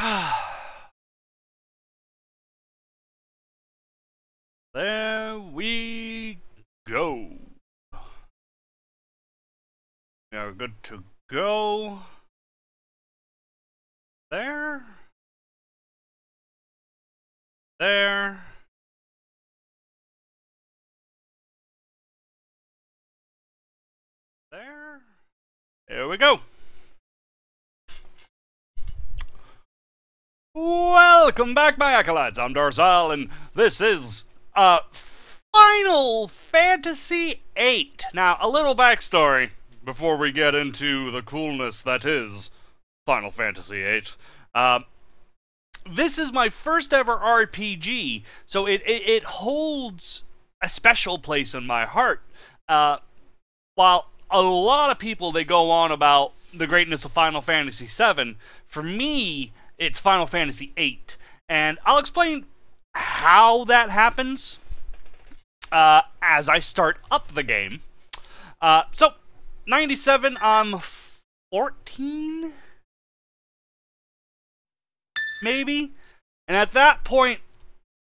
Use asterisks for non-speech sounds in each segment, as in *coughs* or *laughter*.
*sighs* there we go. We are good to go. There. There. There. Here we go. Welcome back, my acolytes. I'm Darth Xile, and this is uh Final Fantasy VIII. Now, a little backstory before we get into the coolness that is Final Fantasy VIII. Uh, this is my first ever RPG, so it, it, it holds a special place in my heart. Uh, while a lot of people they go on about the greatness of Final Fantasy VII, for me, it's Final Fantasy VIII, and I'll explain how that happens uh, as I start up the game. Uh, so, 97, I'm 14? Maybe? And at that point,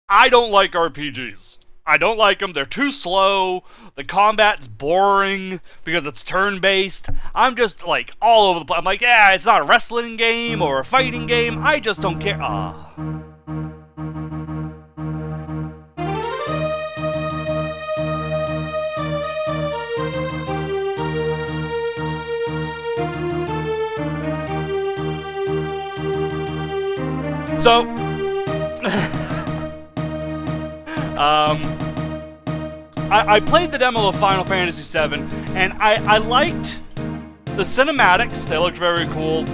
I don't like RPGs. I don't like them. They're too slow. The combat's boring because it's turn based. I'm just like all over the place. I'm like, yeah, it's not a wrestling game or a fighting game. I just don't care. Ah. So, *laughs* um, I, I, played the demo of Final Fantasy VII, and I, I liked the cinematics. They looked very cool.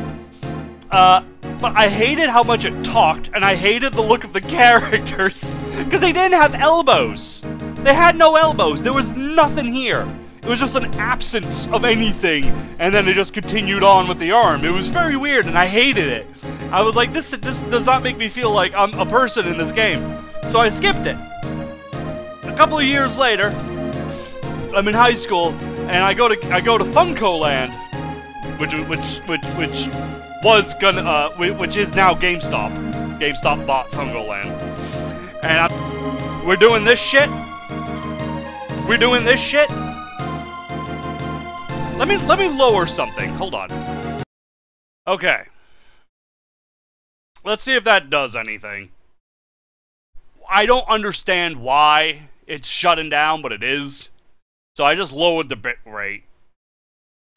Uh, but I hated how much it talked, and I hated the look of the *laughs* characters because they didn't have elbows. They had no elbows. There was nothing here. It was just an absence of anything, and then it just continued on with the arm. It was very weird, and I hated it. I was like, this this does not make me feel like I'm a person in this game. So I skipped it. Couple of years later, I'm in high school, and I go to I go to FuncoLand, which which which which was gonna uh, which is now GameStop. GameStop bought FuncoLand, and I'm, we're doing this shit. We're doing this shit. Let me let me lower something. Hold on. Okay. Let's see if that does anything. I don't understand why it's shutting down, but it is. So I just lowered the bit rate.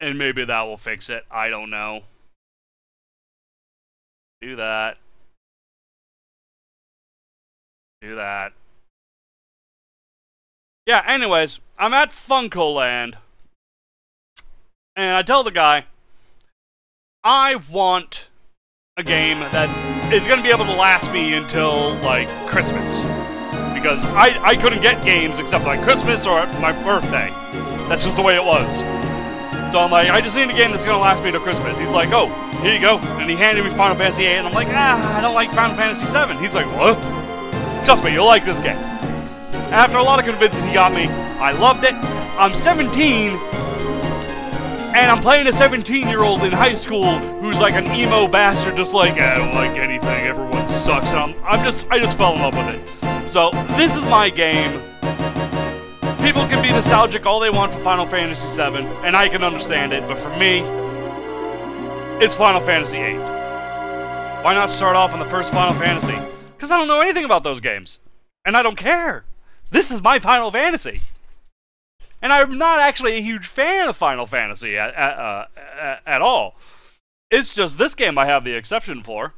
And maybe that will fix it. I don't know. Do that. Do that. Yeah, anyways, I'm at FuncoLand. And I tell the guy, I want a game that is going to be able to last me until, like, Christmas. Because I, I couldn't get games except, like, Christmas or my birthday. That's just the way it was. So I'm like, I just need a game that's to last me till Christmas. He's like, oh, here you go. And he handed me Final Fantasy VIII, and I'm like, ah, I don't like Final Fantasy VII. He's like, what? Trust me, you'll like this game. After a lot of convincing, he got me. I loved it. I'm 17, and I'm playing a 17 year old in high school who's like an emo bastard, just like, I don't like anything, everyone sucks, and I'm, I'm just, I just fell in love with it. So, this is my game. People can be nostalgic all they want for Final Fantasy VII, and I can understand it, but for me, it's Final Fantasy VIII. Why not start off on the first Final Fantasy? Because I don't know anything about those games. And I don't care. This is my Final Fantasy. And I'm not actually a huge fan of Final Fantasy at, at, uh, at all. It's just this game I have the exception for.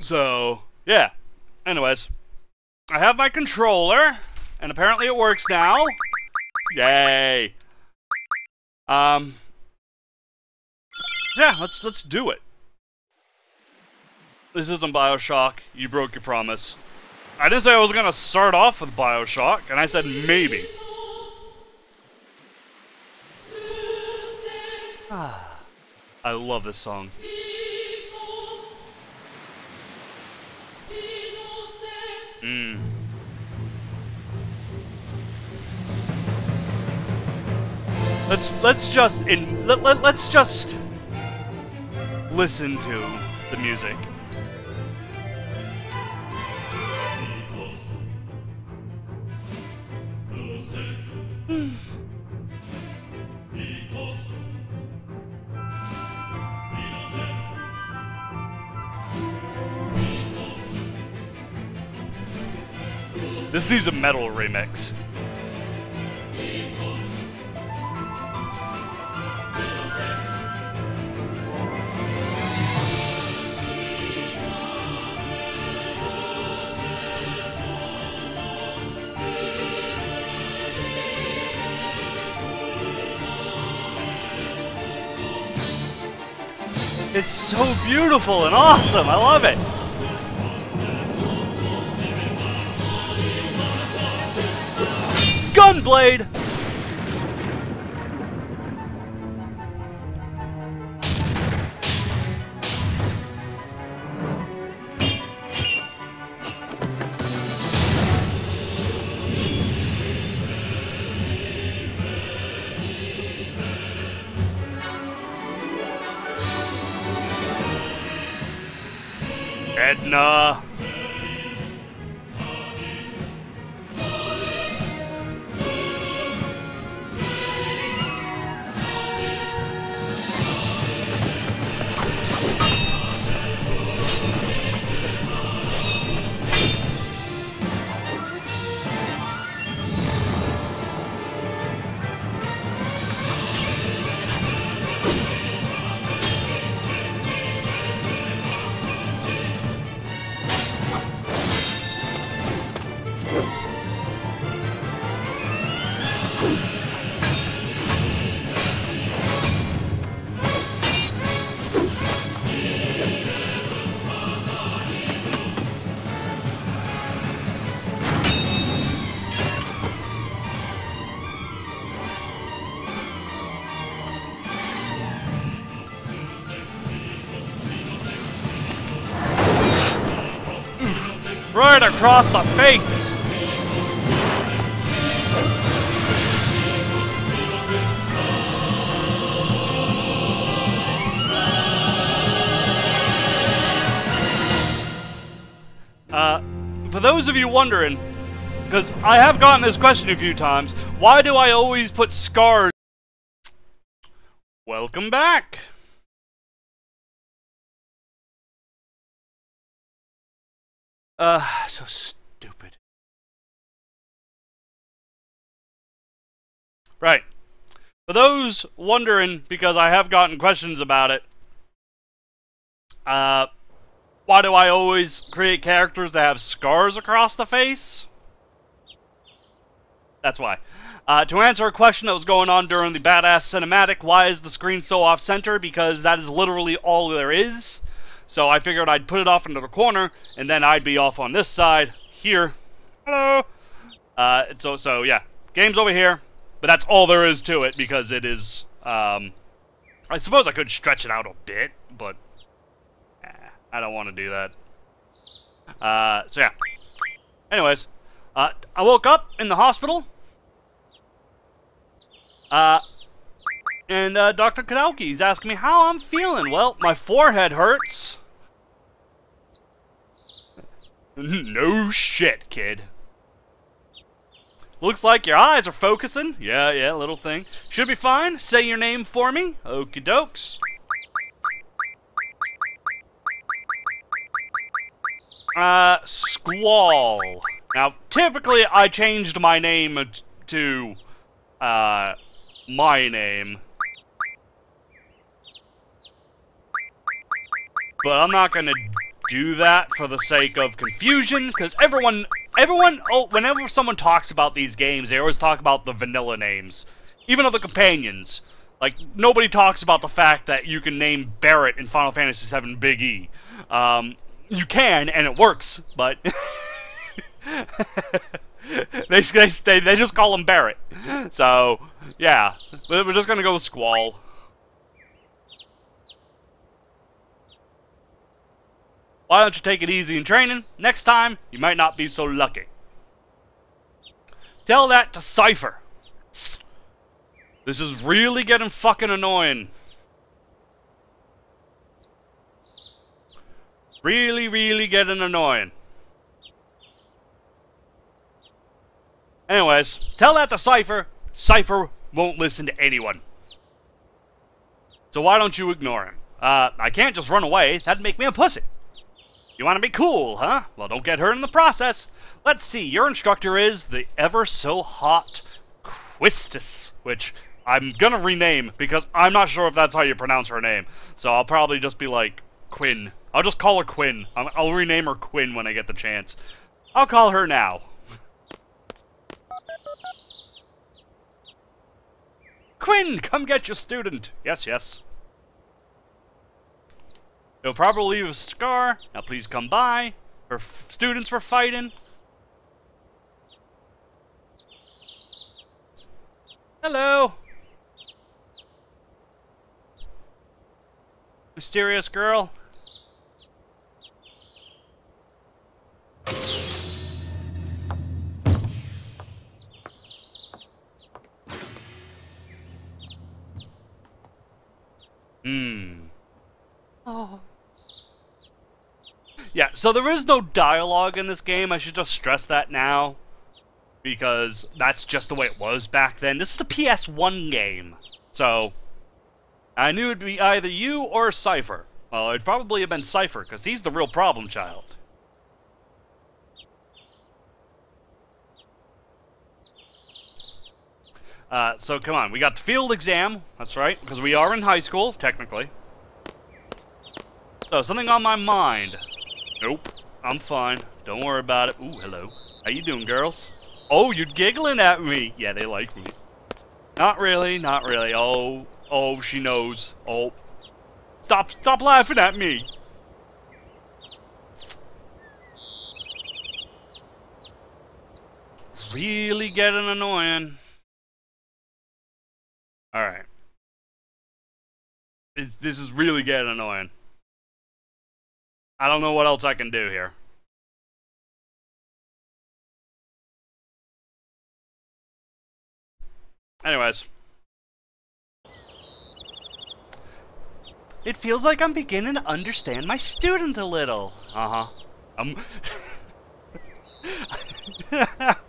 So, yeah. Anyways, I have my controller, and apparently it works now. Yay. Um, yeah, let's let's do it. This isn't Bioshock. You broke your promise. I didn't say I was gonna start off with Bioshock, and I said maybe. *sighs* I love this song. Mmm. Let's let's just in let, let, let's just listen to the music. This needs a metal remix. It's so beautiful and awesome. I love it. Gunblade! なあ。Right across the face! Uh, for those of you wondering, because I have gotten this question a few times, why do I always put scars? Welcome back! Uh, so stupid. Right. For those wondering, because I have gotten questions about it, uh, why do I always create characters that have scars across the face? That's why. Uh, to answer a question that was going on during the Badass Cinematic, why is the screen so off-center? Because that is literally all there is. So I figured I'd put it off into the corner, and then I'd be off on this side, here. Hello! Uh, so, so, yeah. Game's over here, but that's all there is to it, because it is, um... I suppose I could stretch it out a bit, but... Eh, I don't want to do that. Uh, so yeah. Anyways, uh, I woke up in the hospital. Uh, and uh, Dr. Kadowaki's asking me how I'm feeling. Well, my forehead hurts. *laughs* no shit, kid. Looks like your eyes are focusing. Yeah, yeah, little thing. Should be fine. Say your name for me. Okie dokes. Uh, Squall. Now, typically I changed my name to, uh, my name. But I'm not gonna do that for the sake of confusion, because everyone, everyone, oh, whenever someone talks about these games, they always talk about the vanilla names. Even of the companions. Like, nobody talks about the fact that you can name Barret in Final Fantasy VII Big E. Um, you can, and it works, but... *laughs* they, they, they just call him Barret. So, yeah. We're just gonna go with Squall. Why don't you take it easy in training? Next time, you might not be so lucky. Tell that to Seifer. This is really getting fucking annoying. Really, really getting annoying. Anyways, tell that to Seifer. Seifer won't listen to anyone. So why don't you ignore him? Uh, I can't just run away. That'd make me a pussy. You want to be cool, huh? Well, don't get hurt in the process. Let's see, your instructor is the ever so hot Quistis, which I'm gonna rename because I'm not sure if that's how you pronounce her name. So I'll probably just be like Quinn. I'll just call her Quinn. I'll, I'll rename her Quinn when I get the chance. I'll call her now. Quinn, come get your student. Yes, yes. He'll probably leave a scar. Now please come by. Her students were fighting. Hello. Mysterious girl. Hmm. Oh. Yeah, so there is no dialogue in this game. I should just stress that now. Because that's just the way it was back then. This is the PS1 game. So, I knew it'd be either you or Seifer. Well, it'd probably have been Seifer, because he's the real problem child. Uh, so come on, we got the field exam. That's right, because we are in high school, technically. So, something on my mind. Nope, I'm fine. Don't worry about it. Ooh, hello. How you doing, girls? Oh, you're giggling at me. Yeah, they like me. Not really, not really. Oh, oh, she knows. Oh. Stop, stop laughing at me. Really getting annoying. Alright. This is really getting annoying. I don't know what else I can do here. Anyways. It feels like I'm beginning to understand my student a little. Uh-huh. I'm... *laughs*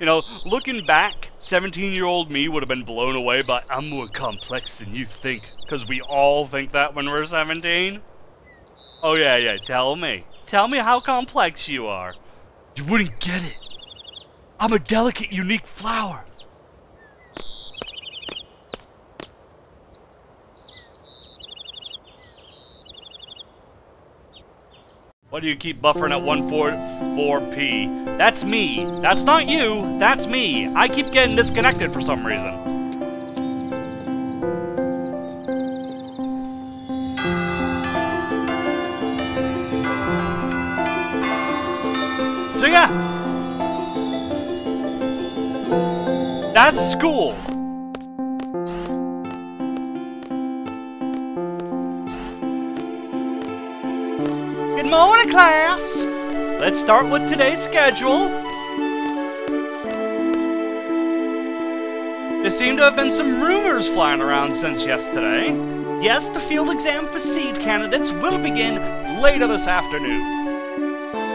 you know, looking back, 17-year-old me would have been blown away by I'm more complex than you think. Because we all think that when we're 17. Oh yeah, yeah, tell me. Tell me how complex you are. You wouldn't get it. I'm a delicate, unique flower. Why do you keep buffering at 144p? That's me. That's not you. That's me. I keep getting disconnected for some reason. So yeah. That's school. Morning, class! Let's start with today's schedule. There seem to have been some rumors flying around since yesterday. Yes, the field exam for seed candidates will begin later this afternoon.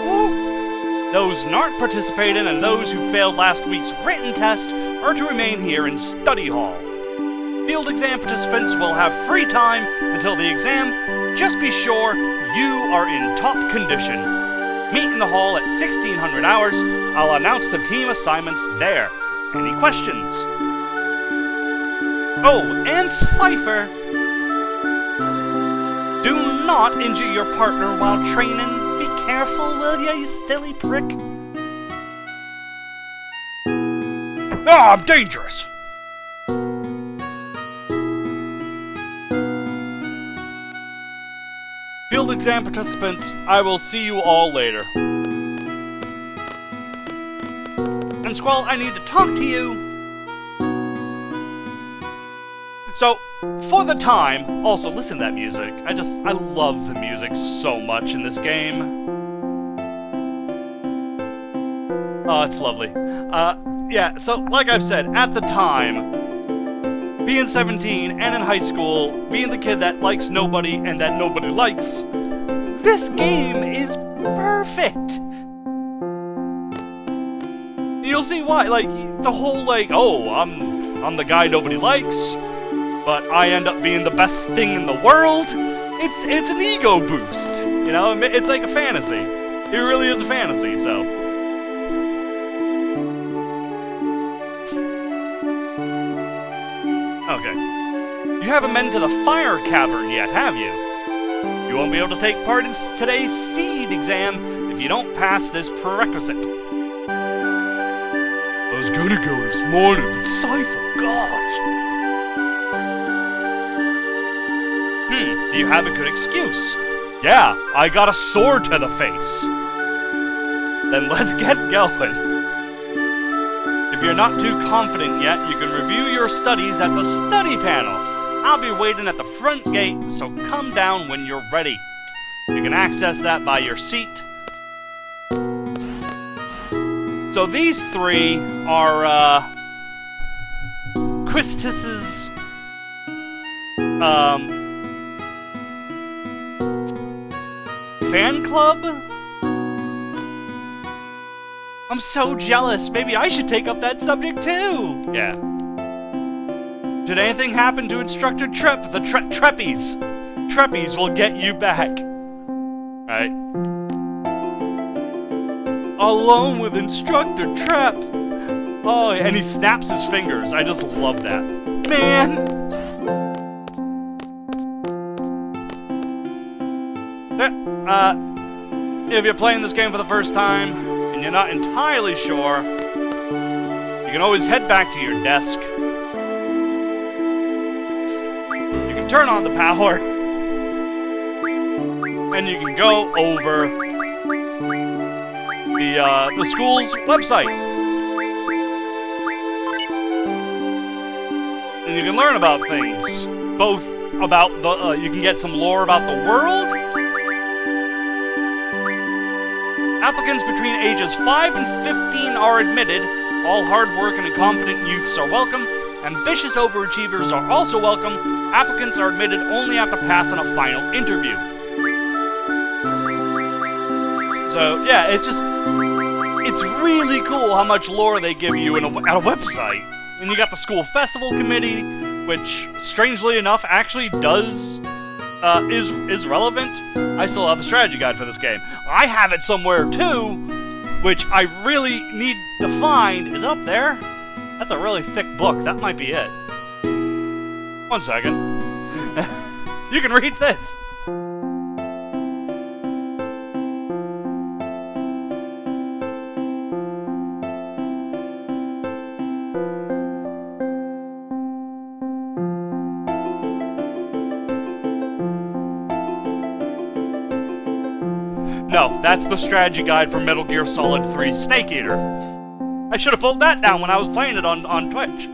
Ooh. Those not participating and those who failed last week's written test are to remain here in study hall. Field exam participants will have free time until the exam. Just be sure you are in top condition. Meet in the hall at 1600 hours. I'll announce the team assignments there. Any questions? Oh, and Seifer! Do not injure your partner while training. Be careful, will ya, you silly prick? Ah, oh, I'm dangerous! Field exam participants, I will see you all later. And Squall, I need to talk to you. So, for the time, also listen to that music. I just, I love the music so much in this game. Oh, it's lovely. Uh, yeah, so like I've said, at the time, being 17 and in high school, being the kid that likes nobody and that nobody likes, this game is perfect. You'll see why. Like the whole like, oh, I'm I'm the guy nobody likes, but I end up being the best thing in the world. It's it's an ego boost. You know, it's like a fantasy. It really is a fantasy. So. You haven't been to the fire cavern yet, have you? You won't be able to take part in today's seed exam if you don't pass this prerequisite. I was gonna go this morning, but Seifer, gosh. Hmm, do you have a good excuse? Yeah, I got a sword to the face. Then *laughs* let's get going. If you're not too confident yet, you can review your studies at the study panel. I'll be waiting at the front gate, so come down when you're ready. You can access that by your seat. So these three are, uh, Quistis's, um, fan club? I'm so jealous. Maybe I should take up that subject too. Yeah. Did anything happen to Instructor Trepe? The tre Trepies. Trepies will get you back. Right? Alone with Instructor Trepe. Oh, and he snaps his fingers. I just love that. Man! Uh, if you're playing this game for the first time, and you're not entirely sure, you can always head back to your desk. Turn on the power, and you can go over the, uh, the school's website. And you can learn about things, both about the, uh, you can get some lore about the world, Applicants between ages 5 and 15 are admitted. All hard-working and confident youths are welcome. Ambitious overachievers are also welcome. Applicants are admitted only after passing a final interview. So, yeah, it's just... It's really cool how much lore they give you in a, at a website. And you got the school festival committee, which, strangely enough, actually does uh, is is relevant, I still have the strategy guide for this game. I have it somewhere too, which I really need to find. Is it up there? That's a really thick book. That might be it. One second. you can read this. No, that's the strategy guide for Metal Gear Solid 3 Snake Eater. I should have pulled that down when I was playing it on, on Twitch.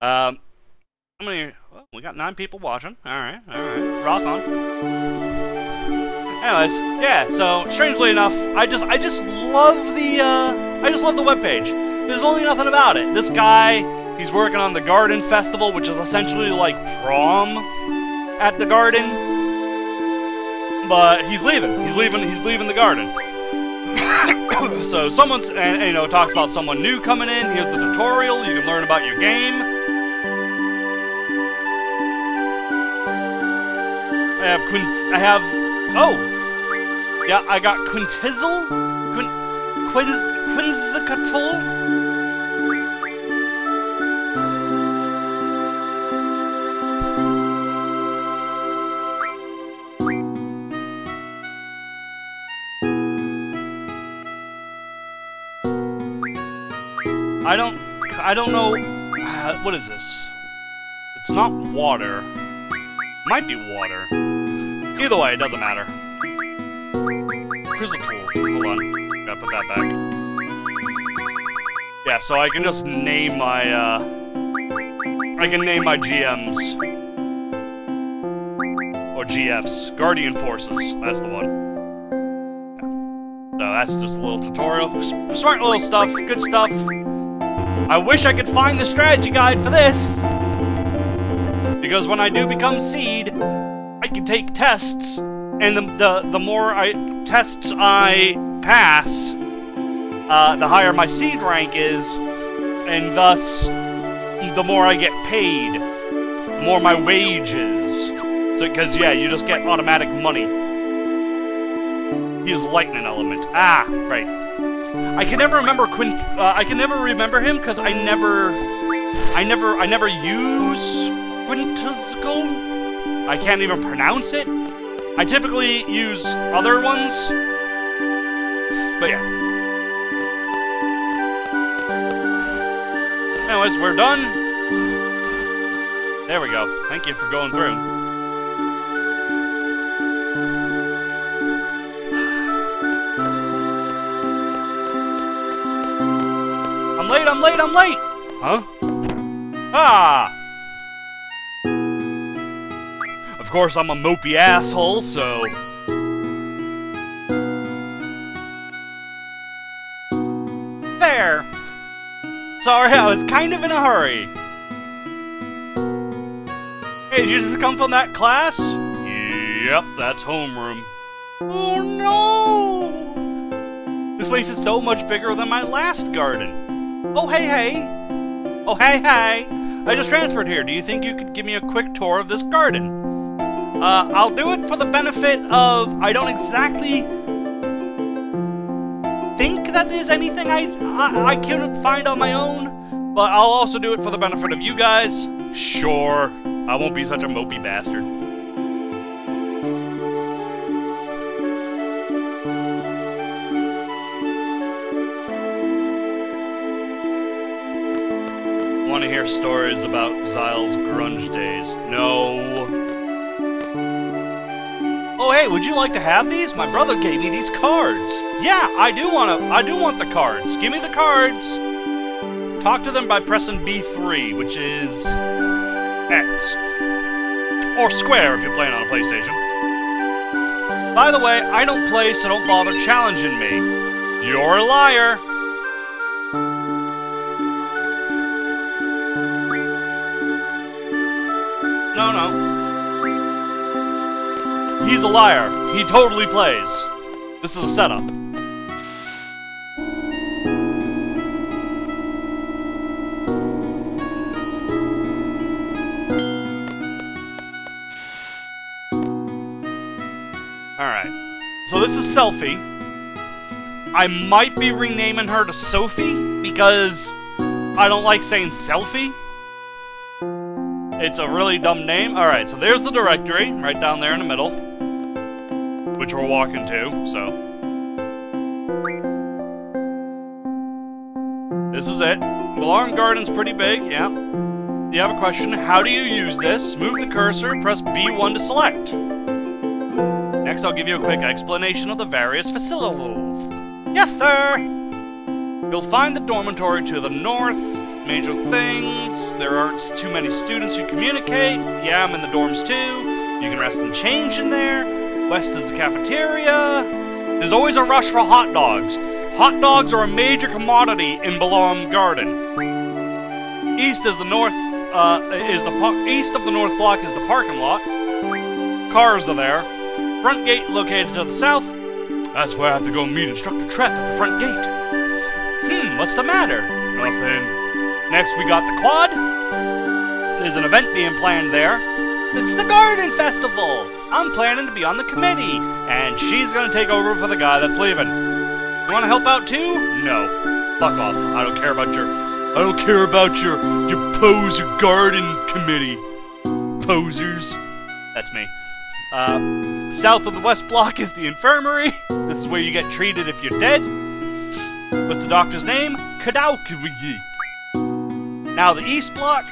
Um, how many? Well, we got nine people watching. Alright, alright. Rock on. Anyways, yeah, so, strangely enough, I just, I just love the, uh, I just love the webpage. There's only nothing about it. This guy, he's working on the Garden Festival, which is essentially like prom at the Garden but he's leaving. He's leaving. He's leaving the garden. *coughs* so someone's, and, you know, talks about someone new coming in. Here's the tutorial. You can learn about your game. I have Quint. I have. Oh, yeah. I got Quintizzle. Quint. Quiz. I don't... I don't know... *sighs* What is this? It's not water. Might be water. Either way, it doesn't matter. A tool. Hold on. Gotta put that back. Yeah, so I can just name my, uh... I can name my GMs. Or GFs. Guardian Forces. That's the one. So that's just a little tutorial. Smart little stuff, good stuff. I wish I could find the strategy guide for this! Because when I do become Seed, I can take tests, and the, the, the more I tests I pass, uh, the higher my Seed rank is, and thus, the more I get paid, the more my wages. So, because, yeah, you just get automatic money. He is lightning element. Ah, right. I can never remember Quint. Uh, I can never remember him because I never, I never, I never use Quintesskull. I can't even pronounce it. I typically use other ones, but yeah. Anyways, we're done. There we go. Thank you for going through. I'm late, I'm late, I'm late! Huh? Ah! Of course, I'm a mopey asshole, so... There! Sorry, I was kind of in a hurry. Hey, did you just come from that class? Yep, that's homeroom. Oh no! This place is so much bigger than my last garden. Oh, hey, hey! Oh, hey, hey! I just transferred here. Do you think you could give me a quick tour of this garden? Uh, I'll do it for the benefit of... I don't exactly think that there's anything I, I, I couldn't find on my own, but I'll also do it for the benefit of you guys. Sure. I won't be such a mopey bastard. Want to hear stories about Zyle's grunge days? No. Oh, hey, would you like to have these? My brother gave me these cards. Yeah, I do want to. I do want the cards. Give me the cards. Talk to them by pressing B3, which is X. Or square if you're playing on a PlayStation. By the way, I don't play, so don't bother challenging me. You're a liar. He's a liar. He totally plays. This is a setup. Alright. So this is Selphie. I might be renaming her to Sophie because I don't like saying selfie. It's a really dumb name. Alright, so there's the directory, right down there in the middle. Which we're walking to, so. This is it. Balamb Garden's pretty big, yeah. You have a question, how do you use this? Move the cursor, press B1 to select. Next, I'll give you a quick explanation of the various facilities. Yes, sir! You'll find the dormitory to the north, major things. There aren't too many students who communicate. Yeah, I'm in the dorms too. You can rest and change in there. West is the cafeteria. There's always a rush for hot dogs. Hot dogs are a major commodity in Balamb Garden. East is the north. Uh, is the east of the north block is the parking lot. Cars are there. Front gate located to the south. That's where I have to go meet Instructor Trepe at the front gate. Hmm, what's the matter? Nothing. Next, we got the quad. There's an event being planned there. It's the Garden Festival. I'm planning to be on the committee, and she's gonna take over for the guy that's leaving. You wanna help out too? No. Fuck off. I don't care about your... I don't care about your... your poser garden committee. Posers. That's me. Uh, south of the west block is the infirmary. This is where you get treated if you're dead. What's the doctor's name? Kadaukwigi. Now the east block,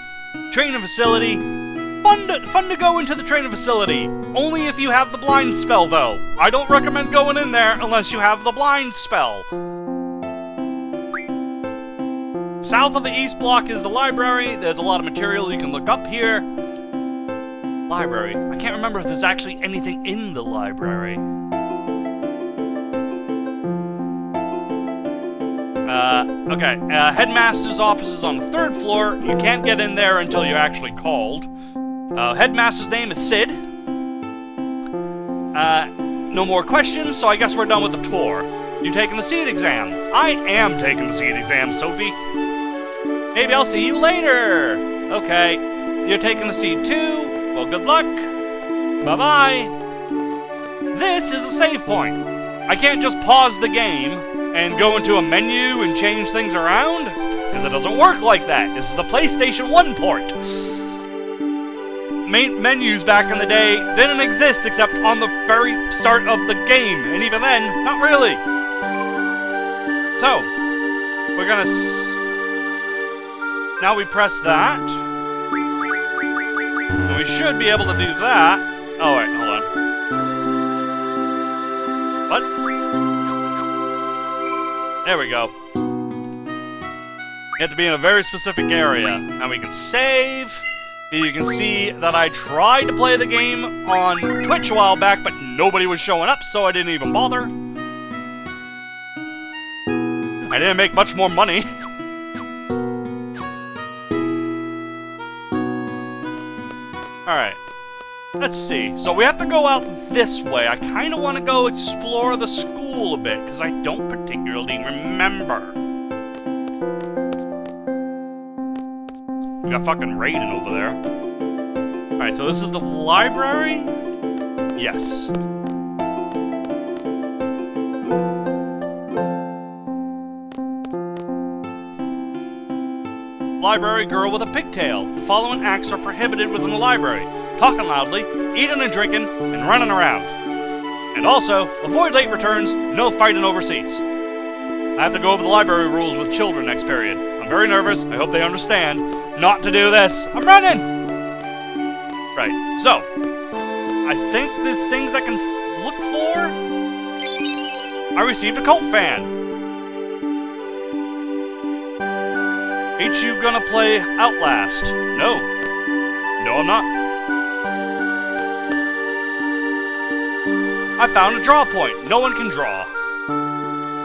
training facility. Fun to, fun to go into the training facility. Only if you have the blind spell, though. I don't recommend going in there unless you have the blind spell. South of the east block is the library. There's a lot of material you can look up here. Library. I can't remember if there's actually anything in the library. Uh, okay, uh, headmaster's office is on the third floor. You can't get in there until you're actually called. Uh, headmaster's name is Sid. Uh, no more questions, so I guess we're done with the tour. You taking the seat exam? I am taking the seat exam, Sophie. Maybe I'll see you later. Okay, you're taking the seat too. Well, good luck. Bye-bye. This is a save point. I can't just pause the game and go into a menu and change things around, because it doesn't work like that. This is the PlayStation 1 port. Main menus back in the day didn't exist except on the very start of the game, and even then, not really. So, we're gonna. now we press that. And we should be able to do that. Oh, wait, hold on. What? There we go. You have to be in a very specific area. Now we can save. You can see that I tried to play the game on Twitch a while back, but nobody was showing up, so I didn't even bother. I didn't make much more money. *laughs* Alright. Let's see. So we have to go out this way. I kind of want to go explore the school a bit, because I don't particularly remember. We got fucking Raiden over there. Alright, so this is the library? Yes. Library girl with a pigtail. The following acts are prohibited within the library. Talking loudly, eating and drinking, and running around. And also, avoid late returns, no fighting over seats. I have to go over the library rules with children next period. I'm very nervous, I hope they understand, not to do this. I'm running! Right, so, I think there's things I can look for. I received Occult Fan. Ain't you gonna play Outlast? No. No, I'm not. I found a draw point. No one can draw.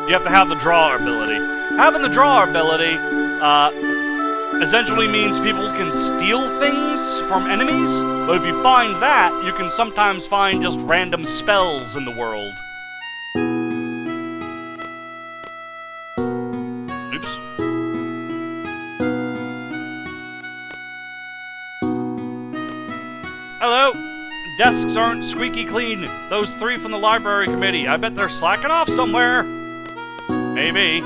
You have to have the draw ability. Having the draw ability, uh, essentially means people can steal things from enemies, but if you find that, you can sometimes find just random spells in the world. Oops. Hello? Desks aren't squeaky clean. Those three from the library committee, I bet they're slacking off somewhere. Maybe.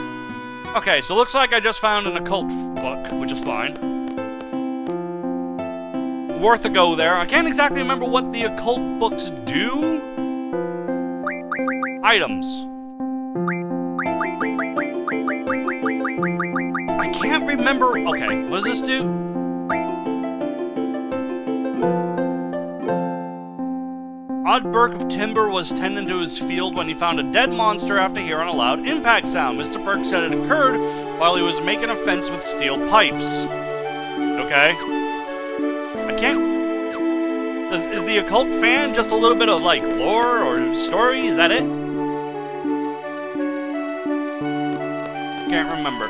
Okay, so looks like I just found an occult book, which is fine. Worth a go there. I can't exactly remember what the occult books do. Items. I can't remember. Okay, what does this do? Odd Burke of Timber was tending to his field when he found a dead monster after hearing a loud impact sound. Mr. Burke said it occurred while he was making a fence with steel pipes. Okay. I can't... Is, is the occult fan just a little bit of, like, lore or story? Is that it? Can't remember.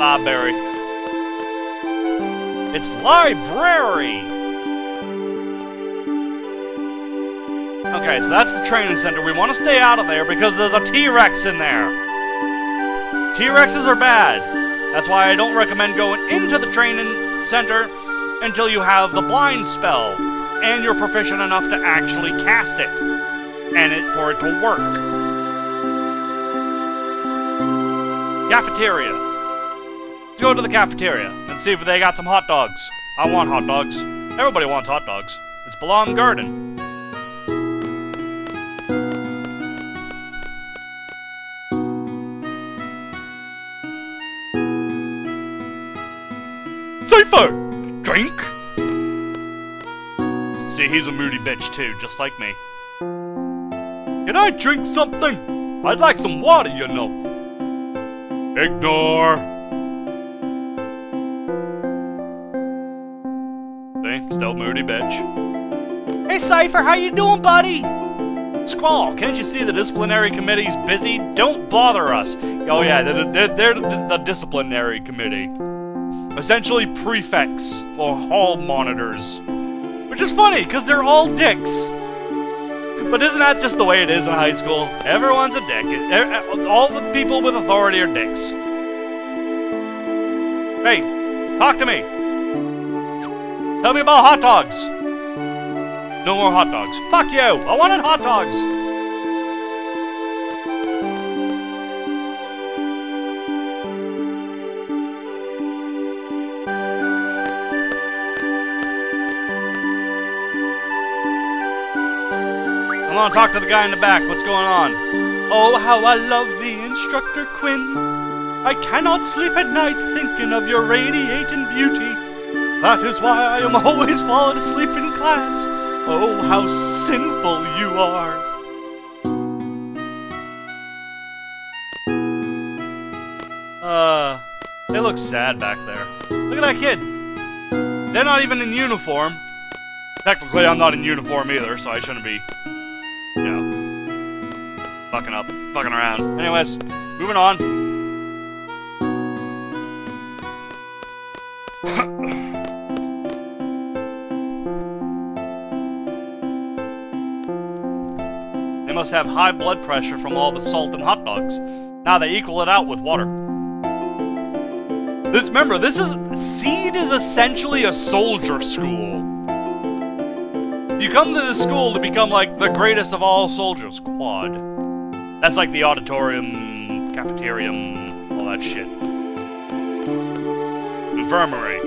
Ah, library. It's library! Okay, so that's the training center. We want to stay out of there because there's a T-Rex in there. T-Rexes are bad. That's why I don't recommend going into the training center until you have the blind spell and you're proficient enough to actually cast it and it for it to work. Cafeteria. Let's go to the cafeteria and see if they got some hot dogs. I want hot dogs. Everybody wants hot dogs. It's Balamb Garden. Drink? See, he's a moody bitch too, just like me. Can I drink something? I'd like some water, you know. Ignore. See, still moody bitch. Hey, Seifer, how you doing, buddy? Squall, can't you see the disciplinary committee's busy? Don't bother us. Oh yeah, they're, they're, they're the disciplinary committee. Essentially prefects or hall monitors. Which is funny, because they're all dicks. But isn't that just the way it is in high school? Everyone's a dick. All the people with authority are dicks. Hey, talk to me. Tell me about hot dogs. No more hot dogs. Fuck you! I wanted hot dogs! Talk to the guy in the back. What's going on? Oh, how I love the instructor Quinn. I cannot sleep at night thinking of your radiating beauty. That is why I am *laughs* always falling asleep in class. Oh, how sinful you are. Uh, they look sad back there. Look at that kid. They're not even in uniform. Technically, I'm not in uniform either, so I shouldn't be fucking up, fucking around. Anyways, moving on. *coughs* they must have high blood pressure from all the salt and hot dogs. Now they equal it out with water. This, remember, this is, Seed is essentially a soldier school. You come to this school to become like the greatest of all soldiers, quad. That's like the auditorium, cafeteria, all that shit. Infirmary.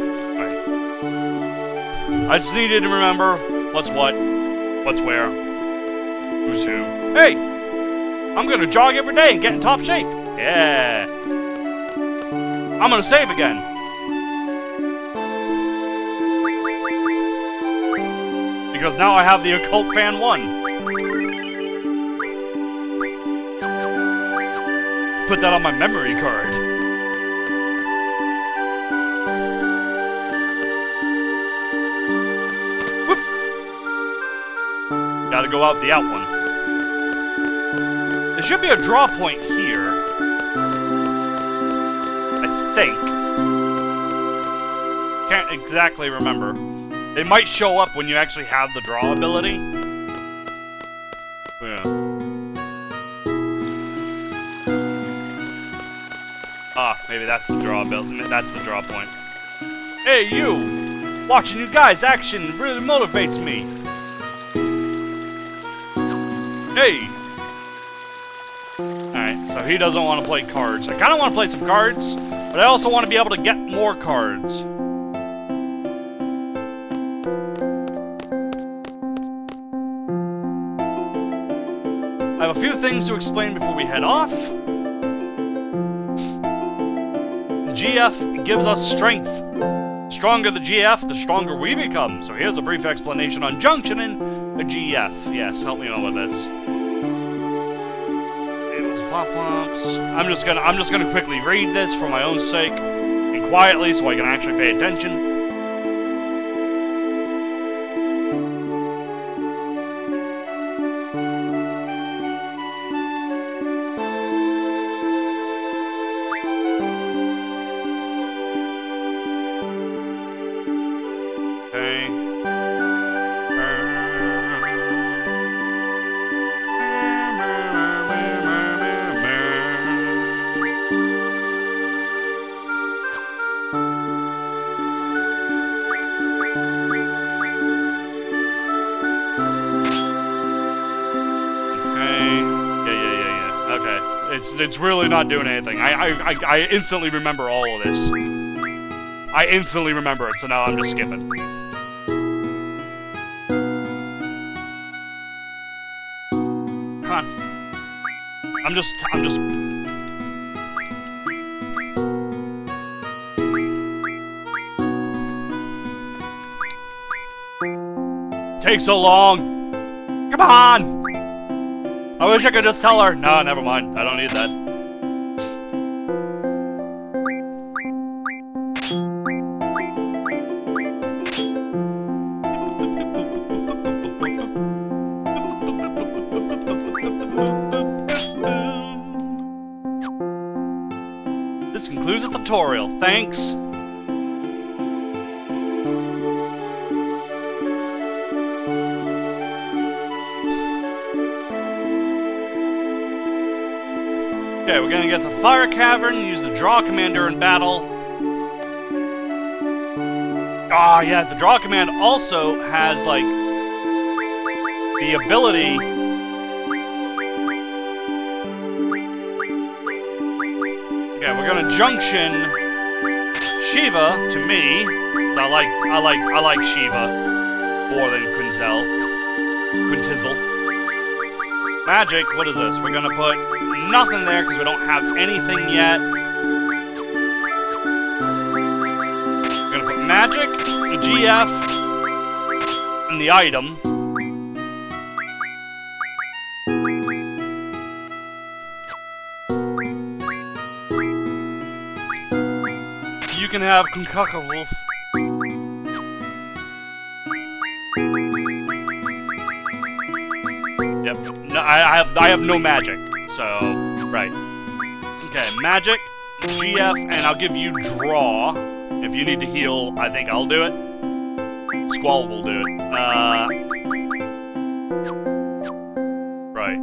I just needed to remember what's what, what's where, who's who. Hey! I'm gonna jog every day and get in top shape. Yeah. I'm gonna save again. Because now I have the Occult Fan 1. Put that on my memory card. Whoop. Gotta go out the out one. There should be a draw point here. I think. Can't exactly remember. They might show up when you actually have the draw ability. Ah, maybe that's the draw build. That's the draw point. Hey, you! Watching you guys' action really motivates me. Hey! Alright, so he doesn't want to play cards. I kind of want to play some cards, but I also want to be able to get more cards. I have a few things to explain before we head off. GF gives us strength. The stronger the GF, the stronger we become. So here's a brief explanation on junctioning a GF. Yes, help me out with this. I'm just gonna I'm just gonna quickly read this for my own sake and quietly so I can actually pay attention. It's really not doing anything. I, I, I, I instantly remember all of this. I instantly remember it, so now I'm just skipping. Come on. I'm just, I'm just... Take so long! Come on! I wish I could just tell her. No, never mind. I don't need that. Thanks. Okay, we're gonna get the Fire Cavern, use the Draw Commander in battle. Ah, oh, yeah, the Draw Command also has, like, the ability... Okay, we're gonna junction Shiva to me, because I like, I like, I like Shiva more than Quinzel. Quintizzle. Magic, what is this? We're gonna put nothing there because we don't have anything yet. We're gonna put magic, the GF, and the item. Have concuccals. Yep. No, I, I have I have no magic. So, right. Okay, magic, GF, and I'll give you draw. If you need to heal, I think I'll do it. Squall will do it. Uh, right.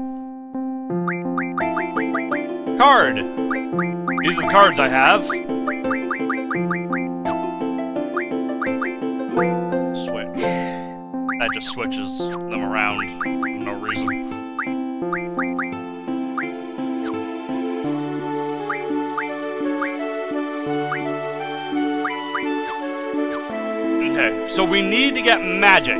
Card. These are the cards I have. Just switches them around for no reason. Okay, so we need to get magic.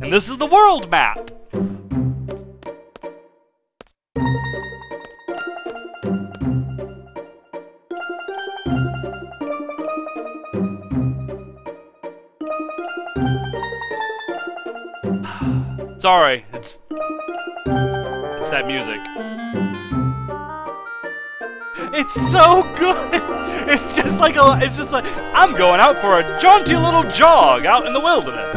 And this is the world map. Sorry, it's it's that music. It's so good. *laughs* It's just like a. It's just like I'm going out for a jaunty little jog out in the wilderness.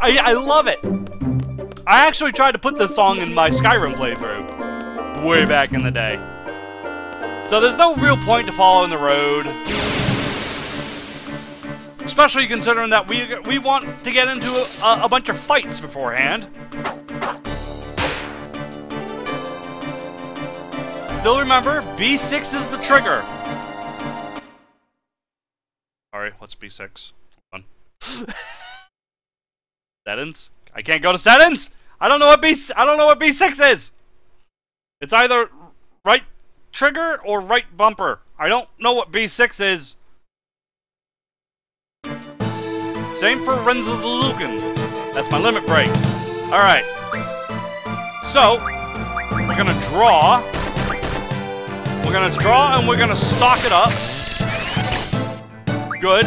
I I love it. I actually tried to put this song in my Skyrim playthrough way back in the day. So there's no real point to following the road. Especially considering that we we want to get into a, a bunch of fights beforehand. Still remember, B6 is the trigger. Sorry, what's B6? Hold on. *laughs* settings? I can't go to settings! I don't know what B I don't know what B6 is! It's either right trigger or right bumper. I don't know what B6 is. Same for Renzokuken. That's my limit break. Alright. So, we're gonna draw. We're gonna draw and we're gonna stock it up. Good.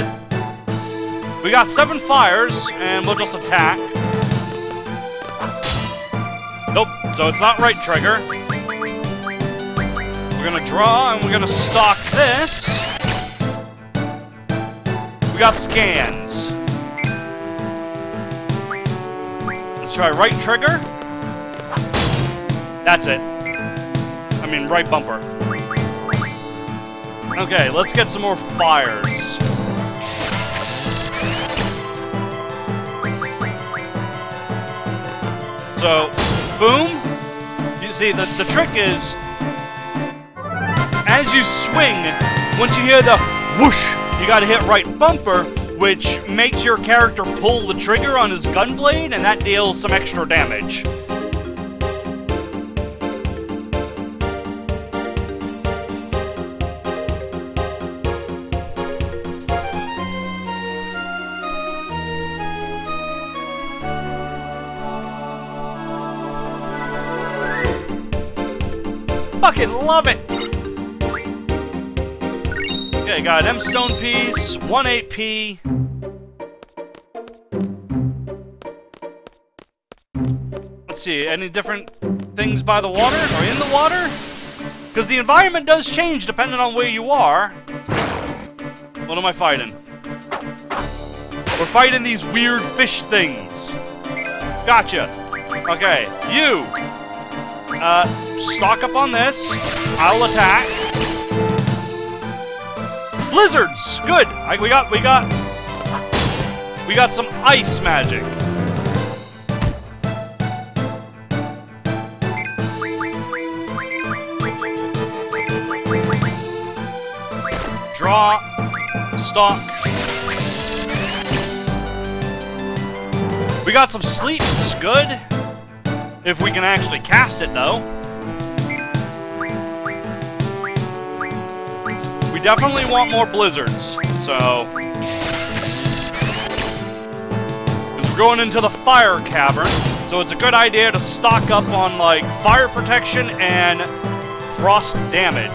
We got seven fires, and we'll just attack. Nope, so it's not right trigger. We're gonna draw and we're gonna stock this. We got scans. Let's try right trigger. That's it. I mean, right bumper. Okay, let's get some more fires. So, boom. You see, the, the trick is, as you swing, once you hear the whoosh, you gotta hit right bumper, which makes your character pull the trigger on his gunblade, and that deals some extra damage. Fucking love it! Okay, got M stone piece, 1-8P. Let's see, any different things by the water or in the water? Because the environment does change depending on where you are. What am I fighting? We're fighting these weird fish things. Gotcha. Okay, you. Uh, stock up on this. I'll attack. Blizzards! Good! I, we got, we got... We got some ice magic. Draw. Stock. We got some sleeps. Good. If we can actually cast it, though. Definitely want more blizzards, so... Because we're going into the fire cavern, so it's a good idea to stock up on, like, fire protection and frost damage.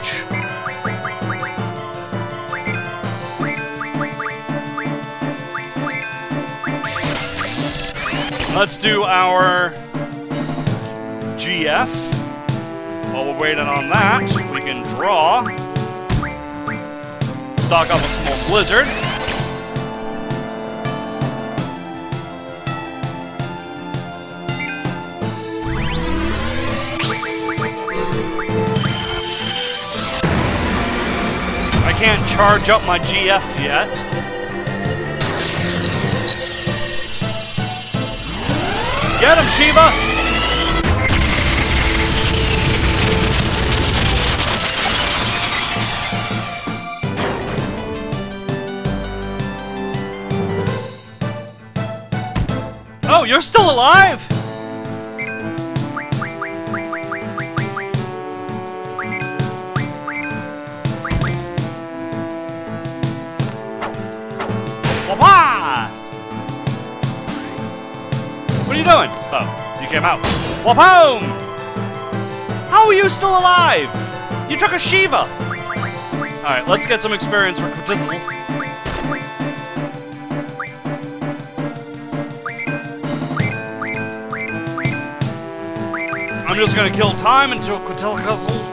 Let's do our GF. While we're waiting on that, we can draw. Stock up a small blizzard. I can't charge up my GF yet. Get him, Shiva! You're still alive? Wah! What are you doing? Oh, you came out. Wapome! How are you still alive? You took a Shiva! Alright, let's get some experience for. I'm just gonna kill time until Quintessel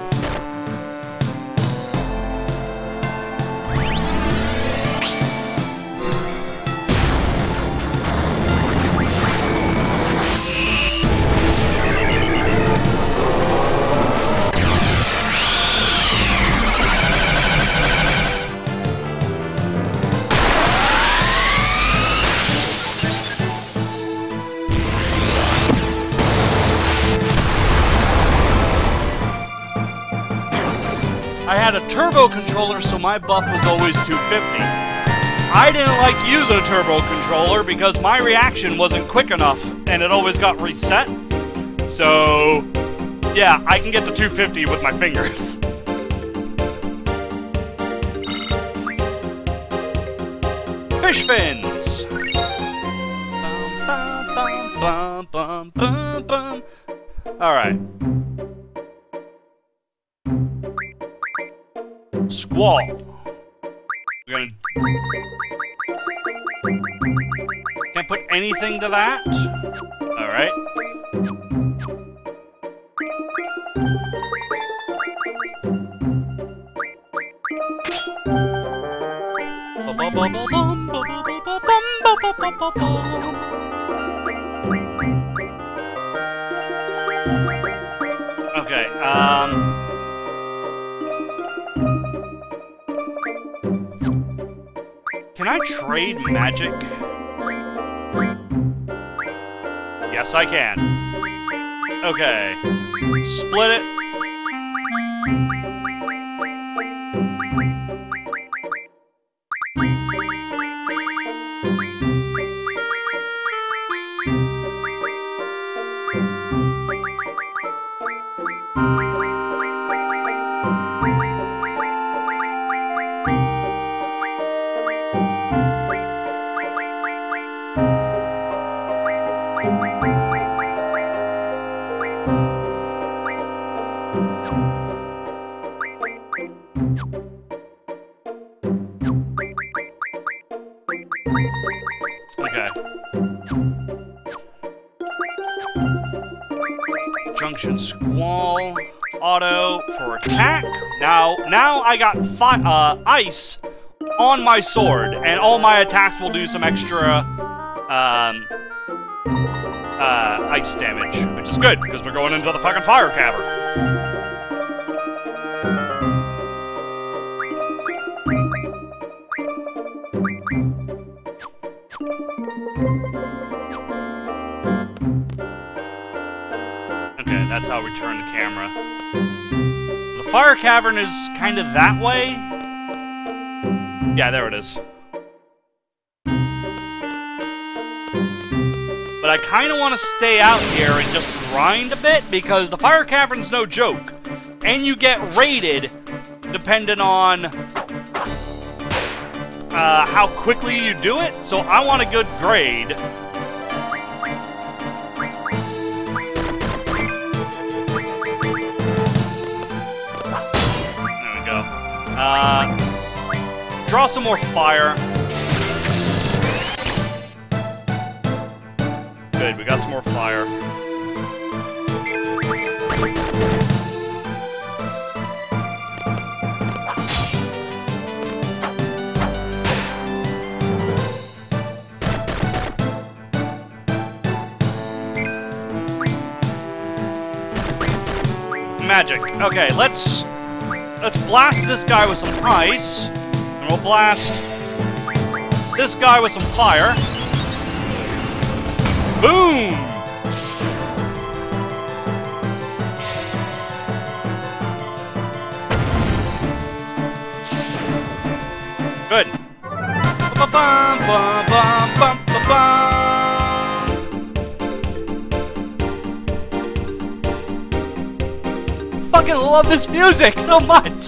my buff was always 250. I didn't like using a turbo controller because my reaction wasn't quick enough, and it always got reset. So, yeah, I can get to 250 with my fingers. *laughs* Fish fins! Alright. Squall. We're gonna... Can't put anything to that? Alright. Okay, um... I trade magic? Yes, I can. Okay. Split it. Auto for attack. Now, now I got uh, ice on my sword, and all my attacks will do some extra um, uh, ice damage, which is good, because we're going into the fucking fire cavern. Fire cavern is kind of that way. Yeah, there it is. But I kind of want to stay out here and just grind a bit because the fire cavern's no joke. And you get raided depending on uh, how quickly you do it. So I want a good grade. Uh, draw some more fire. Good, we got some more fire. Magic. Okay, let's let's blast this guy with some ice, and we'll blast this guy with some fire. Boom! Love this music so much!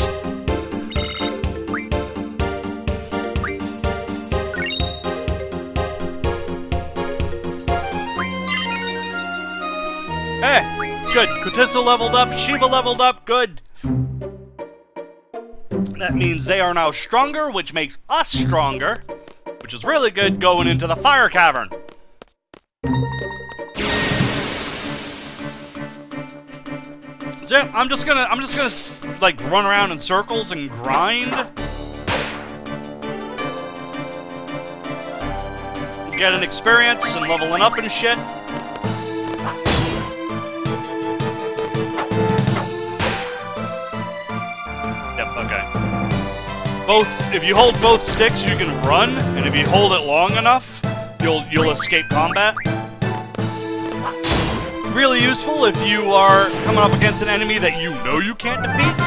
Hey, good. Kutissa leveled up, Shiva leveled up, good. That means they are now stronger, which makes us stronger, which is really good going into the fire cavern. So I'm just gonna, I'm just gonna like run around in circles and grind. Get an experience and leveling up and shit. Yep, okay. Both, if you hold both sticks, you can run, and if you hold it long enough, you'll you'll escape combat. Really useful if you are coming up against an enemy that you know you can't defeat,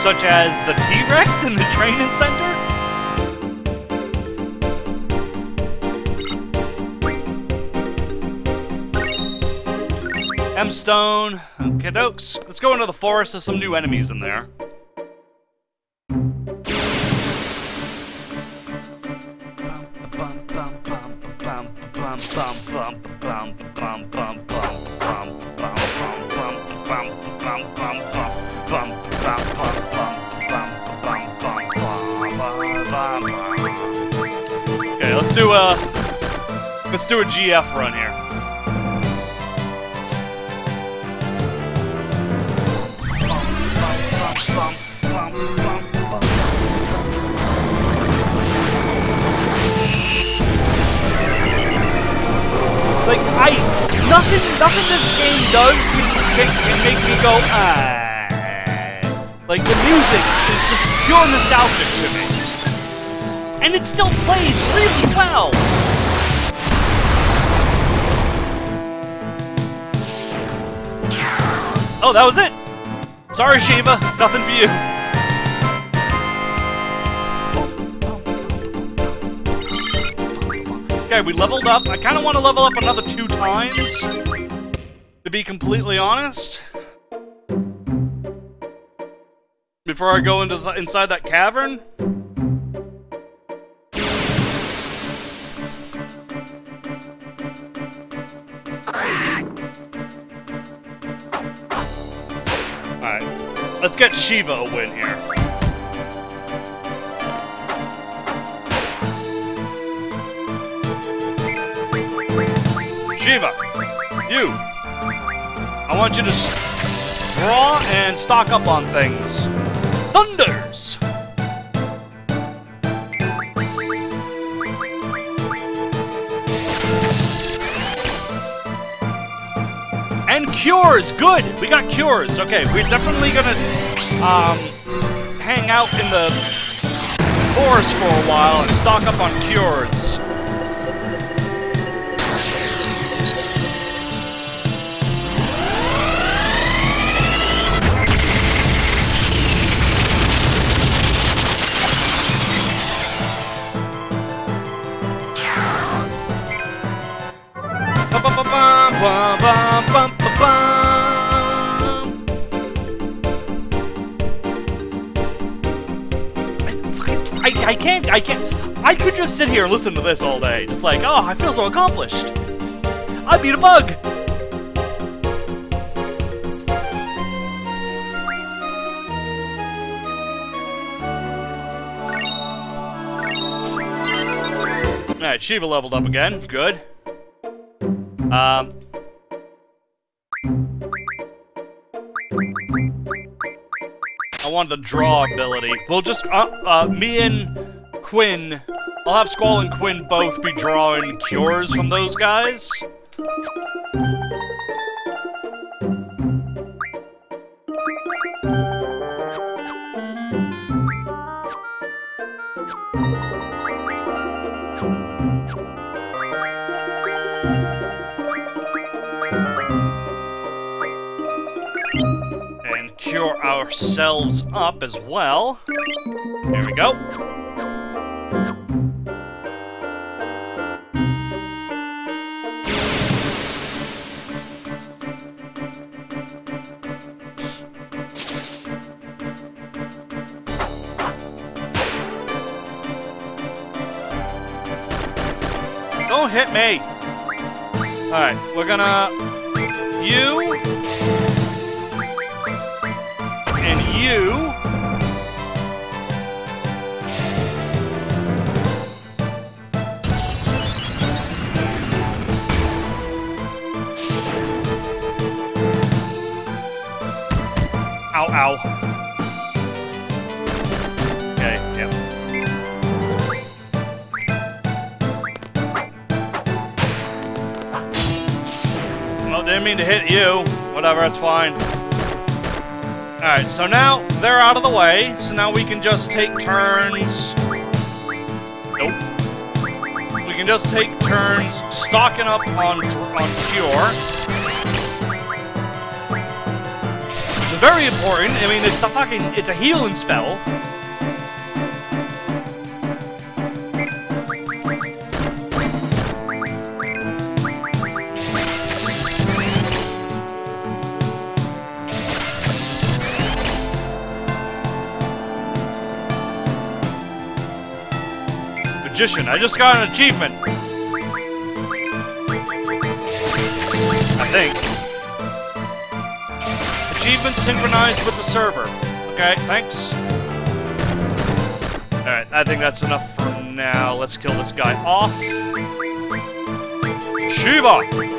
such as the T-Rex in the training center. M-Stone. Okay, dokes. Let's go into the forest. There's some new enemies in there. Okay, let's do a let's do a GF run here. Like I, nothing, nothing this game does can, can make me go ah. Like the music is just pure nostalgic to me, and it still plays really well. Oh, that was it. Sorry, Shiva, nothing for you. Okay, we leveled up. I kind of want to level up another two times, be completely honest. Before I go into inside that cavern. Alright, let's get Shiva a win here. Shiva, you. I want you to draw and stock up on things. Thunders! And cures, good! We got cures. Okay, we're definitely gonna um, hang out in the forest for a while and stock up on cures. I, can't, I could just sit here and listen to this all day. Just like, oh, I feel so accomplished. I beat a bug. Alright, Shiva leveled up again. Good. Um. I wanted the draw ability. We'll just, uh, uh, me and Quinn, I'll have Squall and Quinn both be drawing cures from those guys. And cure ourselves up as well. There we go. Hit me! Alright, we're gonna... You... And you... Ow, ow. Didn't mean to hit you. Whatever, it's fine. Alright, so now they're out of the way, so now we can just take turns. Nope. We can just take turns stocking up on, on Cure. Very important. I mean, it's the fucking, it's a healing spell. Magician, I just got an achievement. I think. Achievement synchronized with the server. Okay, thanks. Alright, I think that's enough for now. Let's kill this guy off. Shiva!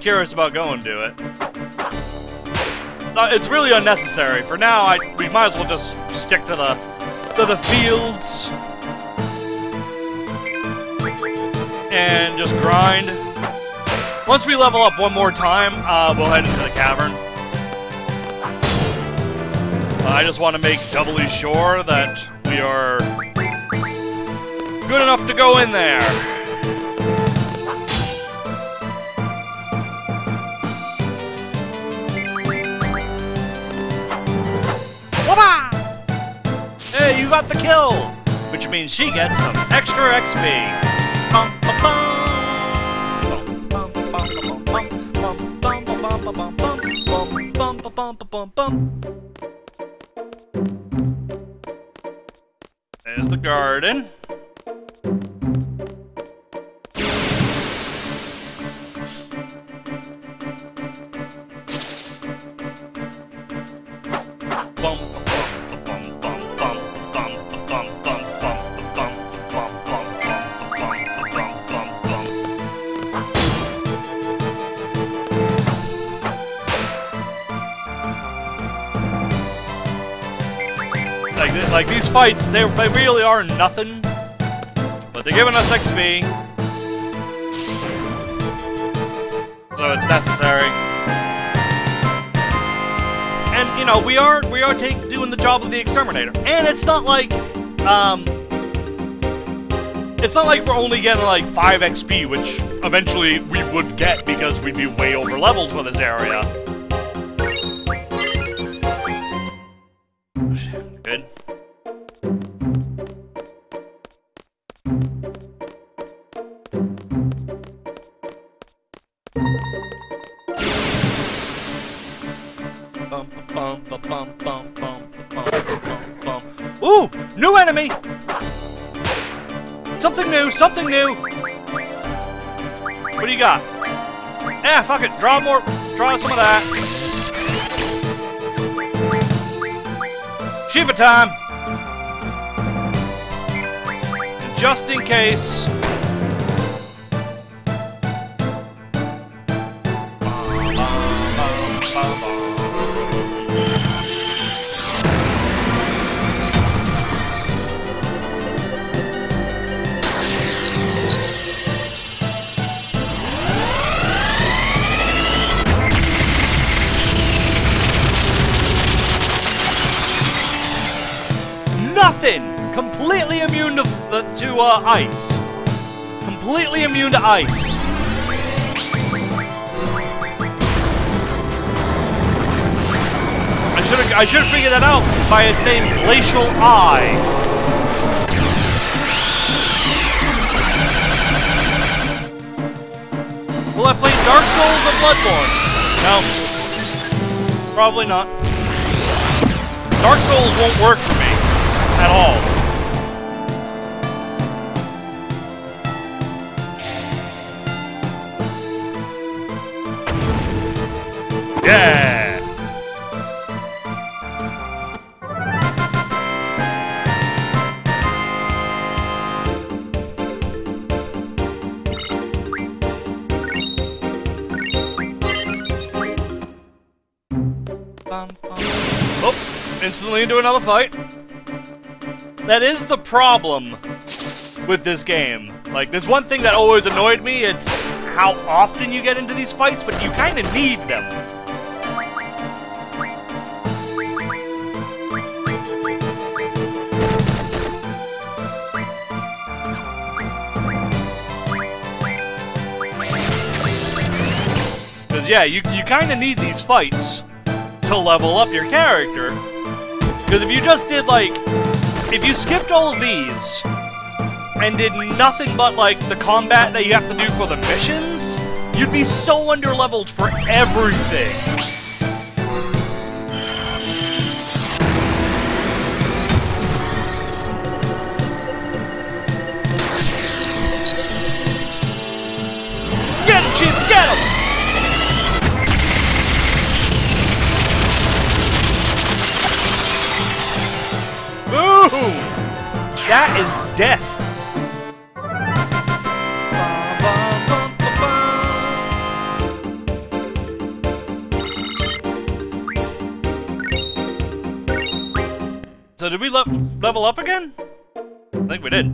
Curious about going to it. Uh, it's really unnecessary. For now, I we might as well just stick to the to the fields and just grind. Once we level up one more time, uh, we'll head into the cavern. I just want to make doubly sure that we are good enough to go in there. Means she gets some extra XP. Bum, bum, bum, bum, bum, bum, bum, fights, they, they really are nothing, but they're giving us XP, so it's necessary. And you know, we are we are take, doing the job of the exterminator, and it's not like, um, it's not like we're only getting like five XP, which eventually we would get because we'd be way over leveled for this area. Something new! What do you got? Eh, fuck it. Draw more. Draw some of that. Shiva time! Just in case. Uh, ice. Completely immune to ice. I should have I should have figured that out by its name, Glacial Eye. Will I play Dark Souls or Bloodborne? No. Probably not. Dark Souls won't work for me at all. Into another fight. That is the problem with this game. Like, there's one thing that always annoyed me, it's how often you get into these fights, but you kind of need them. Because, yeah, you, you kind of need these fights to level up your character. Because if you just did, like, if you skipped all of these and did nothing but like the combat that you have to do for the missions, you'd be so underleveled for everything. did we le level up again? I think we did.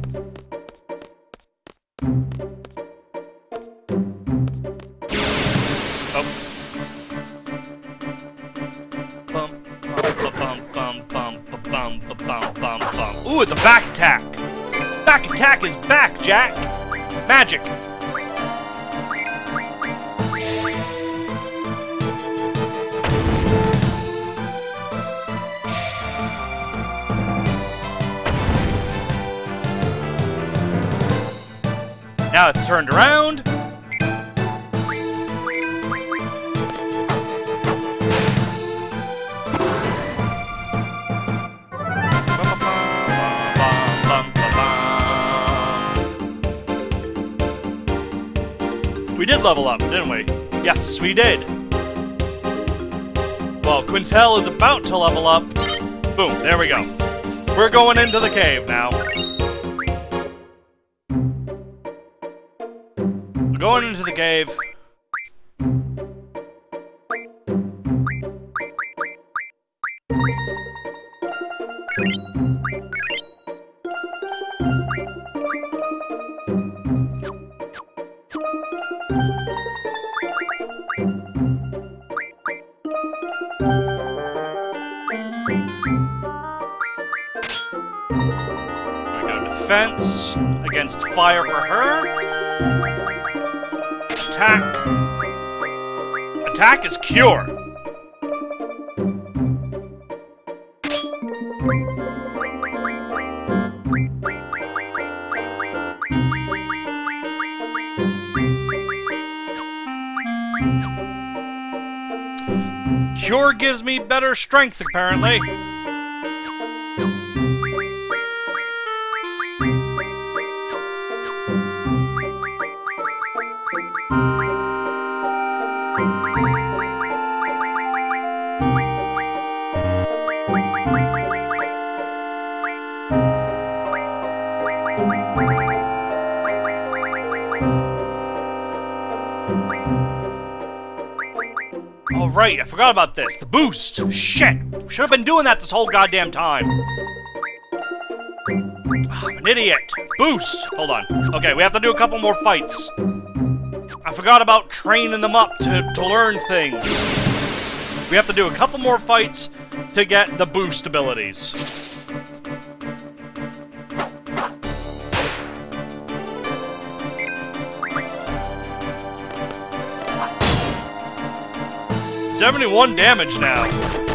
Ooh, it's a back attack! Back attack is back, Jack! Magic! Now it's turned around. We did level up, didn't we? Yes, we did. Well, Quintel is about to level up. Boom, there we go. We're going into the cave now. Dave. defense against fire for her. Attack is cure. Cure gives me better strength, apparently. Forgot about this. The boost! Shit! Should have been doing that this whole goddamn time. Ah, I'm an idiot. Boost! Hold on. Okay, we have to do a couple more fights. I forgot about training them up to, to learn things. We have to do a couple more fights to get the boost abilities. Seventy-one damage now.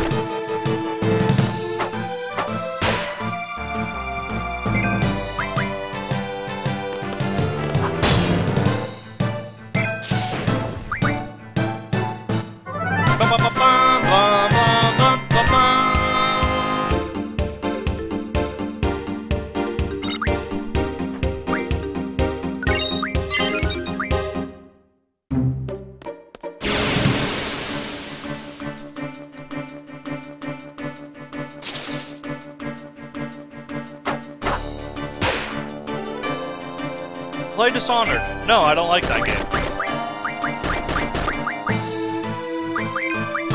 Dishonored. No, I don't like that game.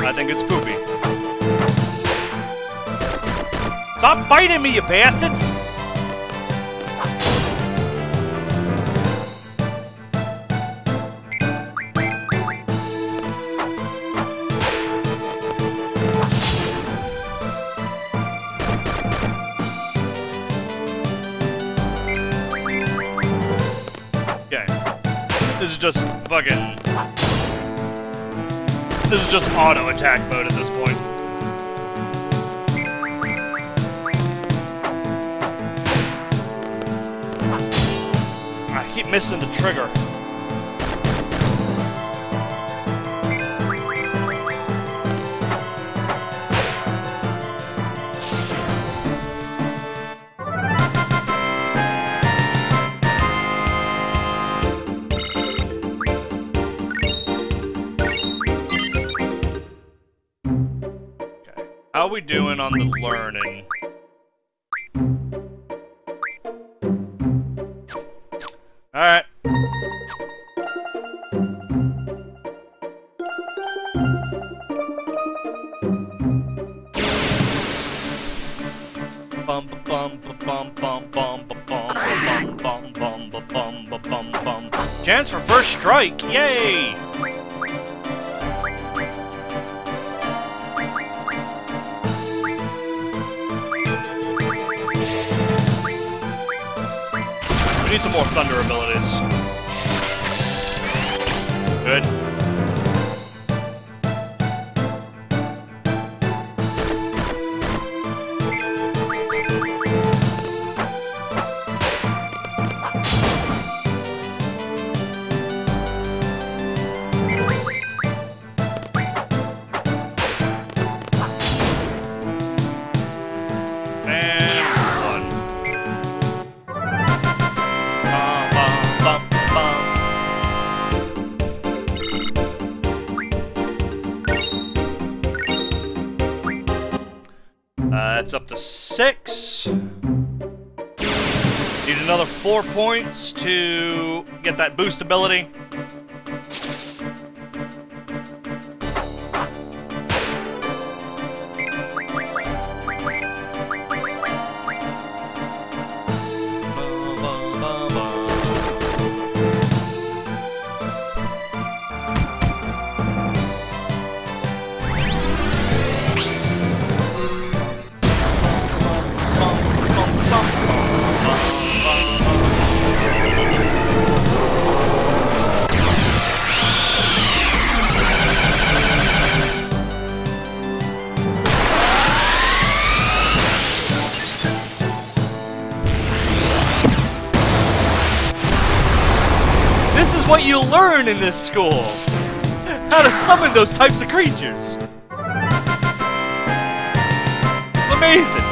I think it's poopy. Stop biting me, you bastards! This is just auto attack mode at this point. I keep missing the trigger. On the learning? Alright. Bum bum bum bum bum bum bum bum bum bum bum bum bum bum. Chance for first strike! Yay! Points to get that boost ability. Learn in this school! How to summon those types of creatures! It's amazing!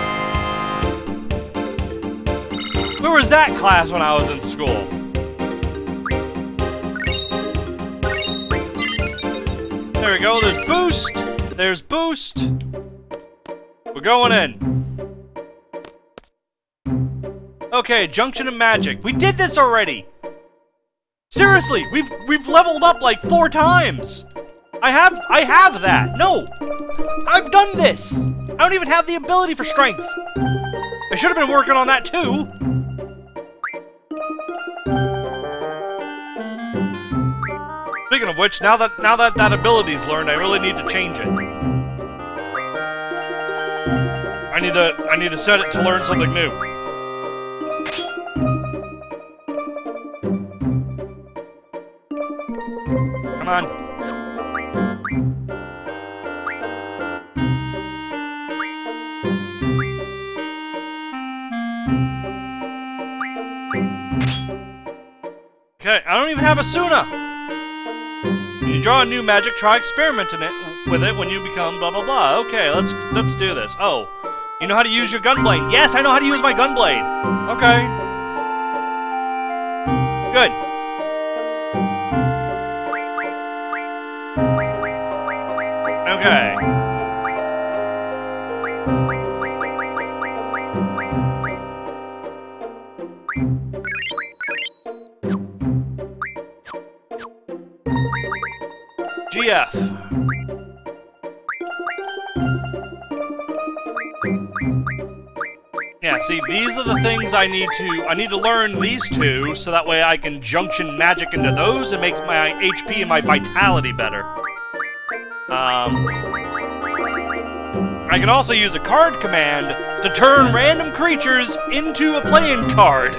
Where was that class when I was in school? There we go, there's boost! There's boost! We're going in. Okay, Junction of Magic. We did this already! Seriously, we've we've leveled up like four times. I have I have that. No, I've done this. I don't even have the ability for strength. I should have been working on that too. Speaking of which, now that now that that ability's learned, I really need to change it. I need to I need to set it to learn something new. Come on. Okay, I don't even have a Suna. You draw a new magic, try experimenting it with it when you become blah blah blah. Okay, let's let's do this. Oh, you know how to use your gunblade? Yes, I know how to use my gunblade. Okay. Good. Okay. GF. Yeah, see, these are the things I need to... I need to learn these two, so that way I can junction magic into those and make my HP and my vitality better. Um... I can also use a card command to turn random creatures into a playing card.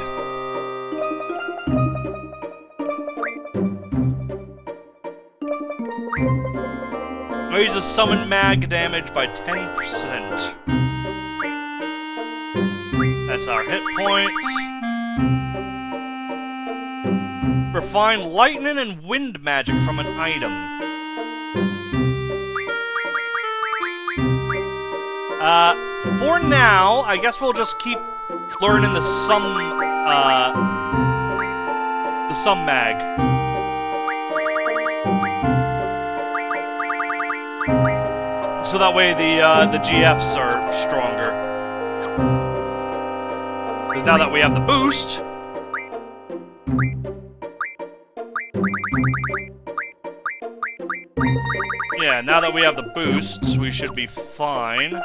Raises summon mag damage by 10%. That's our hit points. Refine lightning and wind magic from an item. Uh, for now, I guess we'll just keep learning the sum, uh, the sum mag. So that way the, uh, the GFs are stronger. Because now that we have the boost... Yeah, now that we have the boosts, we should be fine.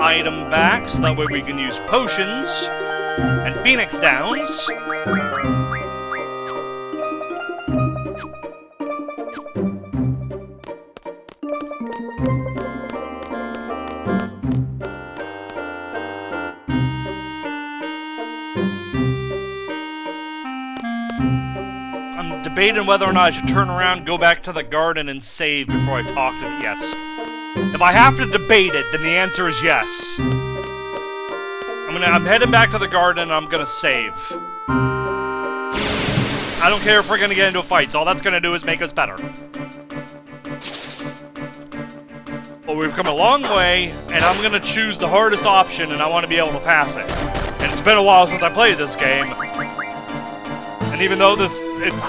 item back, so that way we can use potions and phoenix downs. I'm debating whether or not I should turn around, go back to the garden, and save before I talk to it. Yes. If I have to debate it, then the answer is yes. I'm gonna... I'm heading back to the garden, and I'm gonna save. I don't care if we're gonna get into fights. All that's gonna do is make us better. But we've come a long way, and I'm gonna choose the hardest option, and I want to be able to pass it. And it's been a while since I played this game. And even though this, it's,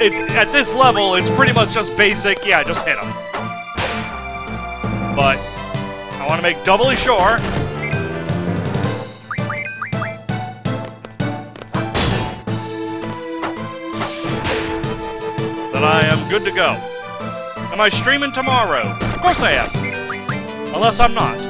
it, at this level, it's pretty much just basic, yeah, just hit him. But, I want to make doubly sure. That I am good to go. Am I streaming tomorrow? Of course I am. Unless I'm not.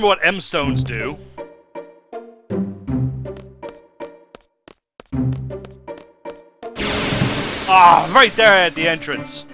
Remember what M stones do. Ah, right there at the entrance.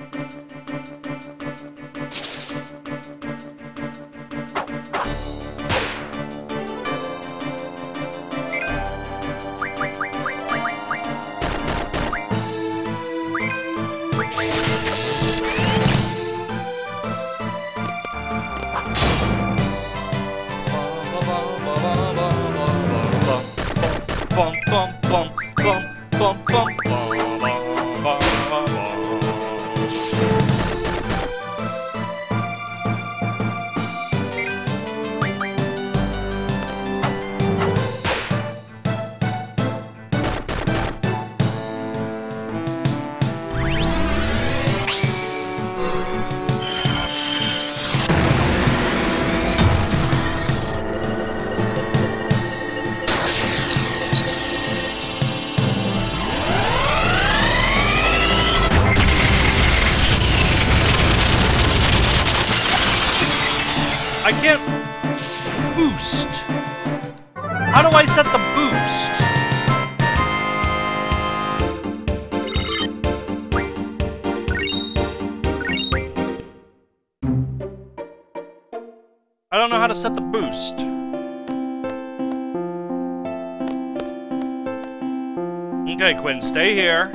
Quinn, stay here.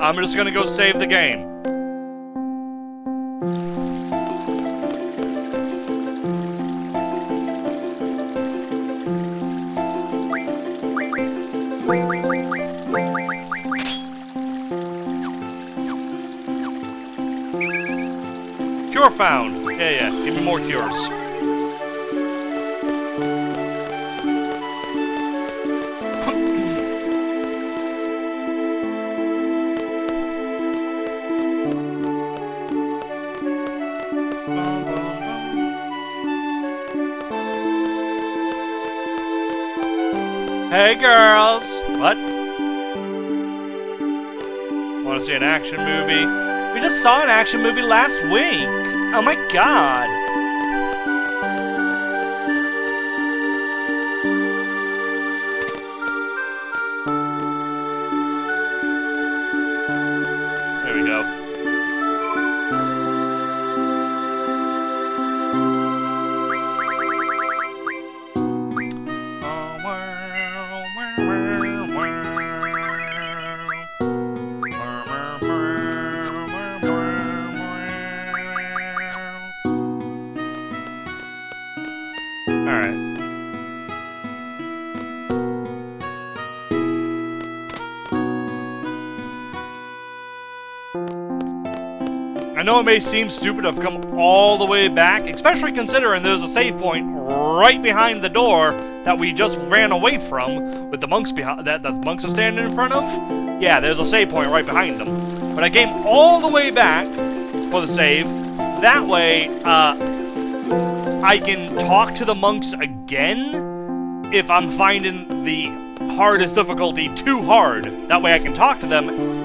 I'm just gonna go save the game. Cure found. Yeah, yeah. Give me more cures. An action movie? We just saw an action movie last week. Oh my god. Know it may seem stupid to have come all the way back, especially considering there's a save point right behind the door that we just ran away from with the monks behind that the monks are standing in front of. Yeah, there's a save point right behind them. But I came all the way back for the save. That way, uh, I can talk to the monks again if I'm finding the hardest difficulty too hard. That way I can talk to them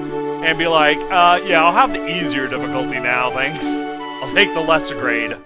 and be like, uh, yeah, I'll have the easier difficulty now, thanks. I'll take the lesser grade.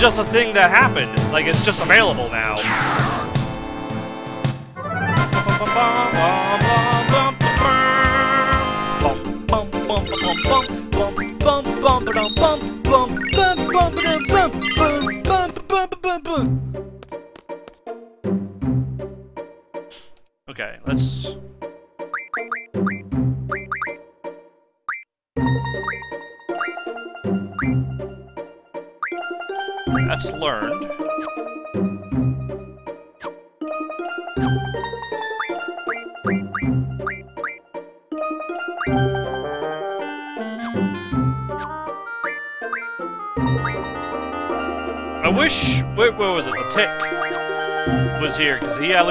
Just a thing that happened. Like, it's just available now.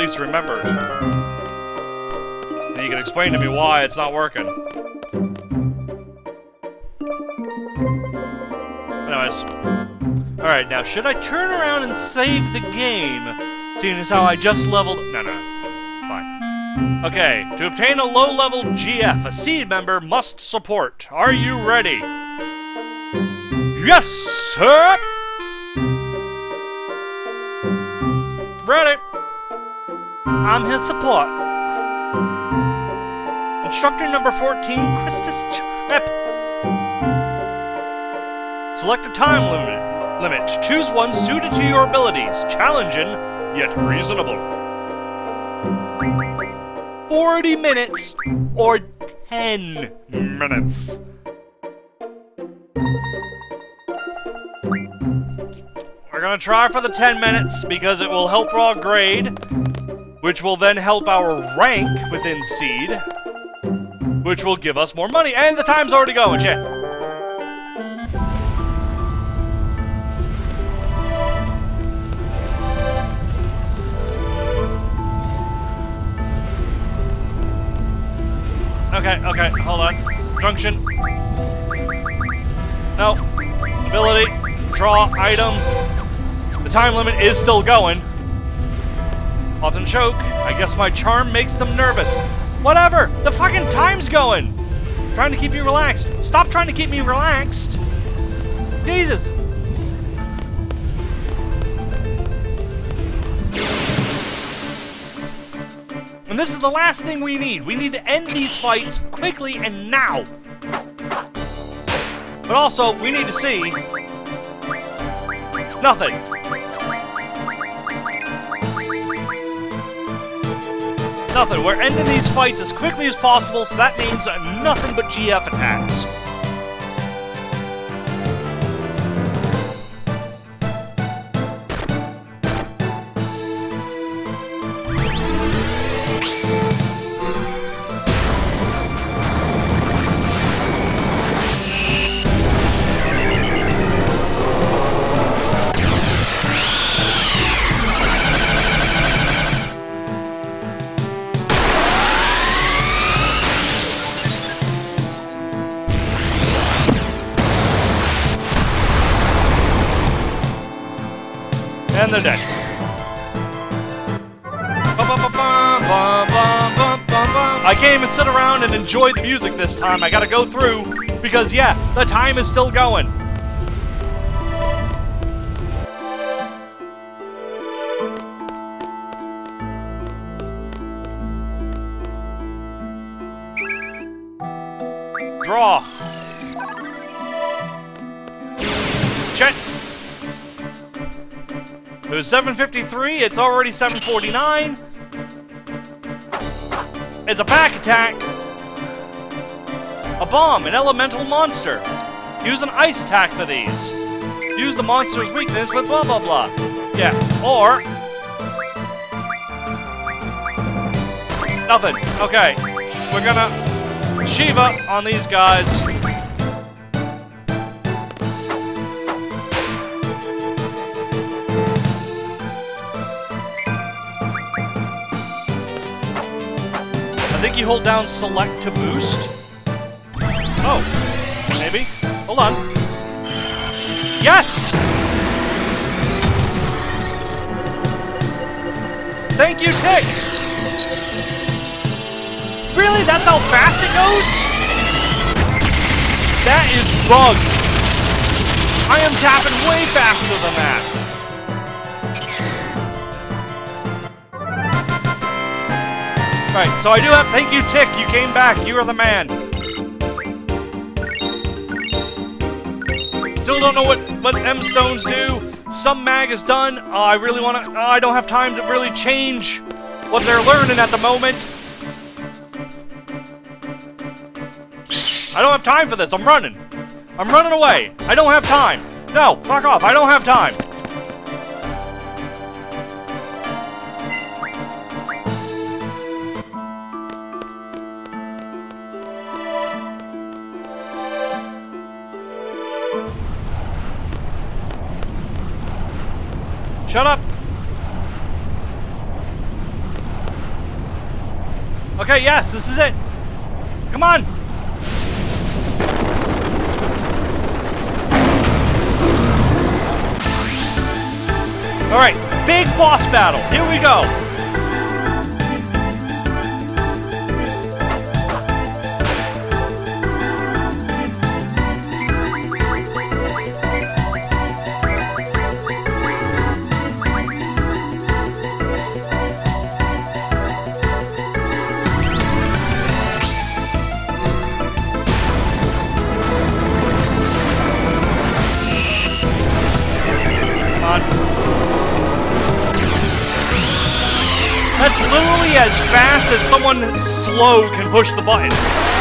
Least remembered. And he can explain to me why it's not working. Anyways. Alright, now, should I turn around and save the game? Seeing as how I just leveled... No, no. Fine. Okay, to obtain a low-level GF, a seed member must support. Are you ready? Yes, sir! Ready. I'm his support. Instructor number 14, Quistis Trepe. Select a time limit. Limit. Choose one suited to your abilities. Challenging, yet reasonable. 40 minutes or 10 minutes. We're gonna try for the 10 minutes because it will help our grade, which will then help our rank within Seed, which will give us more money. And the time's already going, shit. Okay, okay, hold on. Junction. No. Ability. Draw item. The time limit is still going. Often choke. I guess my charm makes them nervous. Whatever! The fucking time's going! trying to keep you relaxed. Stop trying to keep me relaxed. Jesus. And this is the last thing we need. We need to end these fights quickly and now. But also, we need to see... Nothing. Nothing. We're ending these fights as quickly as possible, so that means nothing but GF attacks. I can't even sit around and enjoy the music this time. I gotta go through because, yeah, the time is still going. Was 753, it's already 749. It's a pack attack. A bomb, an elemental monster. Use an ice attack for these. Use the monster's weakness with blah blah blah. Yeah, or... Nothing. Okay, we're gonna Shiva on these guys. Hold down select to boost. Oh. Maybe? Hold on. Yes! Thank you, Tick! Really? That's how fast it goes? That is bug. I am tapping way faster than that. Right, so I do have. Thank you, Tick. You came back. You are the man. Still don't know what what M stones do. Sum mag is done. Uh, I really want to. Uh, I don't have time to really change what they're learning at the moment. I don't have time for this. I'm running. I'm running away. I don't have time. No, fuck off. I don't have time. Shut up! Okay, yes, this is it. Come on! Alright, big boss battle. Here we go. Someone slow can push the button.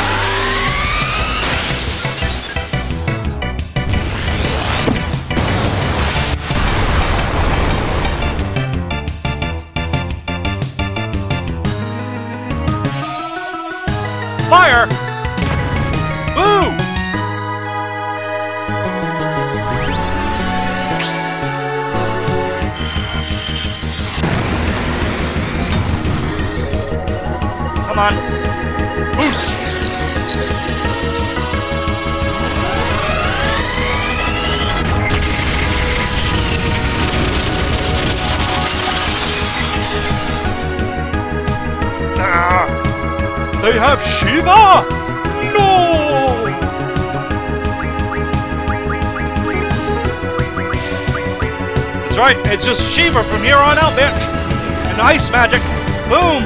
On out, bitch! And ice magic! Boom!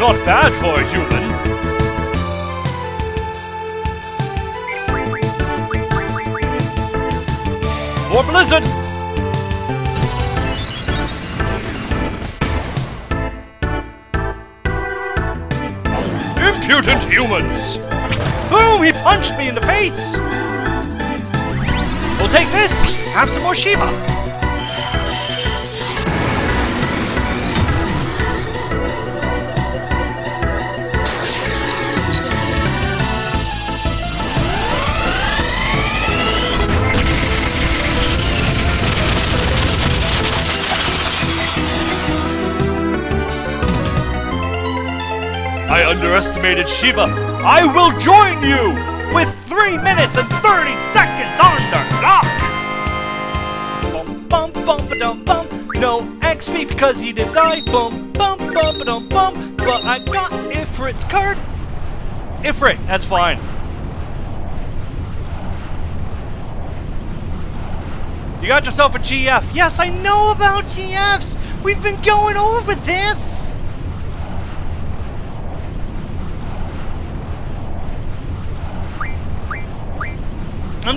Not bad for a human. More blizzard! Impudent humans! Boom! He punched me in the face! We'll take this! Have some more Shiva! Underestimated Shiva. I will join you with 3 minutes and 30 seconds on the clock! Bum bum bum dum bum. No XP because he did die. Bum bum bum dum bum. But I got Ifrit's card. Ifrit, that's fine. You got yourself a GF. Yes, I know about GFs. We've been going over this.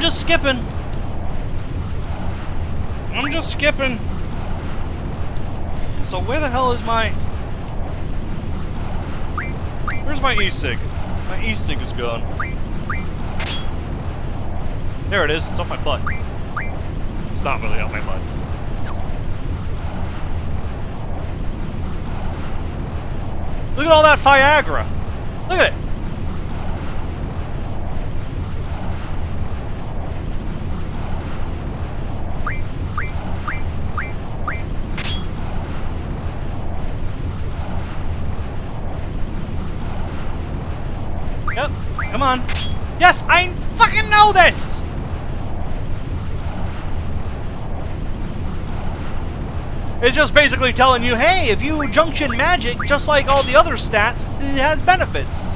Just skipping. I'm just skipping. So where the hell is my... Where's my e-cig? My e-cig is gone. There it is. It's on my butt. It's not really on my butt. Look at all that Viagra. Look at it. Yep. Come on. Yes, I fucking know this! It's just basically telling you, hey, if you junction magic, just like all the other stats, it has benefits.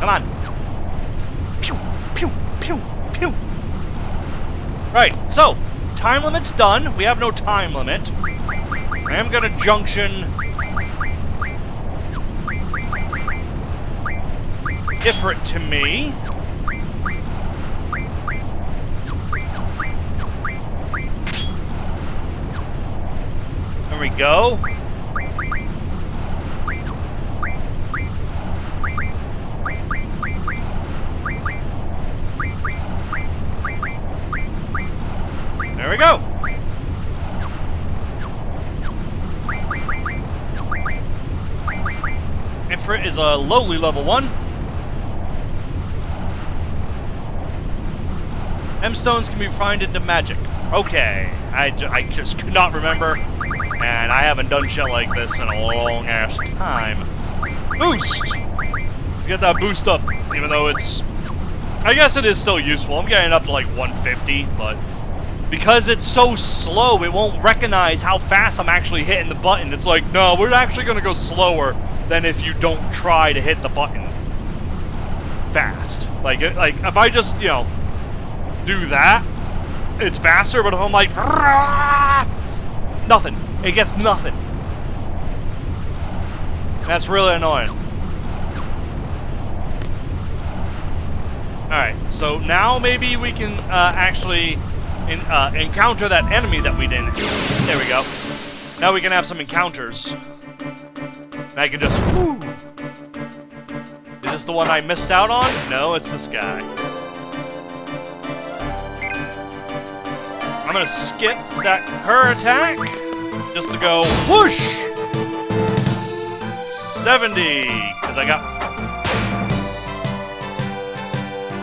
Come on. Pew, pew, pew, pew. Right, so, time limit's done. We have no time limit. I am gonna junction... Ifrit to me. There we go. There we go. Ifrit is a lowly level 1. M-stones can be refined into magic. Okay, I, I just could not remember, and I haven't done shit like this in a long-ass time. Boost! Let's get that boost up, even though it's... I guess it is still useful. I'm getting up to like 150, but because it's so slow, it won't recognize how fast I'm actually hitting the button. It's like, no, we're actually going to go slower than if you don't try to hit the button fast. Like, like if I just, you know, do that, it's faster, but if I'm like, nothing. It gets nothing. That's really annoying. Alright, so now maybe we can uh, actually in, uh, encounter that enemy that we didn't. There we go. Now we can have some encounters. And I can just, whoo. Is this the one I missed out on? No, it's this guy. Gonna skip that her attack? Just to go whoosh! 70 because I got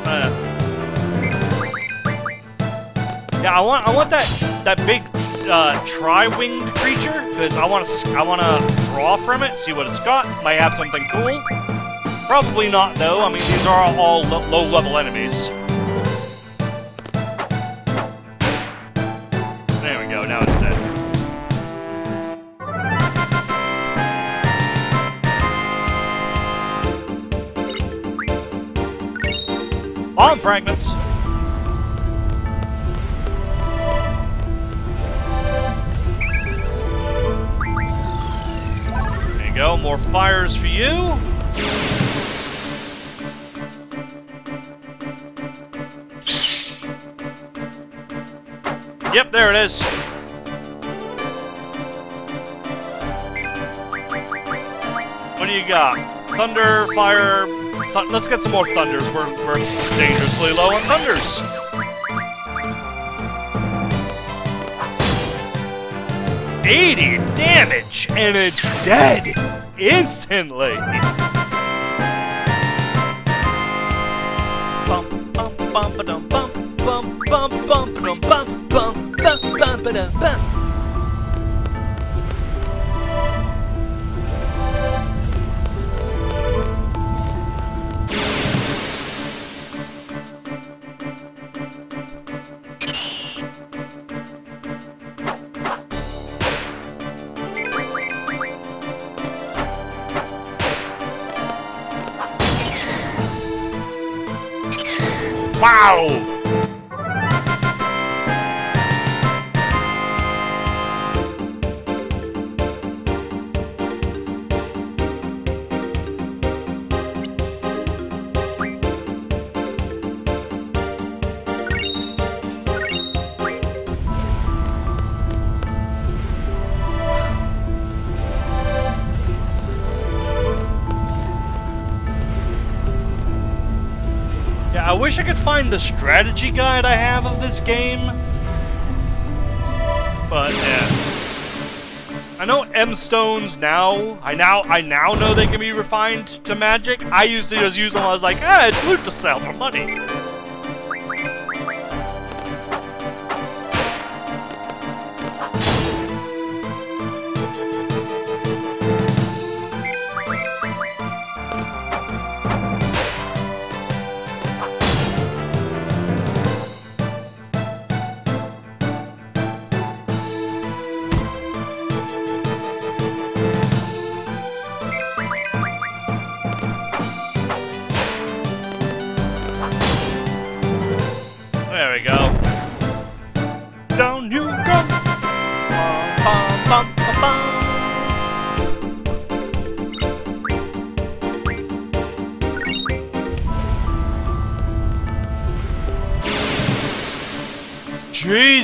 uh, yeah I want I want that that big uh, tri-winged creature because I want to I want to draw from it see what it's got. Might have something cool. Probably not though. I mean these are all low level enemies. Thunder, fire... Th let's get some more thunders. We're, we're dangerously low on thunders. Eighty damage, and it's dead instantly. The strategy guide I have of this game. But yeah. I know M stones now. I now I now know they can be refined to magic. I used to just use them. I was like, ah, it's loot to sell for money.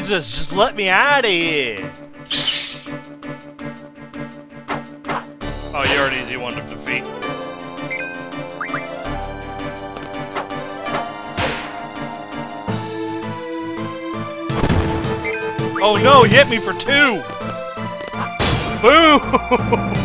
Jesus, just let me out of here. Oh, you're an easy one to defeat. Oh no, he hit me for two! Boo! *laughs*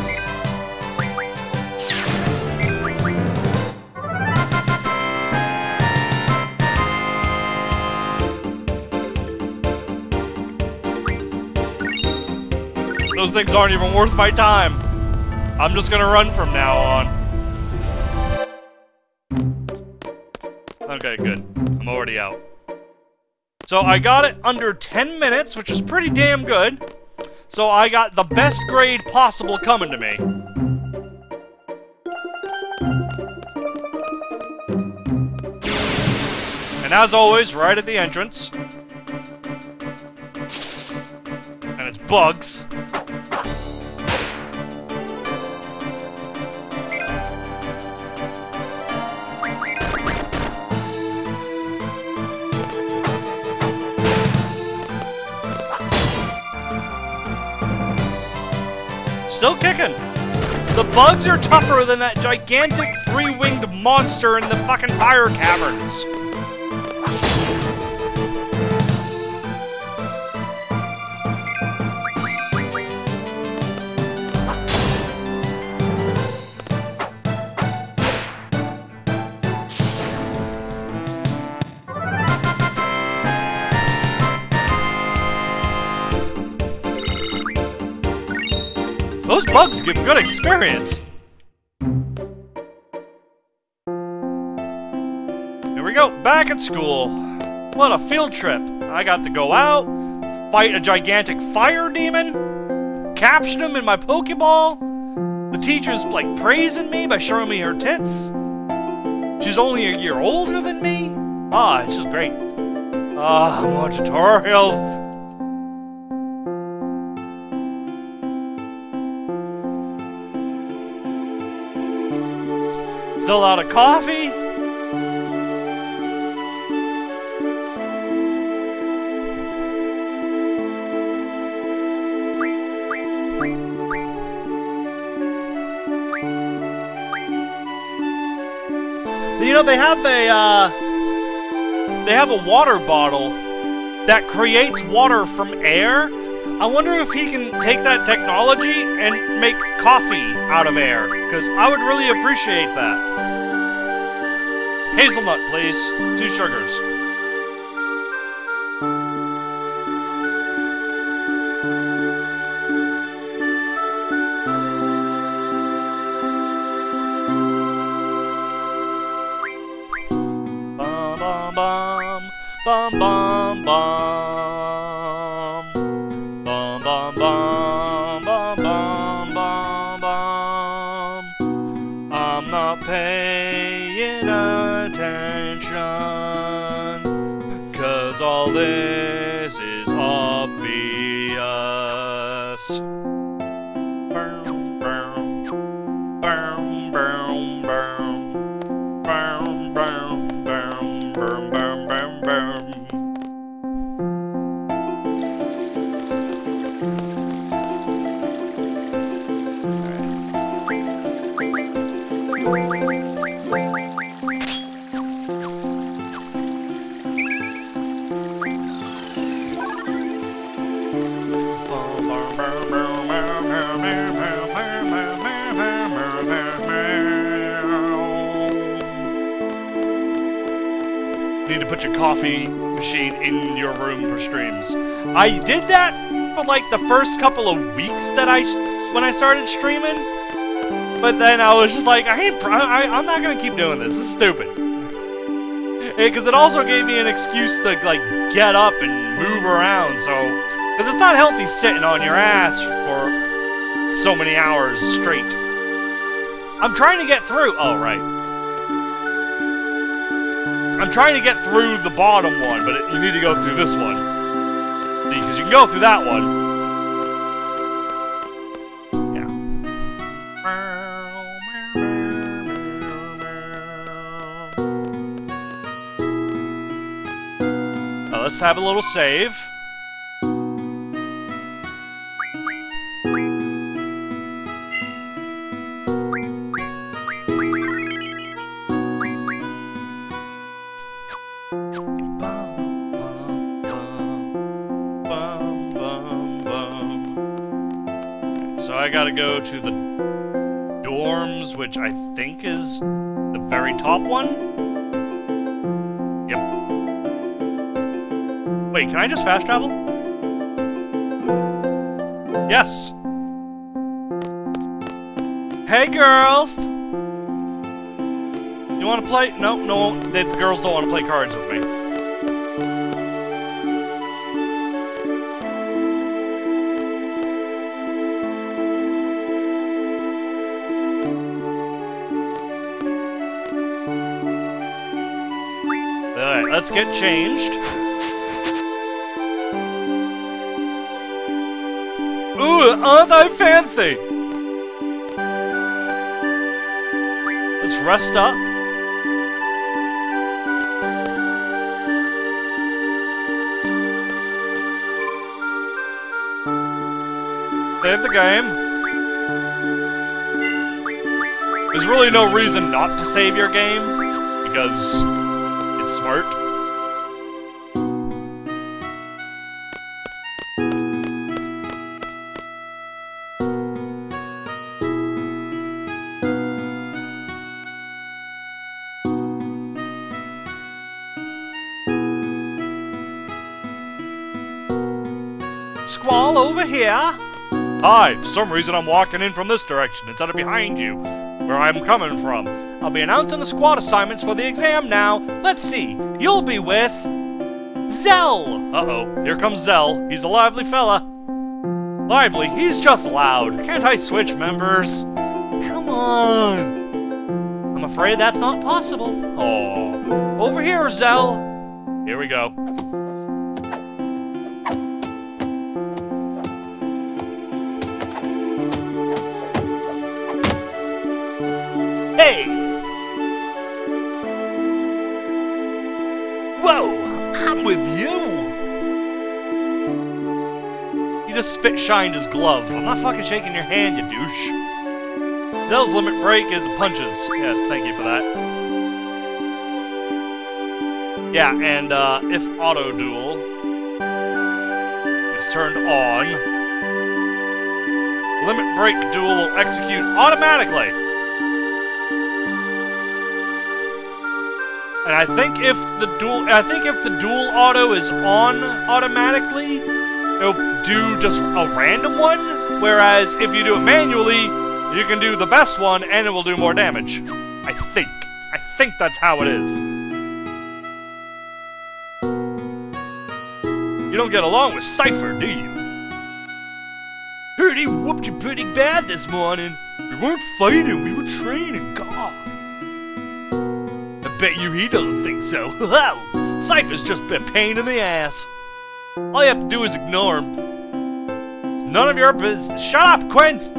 Those things aren't even worth my time. I'm just gonna run from now on. Okay, good. I'm already out. So I got it under 10 minutes, which is pretty damn good. So I got the best grade possible coming to me. And as always, right at the entrance. And it's bugs. Still kicking. The bugs are tougher than that gigantic three-winged monster in the fucking fire caverns. Bugs give good experience. Here we go, back at school. What a field trip. I got to go out, fight a gigantic fire demon, capture him in my Pokeball. The teacher's like praising me by showing me her tits. She's only a year older than me. Ah, it's just great. Ah, more tutorials. Still out of coffee? You know, they have a, uh, they have a water bottle that creates water from air. I wonder if he can take that technology and make coffee out of air, because I would really appreciate that. Hazelnut, please. Two sugars. Coffee machine in your room for streams. I did that for like the first couple of weeks that I when I started streaming, but then I was just like, I ain't, I, I'm not gonna keep doing this. This is stupid. *laughs* Because it also gave me an excuse to like get up and move around. So, because it's not healthy sitting on your ass for so many hours straight. I'm trying to get through. Oh right. I'm trying to get through the bottom one, but it, you need to go through this one. Because you can go through that one. Yeah. I let's have a little save. So I gotta go to the dorms, which I think is the very top one. Yep. Wait, can I just fast travel? Yes. Hey, girls! You wanna play? No, no, the girls don't wanna play cards with me. Let's get changed. Ooh, aren't I fancy? Let's rest up. Save the game. There's really no reason not to save your game, because it's smart. Hi, for some reason I'm walking in from this direction instead of behind you, where I'm coming from. I'll be announcing the squad assignments for the exam now. Let's see, you'll be with... Zell! Uh-oh, here comes Zell. He's a lively fella. Lively, he's just loud. Can't I switch members? Come on. I'm afraid that's not possible. Oh, over here, Zell. Here we go. Spit shined his glove. I'm not fucking shaking your hand, you douche. Zell's limit break is punches. Yes, thank you for that. Yeah, and uh, if auto duel is turned on, limit break duel will execute automatically. And I think if the dual, I think if the dual auto is on automatically, do just a random one. Whereas if you do it manually, you can do the best one and it will do more damage. I think. I think that's how it is. You don't get along with Seifer, do you? Heard he whooped you pretty bad this morning. We weren't fighting, we were training. God. I bet you he doesn't think so. *laughs* Seifer's just been a pain in the ass. All you have to do is ignore him. None of your business. Shut up, Quint!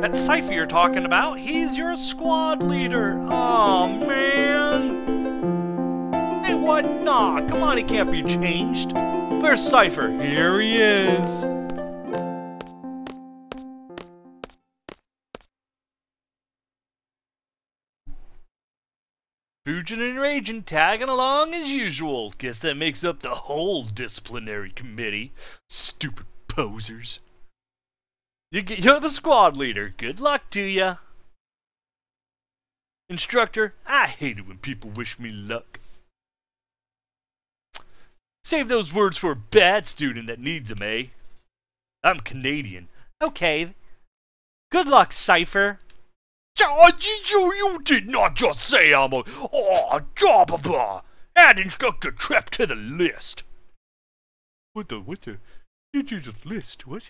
That Seifer you're talking about, he's your squad leader. Oh man. Hey, what? Nah, come on, he can't be changed. Where's Seifer? Here he is. Fujin and Raijin tagging along as usual. Guess that makes up the whole disciplinary committee. Stupid posers. You get, you're the squad leader. Good luck to ya. Instructor, I hate it when people wish me luck. Save those words for a bad student that needs 'em, eh? I'm Canadian. Okay. Good luck, Seifer. You, you did not just say I'm a oh, jobber. Uh, Add instructor Trepe to the list. What the, what the, did you just list, what?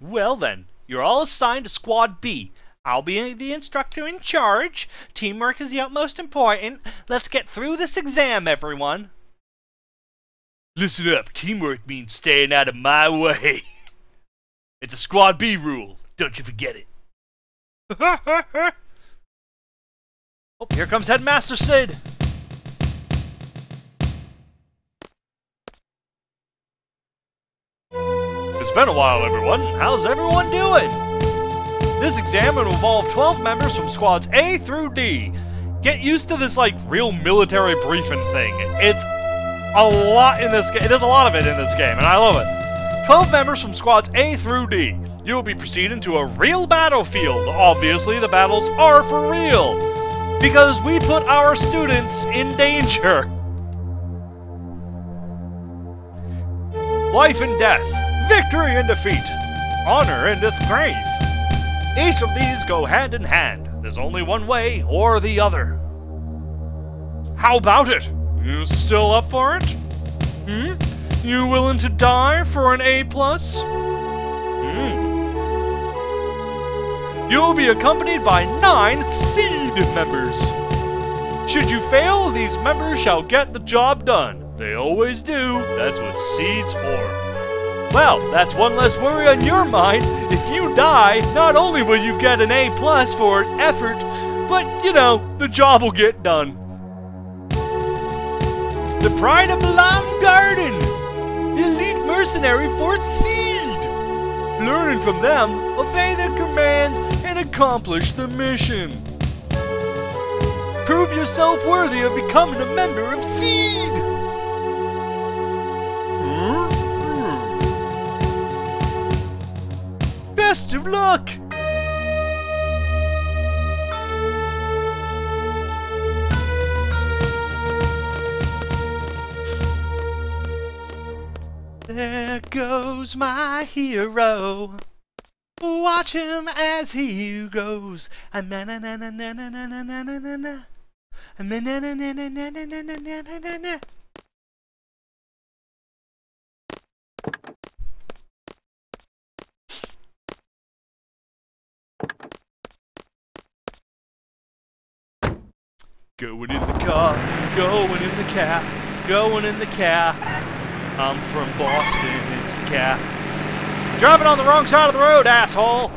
Well then, you're all assigned to Squad B. I'll be the instructor in charge. Teamwork is the utmost important. Let's get through this exam, everyone. Listen up, teamwork means staying out of my way. *laughs* It's a Squad B rule. Don't you forget it. *laughs* oh, here comes Headmaster Cid. It's been a while, everyone. How's everyone doing? This exam will involve 12 members from squads A through D. Get used to this, like, real military briefing thing. It's a lot in this game. There's a lot of it in this game, and I love it. 12 members from squads A through D. You will be proceeding to a real battlefield. Obviously, the battles are for real. Because we put our students in danger. Life and death, victory and defeat, honor and disgrace. Each of these go hand in hand. There's only one way or the other. How about it? You still up for it? Hmm? You willing to die for an A plus? Hmm. You will be accompanied by nine seed members. Should you fail, these members shall get the job done. They always do. That's what seed's for. Well, that's one less worry on your mind. If you die, not only will you get an A plus for effort, but, you know, the job will get done. The Pride of Balamb Garden! Elite mercenary Fort Seed! Learning from them, obey their commands, and accomplish the mission. Prove yourself worthy of becoming a member of Seed! Hmm? Hmm. Best of luck! There goes my hero. Watch him as he goes. na na na na na na na na na na na na. Na na na na na na na na na na na na. Going in the car, going in the cab, going in the cab. I'm from Boston, it's the cat. Driving on the wrong side of the road, asshole!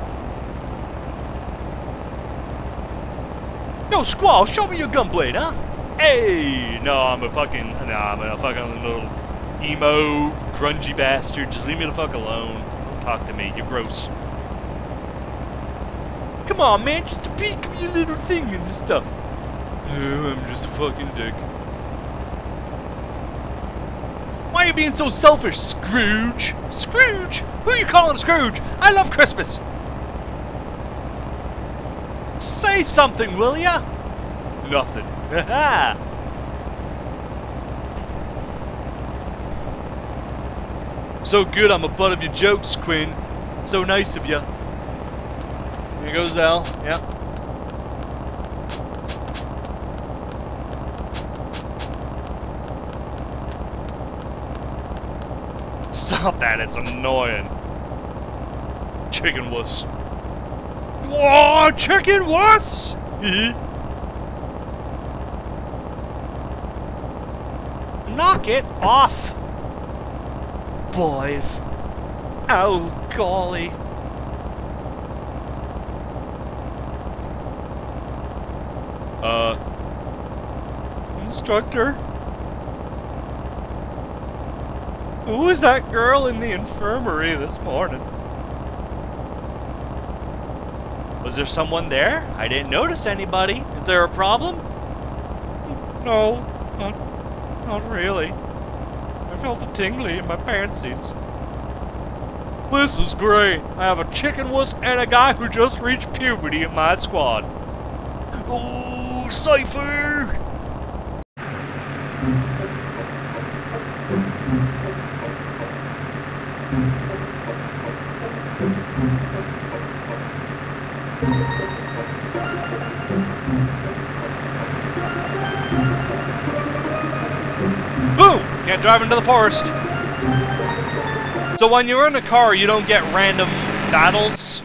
Yo, Squall, show me your gunblade, huh? Hey! No, I'm a fucking, no, I'm a fucking little emo, grungy bastard. Just leave me the fuck alone. Don't talk to me, you're gross. Come on, man, just a peek of your little thing and stuff. No, I'm just a fucking dick. Why are you being so selfish, Scrooge? Scrooge? Who are you calling Scrooge? I love Christmas. Say something, will ya? Nothing. *laughs* so good I'm a butt of your jokes, Quinn. So nice of you. Here goes Al. Yep. Stop that, it's annoying. Chicken wuss. Whoa, chicken wuss! *laughs* Knock it off, boys. Oh, golly. Uh, instructor? Who was that girl in the infirmary this morning? Was there someone there? I didn't notice anybody. Is there a problem? No, not, not really. I felt a tingly in my pantsies. This is great. I have a chicken wuss and a guy who just reached puberty in my squad. Oh, Seifer! Drive into the forest. So when you're in a car, you don't get random battles.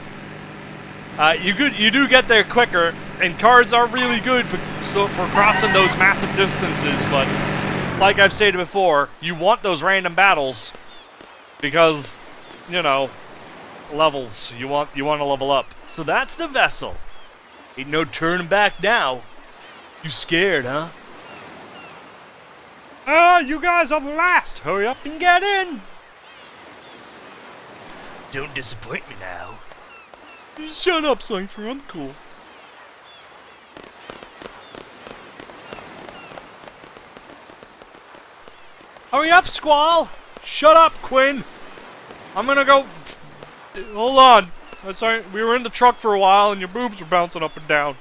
Uh, you good, you do get there quicker, and cars are really good for so for crossing those massive distances. But like I've stated before, you want those random battles because you know levels. You want you want to level up. So that's the vessel. Ain't no turning back now. You scared, huh? Ah, you guys are the last. Hurry up and get in. Don't disappoint me now. Shut up, Seifer. I'm cool. Hurry up, Squall! Shut up, Quinn! I'm gonna go. Hold on. I'm sorry. We were in the truck for a while and your boobs were bouncing up and down.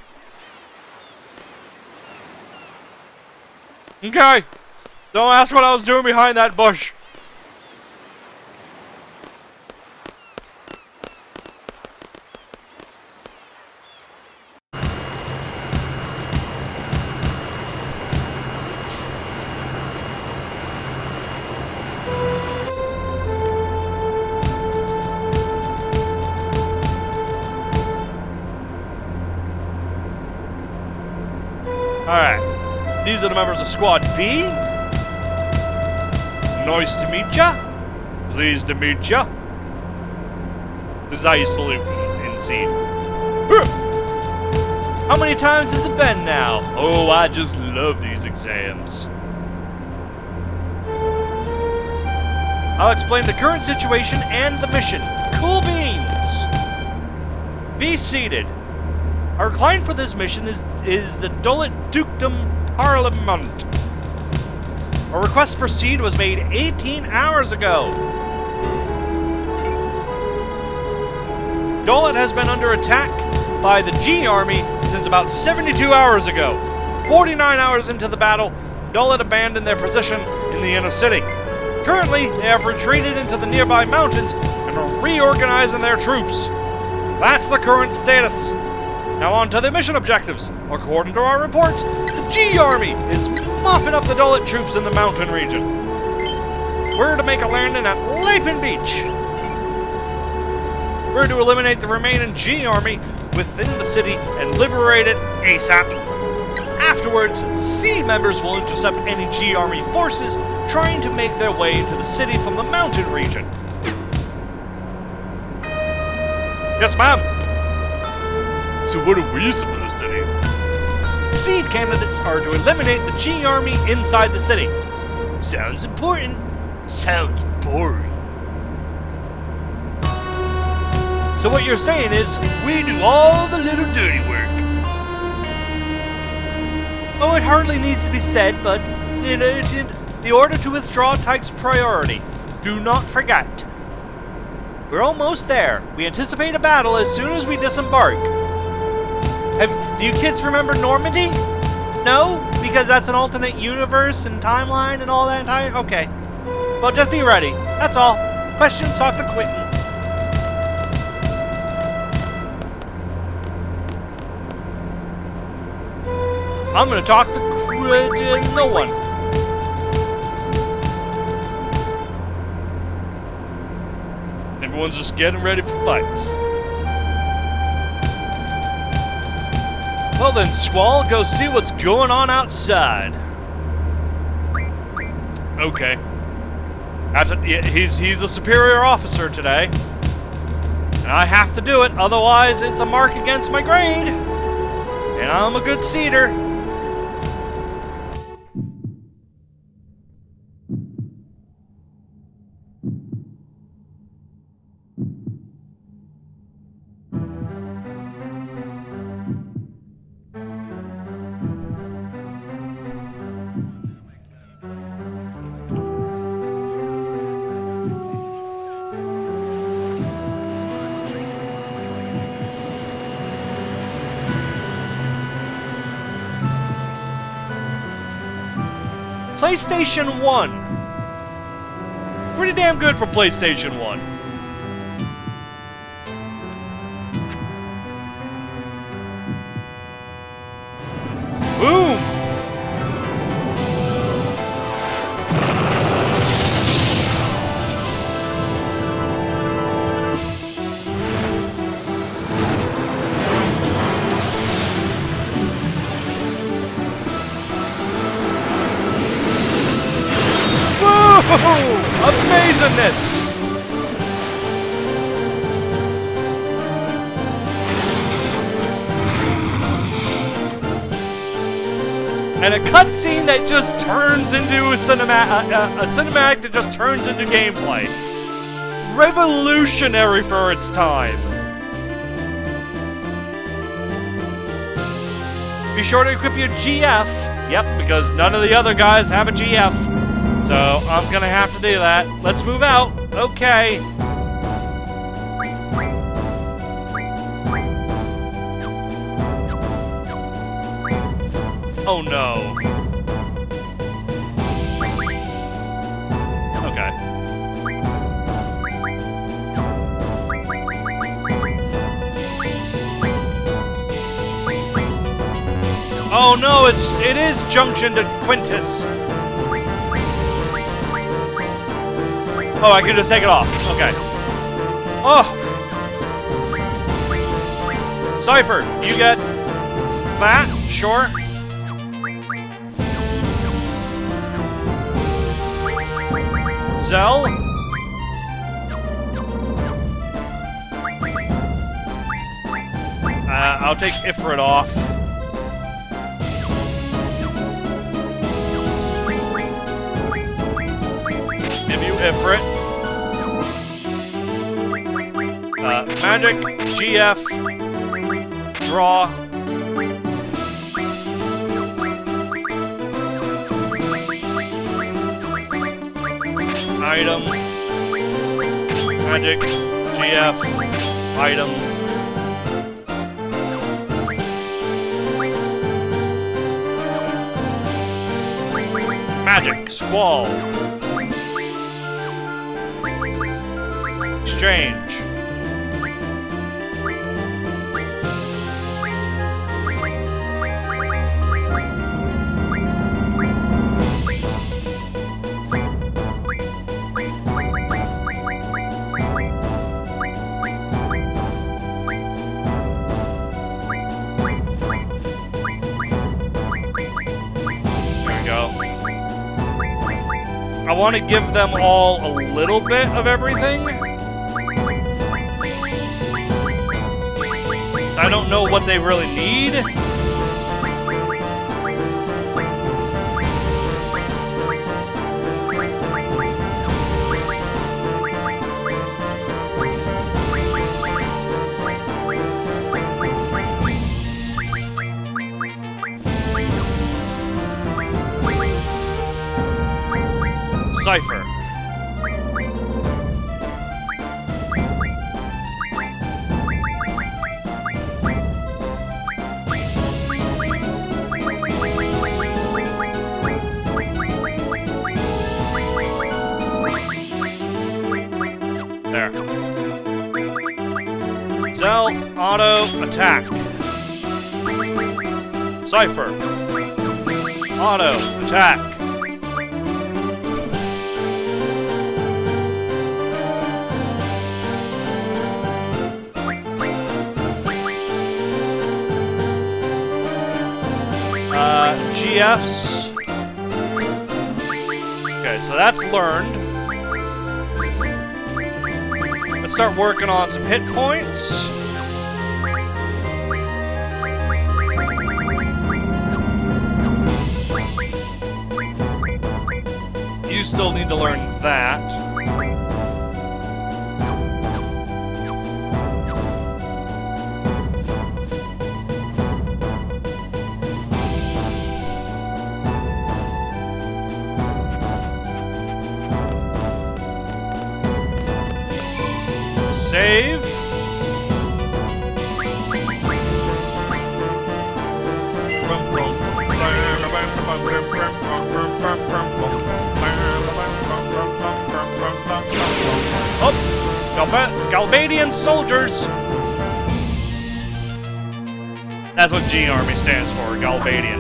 Okay. Don't ask what I was doing behind that bush. Alright. These are the members of Squad B. Nice to meet ya. Pleased to meet ya. This is how you salute in Seed. How many times has it been now? Oh, I just love these exams. I'll explain the current situation and the mission. Cool beans! Be seated. Our client for this mission is, is the Dollet Dukedom Parliament. A request for seed was made 18 hours ago. Dollet has been under attack by the G Army since about 72 hours ago. 49 hours into the battle, Dollet abandoned their position in the inner city. Currently, they have retreated into the nearby mountains and are reorganizing their troops. That's the current status. Now on to the mission objectives. According to our reports, the G Army is mopping up the Dollet troops in the mountain region. We're to make a landing at Lapin Beach. We're to eliminate the remaining G Army within the city and liberate it ASAP. Afterwards, C members will intercept any G Army forces trying to make their way into the city from the mountain region. Yes, ma'am. So what are we supposed to do? Seed candidates are to eliminate the G Army inside the city. Sounds important. Sounds boring. So what you're saying is, We do all the little dirty work. oh, it hardly needs to be said, but it, it, it, the order to withdraw takes priority. Do not forget. We're almost there. We anticipate a battle as soon as we disembark. Have, do you kids remember Normandy? No? Because that's an alternate universe and timeline and all that entire... Okay. Well, just be ready. That's all. Questions, talk to Quentin. I'm gonna talk to Quentin. No one. Everyone's just getting ready for fights. Well then, Squall, go see what's going on outside. Okay. After, yeah, he's he's a superior officer today, and I have to do it. Otherwise, it's a mark against my grade. And I'm a good seeder. PlayStation 1. Pretty damn good for PlayStation 1. That just turns into a, cinema- a, a, a cinematic that just turns into gameplay. Revolutionary for its time. Be sure to equip your GF. Yep, because none of the other guys have a GF. So I'm gonna have to do that. Let's move out. Okay. Oh no. Oh no, it's it is junction to Quistis. Oh, I can just take it off. Okay. Oh. Seifer, you get that? Sure. Zell? Uh, I'll take Ifrit off. Ifrit. Uh, magic, GF, draw. Item. Magic. GF. Item. Magic. Squall. Exchange. I want to give them all a little bit of everything. I don't know what they really need. Seifer. Auto, attack. Uh, GFs. Okay, so that's learned. Let's start working on some hit points. Still need to learn that. That's what G Army stands for, Galbadian.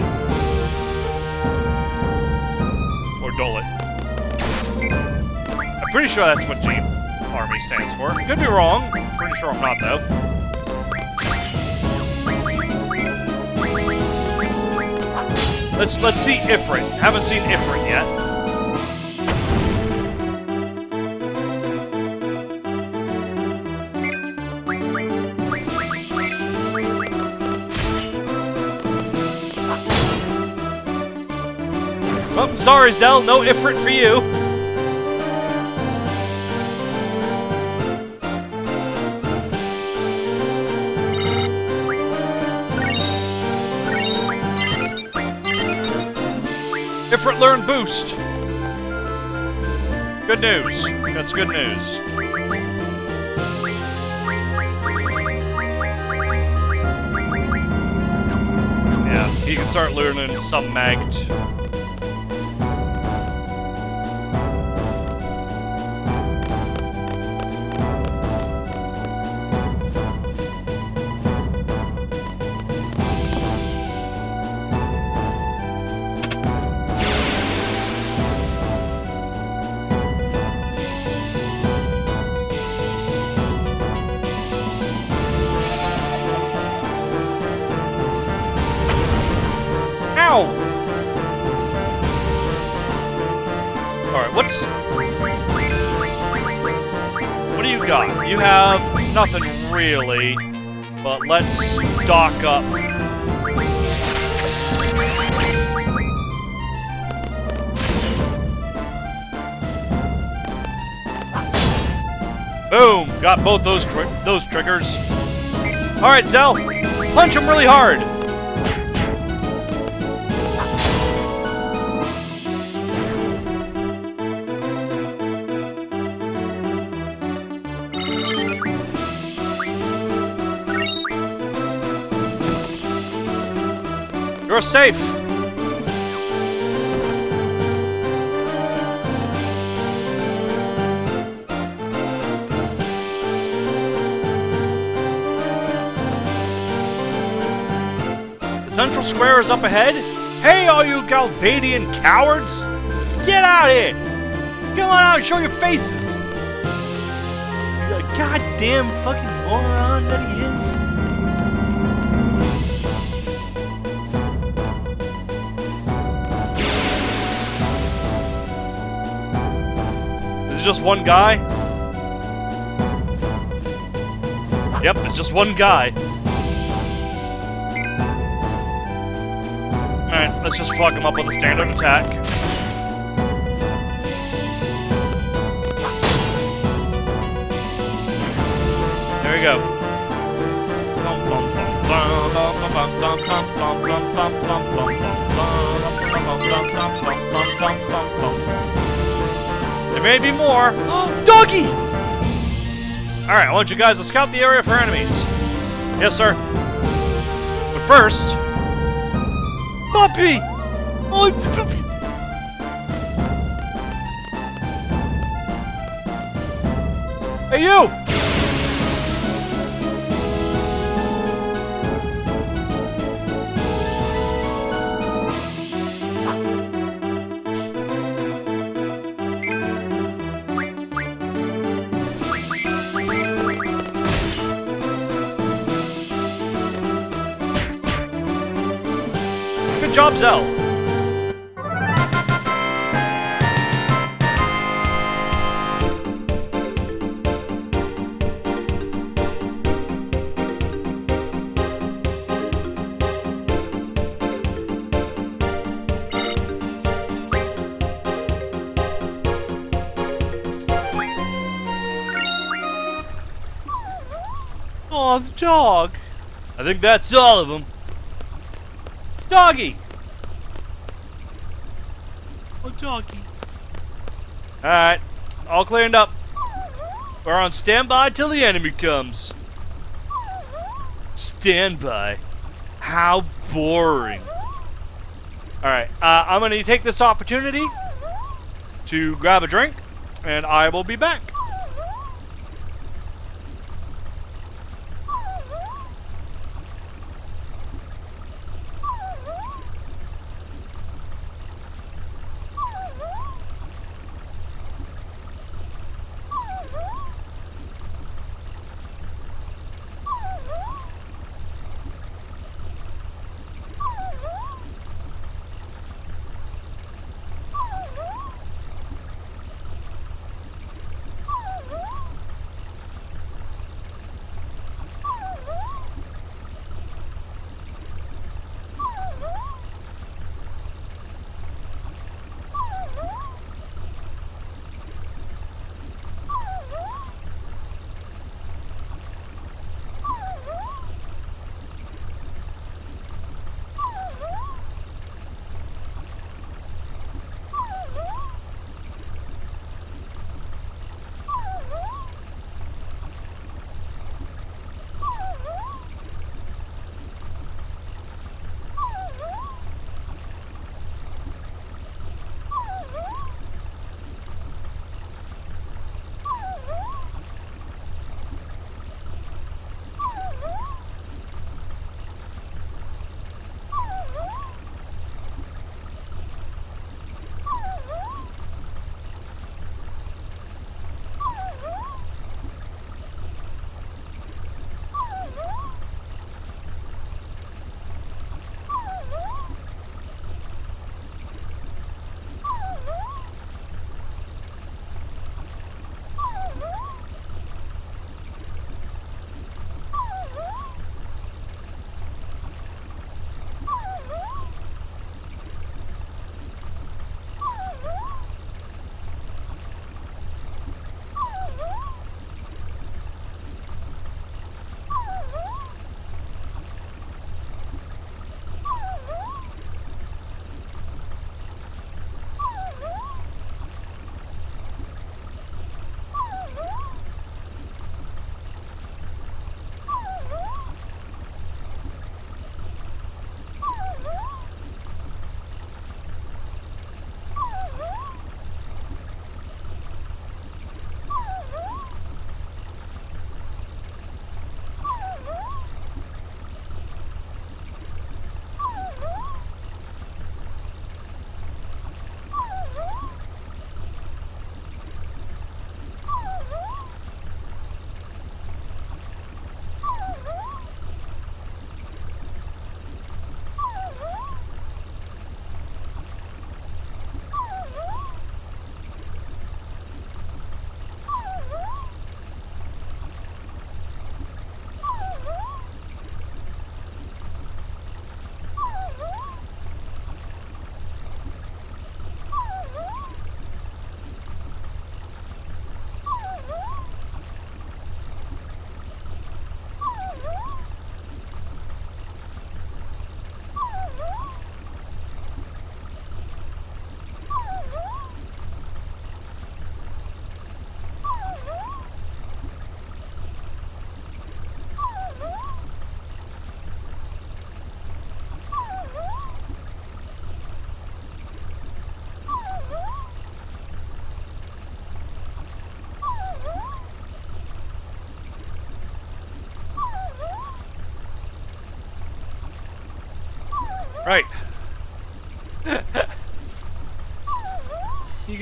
Or Dollet. I'm pretty sure that's what G Army stands for. Could be wrong. Pretty sure I'm not, though. Let's let's see Ifrit. Haven't seen Ifrit yet. Sorry, Zell, no Ifrit for you. Ifrit learn boost. Good news. That's good news. Yeah, he can start learning some magnet. Nothing really, but let's stock up. Boom! Got both those tri those triggers. Alright, Zell! Punch him really hard! You're safe. The central square is up ahead. Hey, all you Galbadian cowards! Get out here! Come on out and show your faces! You goddamn fucking moron that he is. Just one guy? Yep, it's just one guy. Alright, let's just fuck him up with a standard attack. There we go. There may be more. *gasps* Doggy! Alright, I want you guys to scout the area for enemies. Yes, sir. But first. Puppy! Oh, it's puppy! Hey, you! Oh, dog. I think that's all of them. Doggy! Oh, doggy. Alright, all cleared up. We're on standby till the enemy comes. Standby. How boring. Alright, uh, I'm gonna take this opportunity to grab a drink, and I will be back.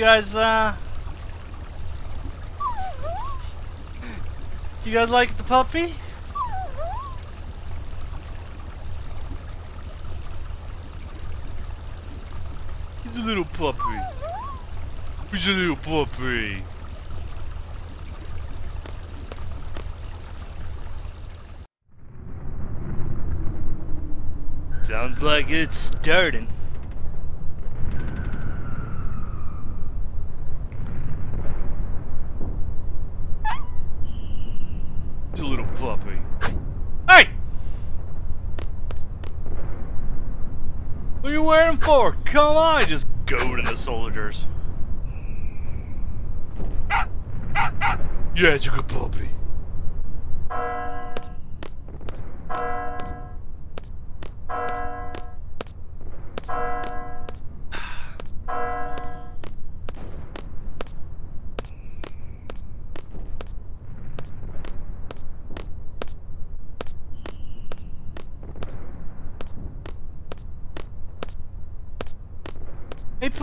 Guys, uh... You guys like the puppy? He's a little puppy. He's a little puppy. Sounds like it's starting. He's a little puppy. Hey! What are you waiting for? Come on, just go to the soldiers. Yeah, it's a good puppy.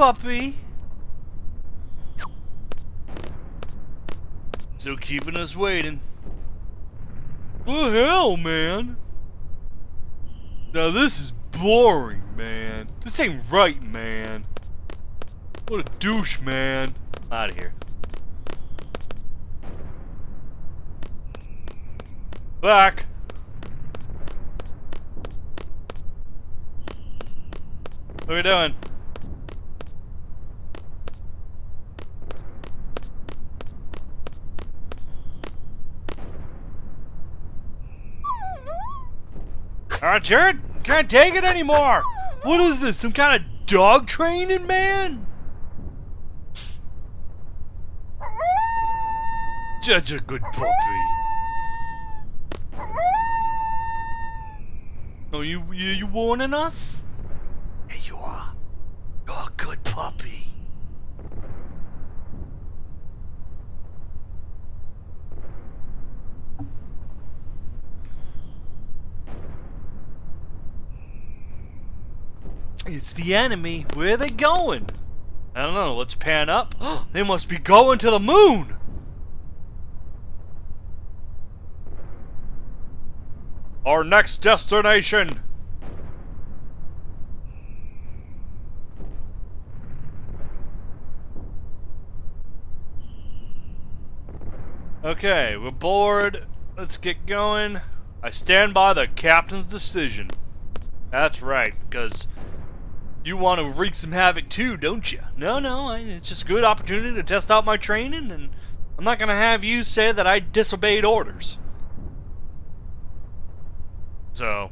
Puppy. Still keeping us waiting. What the hell, man? Now this is boring, man. This ain't right, man. What a douche, man. Out of here. Back. What are we doing? Alright, Jared, can't take it anymore. What is this? Some kind of dog training, man? Judge a good puppy. Oh, you, you, you warning us? Yeah, you are. You're a good puppy. It's enemy. Where are they going? I don't know. Let's pan up. *gasps* they must be going to the moon. Our next destination. Okay, we're bored. Let's get going. I stand by the captain's decision. That's right, because you want to wreak some havoc too, don't you? No, no, I, it's just a good opportunity to test out my training, and I'm not going to have you say that I disobeyed orders. So,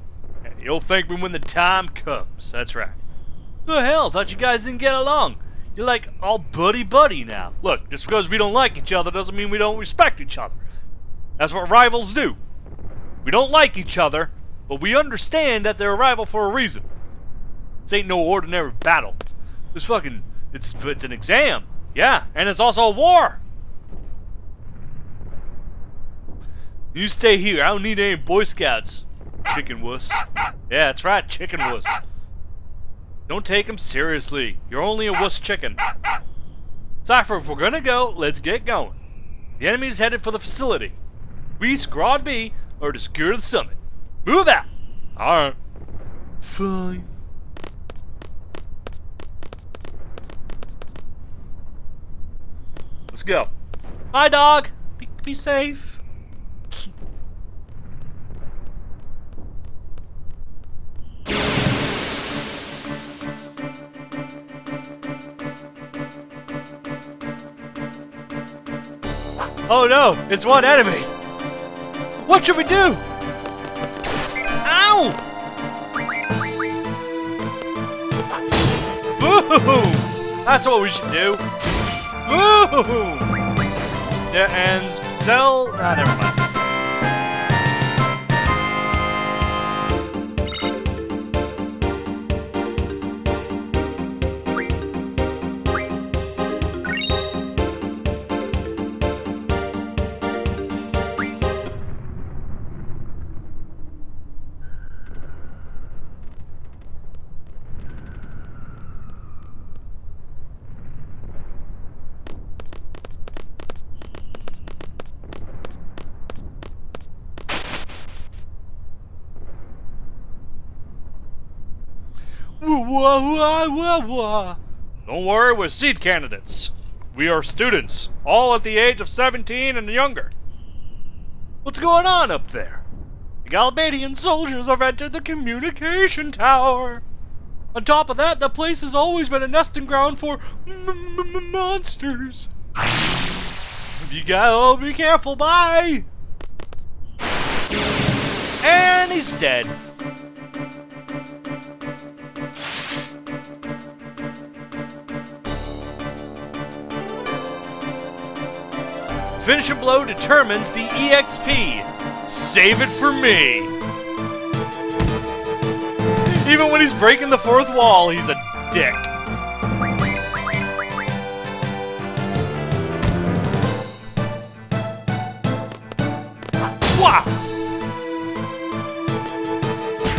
you'll thank me when the time comes. That's right. The hell, thought you guys didn't get along. You're like all buddy-buddy now. Look, just because we don't like each other doesn't mean we don't respect each other. That's what rivals do. We don't like each other, but we understand that they're a rival for a reason. This ain't no ordinary battle. This fucking, it's, it's an exam. Yeah, and it's also a war. You stay here. I don't need any Boy Scouts. Chicken wuss. Yeah, that's right, chicken wuss. Don't take him seriously. You're only a wuss chicken. Seifer, if we're gonna go, let's get going. The enemy's headed for the facility. We, Squad B, are to secure the summit. Move out! Alright. Fine. Let's go. Bye, dog. Be, be safe. Oh no, it's one enemy. What should we do? Ow! Boom! That's what we should do. Boom! Yeah, and sell. Ah, never mind. Don't worry, we're seed candidates. We are students, all at the age of 17 and younger. What's going on up there? The Galbadian soldiers have entered the communication tower. On top of that, the place has always been a nesting ground for monsters. You gotta be careful, bye! And he's dead. Finishing blow determines the EXP. Save it for me. Even when he's breaking the fourth wall, he's a dick. Wah!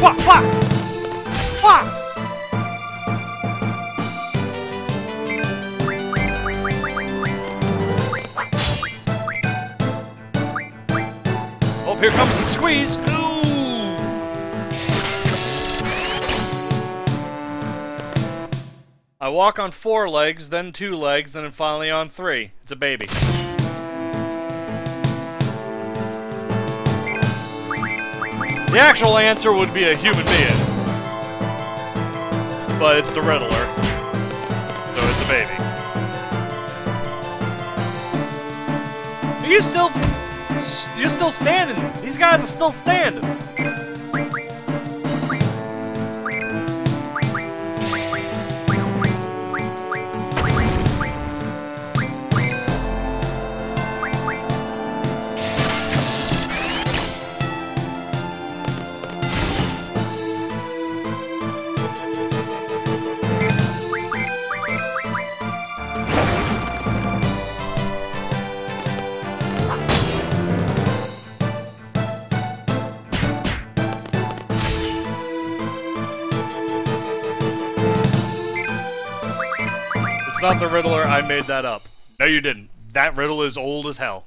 Wah, wah! Wah! Here comes the squeeze. I walk on four legs, then two legs, then finally on three. It's a baby. The actual answer would be a human being. But it's the Riddler. So it's a baby. Are you still... You're still standing. These guys are still standing. Not the Riddler, I made that up. No, you didn't. That riddle is old as hell.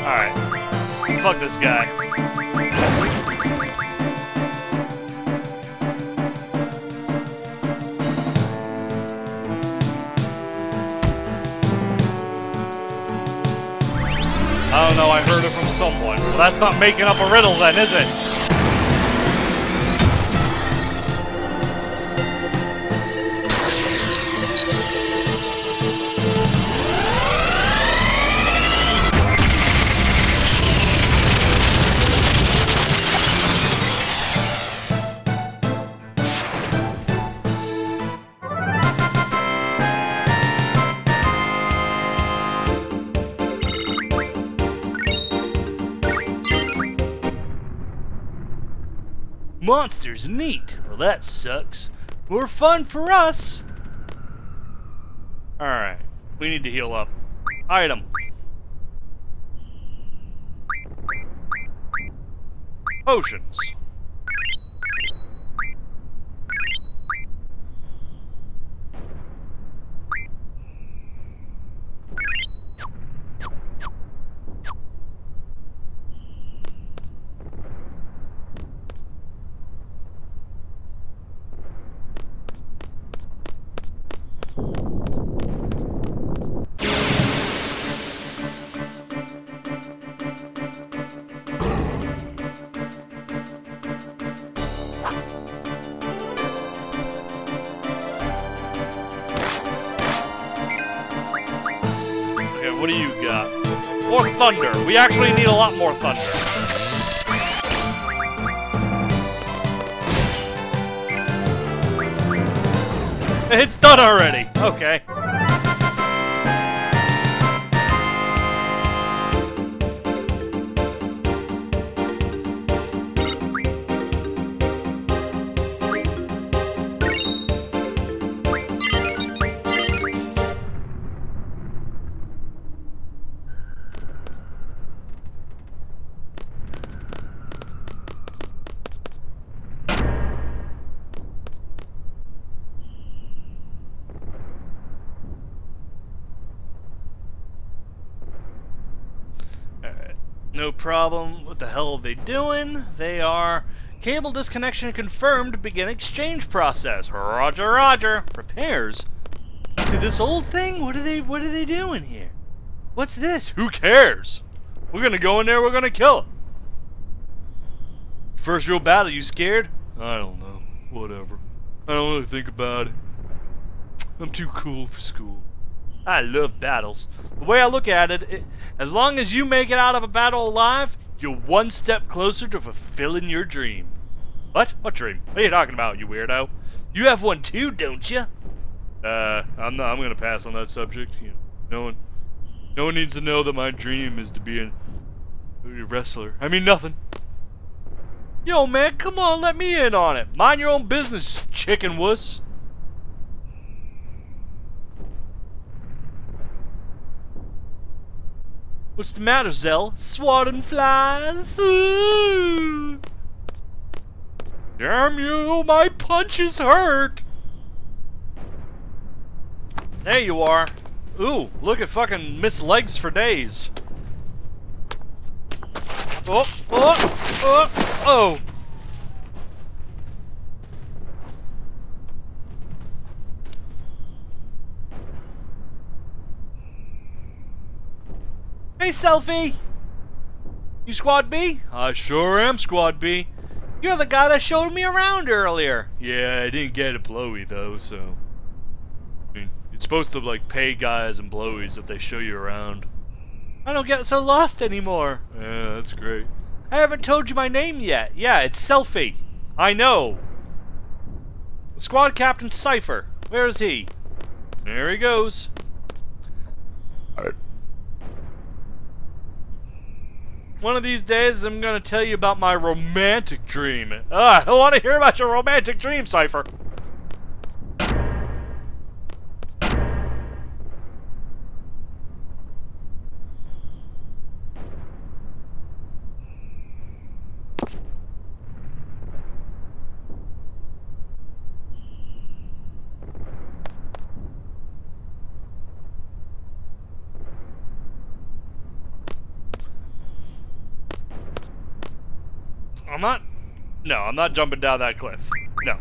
Alright. Fuck this guy. I don't know, I heard it from someone. Well, that's not making up a riddle then, is it? Monsters, neat. Well, that sucks. More fun for us. Alright, we need to heal up. Item. Potions. What do you got? More thunder. We actually need a lot more thunder. It's done already. Okay. Problem. What the hell are they doing? They are cable disconnection confirmed. Begin exchange process. Roger, Roger. Repairs to this old thing. What are they? What are they doing here? What's this? Who cares? We're gonna go in there. We're gonna kill it. First real battle. You scared? I don't know. Whatever. I don't really think about it. I'm too cool for school. I love battles. The way I look at it, it, as long as you make it out of a battle alive, you're one step closer to fulfilling your dream. What? What dream? What are you talking about, you weirdo? You have one too, don't you? Uh, I'm not. I'm gonna pass on that subject. You know, no one, no one needs to know that my dream is to be a, a wrestler. I mean nothing. Yo, man, come on, let me in on it. Mind your own business, chicken wuss. What's the matter, Zell? Swatting flies? Ooh. Damn you, my punches hurt! There you are. Ooh, look at fucking Miss Legs for days. Oh, oh, oh, oh. Hey, Selphie! You Squad B? I sure am Squad B. You're the guy that showed me around earlier. Yeah, I didn't get a blowy though, so... I mean, it's supposed to like pay guys and blowies if they show you around. I don't get so lost anymore. Yeah, that's great. I haven't told you my name yet. Yeah, it's Selphie. I know. Squad Captain Seifer. Where is he? There he goes. One of these days, I'm gonna tell you about my romantic dream. Ah, I want to hear about your romantic dream, Seifer. Not... No, I'm not jumping down that cliff. No.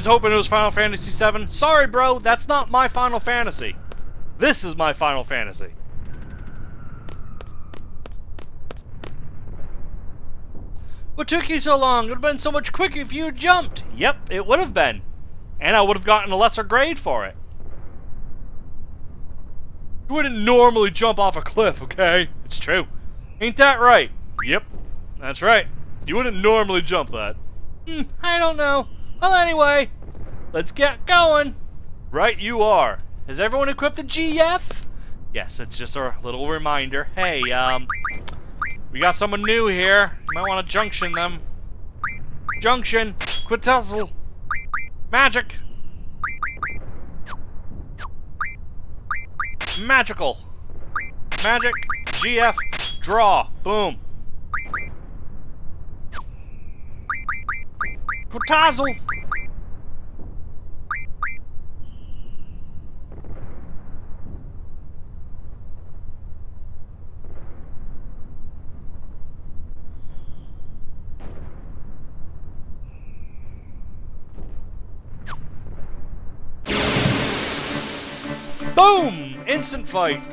Was hoping it was Final Fantasy VII. Sorry, bro, that's not my Final Fantasy. This is my Final Fantasy. What took you so long? It would have been so much quicker if you had jumped. Yep, it would have been. And I would have gotten a lesser grade for it. You wouldn't normally jump off a cliff, okay? It's true. Ain't that right? Yep, that's right. You wouldn't normally jump that. Hmm, I don't know. Well, anyway, let's get going. Right, you are. Has everyone equipped a GF? Yes, it's just a little reminder. Hey, um, we got someone new here. You might want to junction them. Junction. Quezacotl. Magic. Magical. Magic. GF. Draw. Boom. Quezacotl. Boom! Instant fight.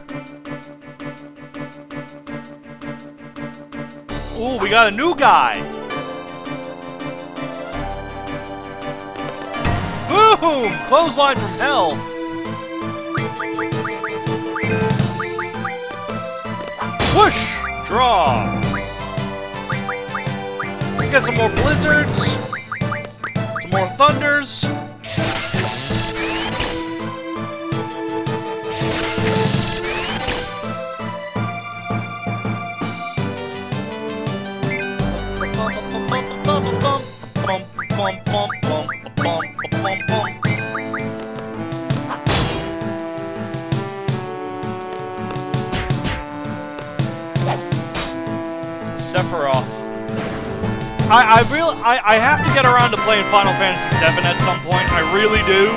Ooh, we got a new guy. Boom! Clothesline from hell. Push! Draw. Let's get some more blizzards. Some more thunders. Sephiroth. I, I really, I, I have to get around to playing Final Fantasy VII at some point. I really do.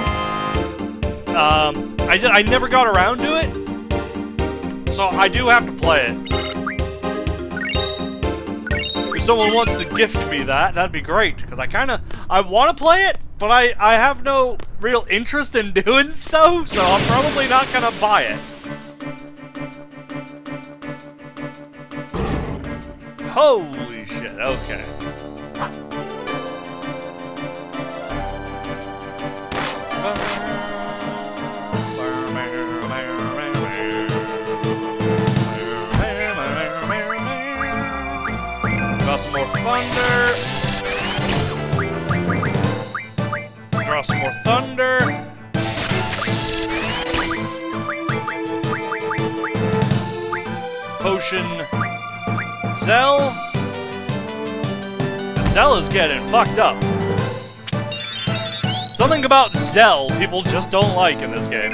Um, I, I never got around to it, so I do have to play it. If someone wants to gift me that, that'd be great. Because I kind of, I want to play it, but I, I have no real interest in *laughs* doing so, so I'm probably not gonna buy it. Holy shit, okay. Got some more thunder. Draw some more thunder. Zell. Zell is getting fucked up. Something about Zell people just don't like in this game.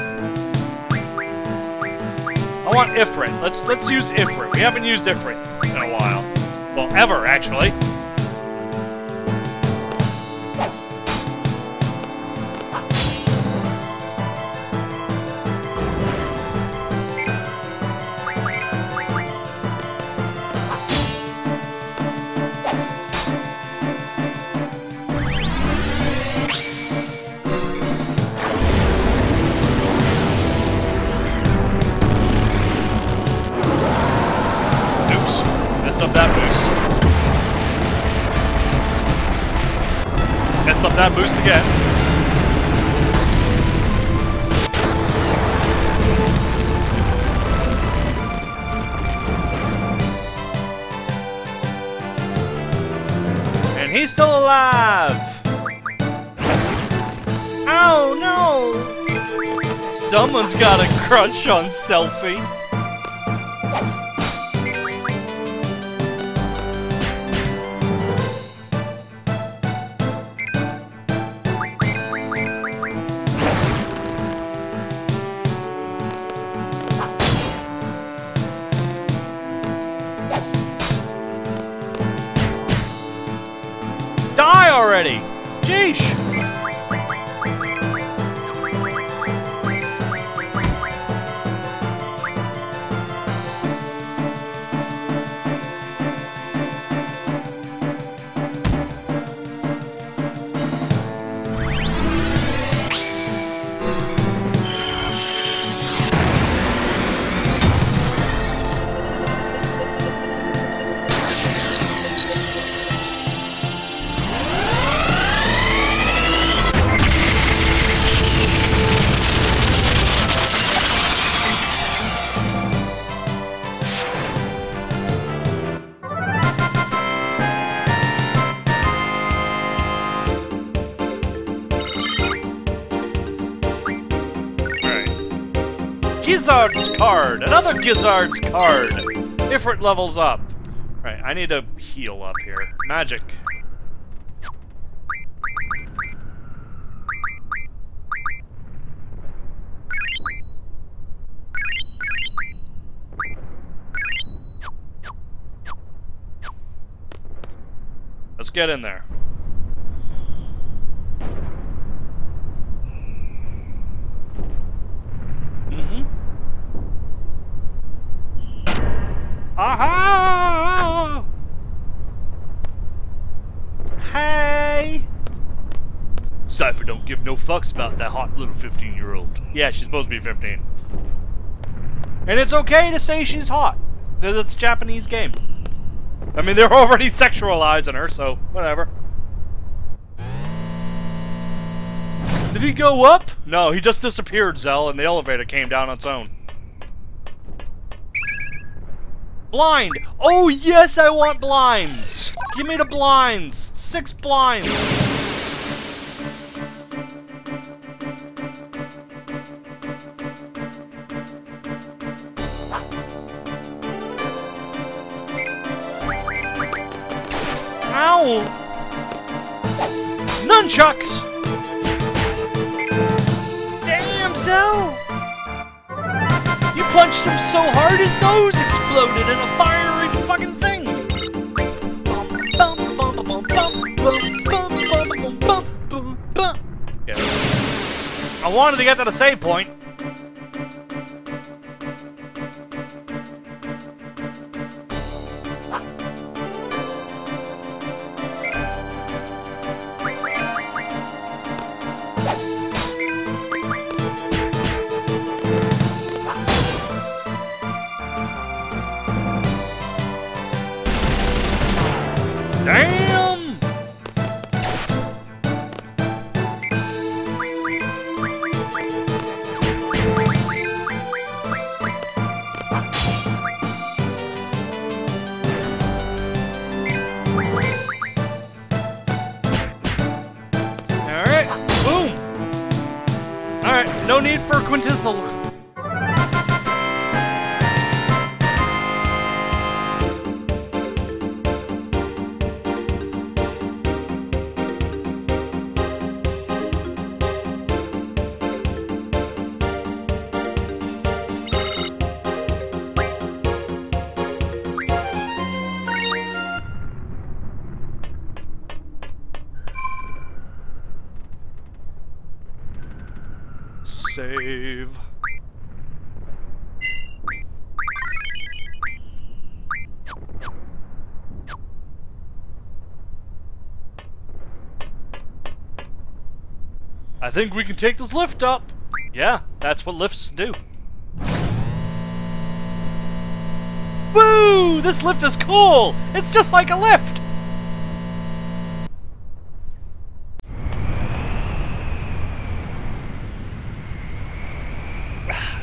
I want Ifrit. Let's let's use Ifrit. We haven't used Ifrit in a while. Well, ever actually. Someone's got a crush on Selphie. Card! Another Geezard's card! Ifrit levels up. Right, I need to heal up here. Magic. Let's get in there. Mm-hmm. Aha! Hey! Seifer don't give no fucks about that hot little 15-year-old. Yeah, she's supposed to be 15. And it's okay to say she's hot, because it's a Japanese game. I mean, they're *laughs* already sexualizing her, so whatever. Did he go up? No, he just disappeared, Zell, and the elevator came down on its own. Blind! Oh yes, I want blinds! Give me the blinds! Six blinds! Nunchucks! Damn, Zell! You punched him so hard his nose exploded in a fiery fucking thing! Yes. I wanted to get to the save point. Think we can take this lift up. Yeah, that's what lifts do. Woo! This lift is cool! It's just like a lift!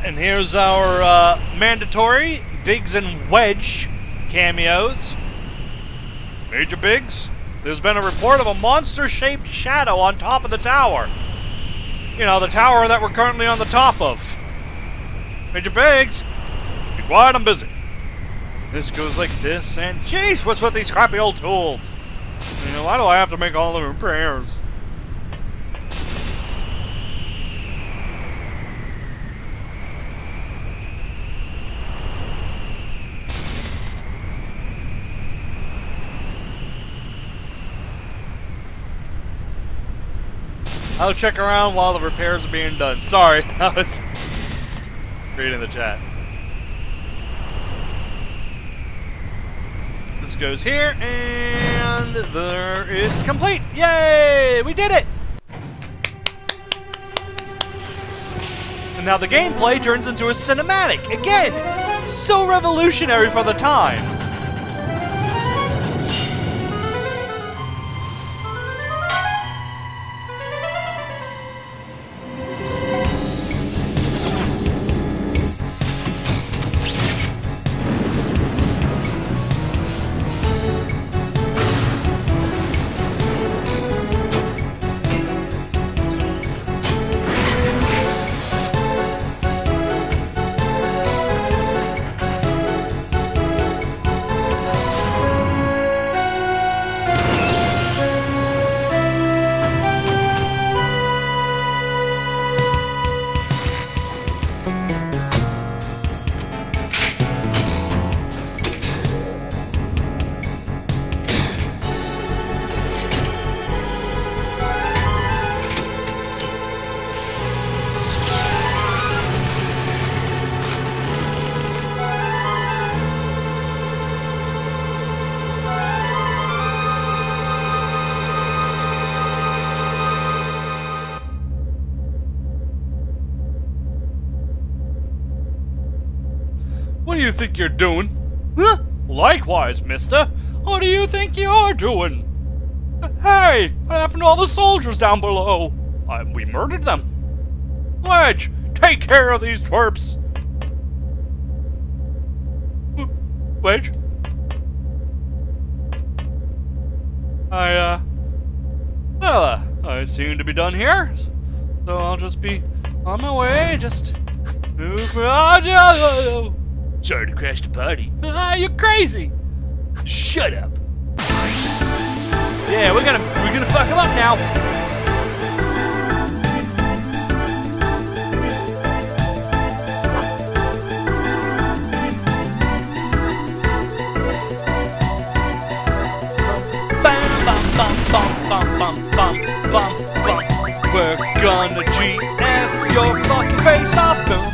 And here's our uh, mandatory Biggs and Wedge cameos. Major Biggs, there's been a report of a monster-shaped shadow on top of the tower. You know, the tower that we're currently on the top of. Major Biggs, be quiet, I'm busy. This goes like this, and jeez, what's with these crappy old tools? You know, why do I have to make all the repairs? I'll check around while the repairs are being done. Sorry, *laughs* I was reading the chat. This goes here, and there it's complete. Yay! We did it! And now the gameplay turns into a cinematic again. So revolutionary for the time. Think you're doing? Huh? Likewise, mister. What do you think you're doing? Hey, what happened to all the soldiers down below? Uh, we murdered them. Wedge, take care of these twerps. Wedge? I, uh... Well, uh, I seem to be done here. So I'll just be on my way, just move... Sorry to crash the party. Ah, you're crazy! Shut up. Yeah, we're gonna we're gonna fuck him up now. We're gonna GF your fucking face off.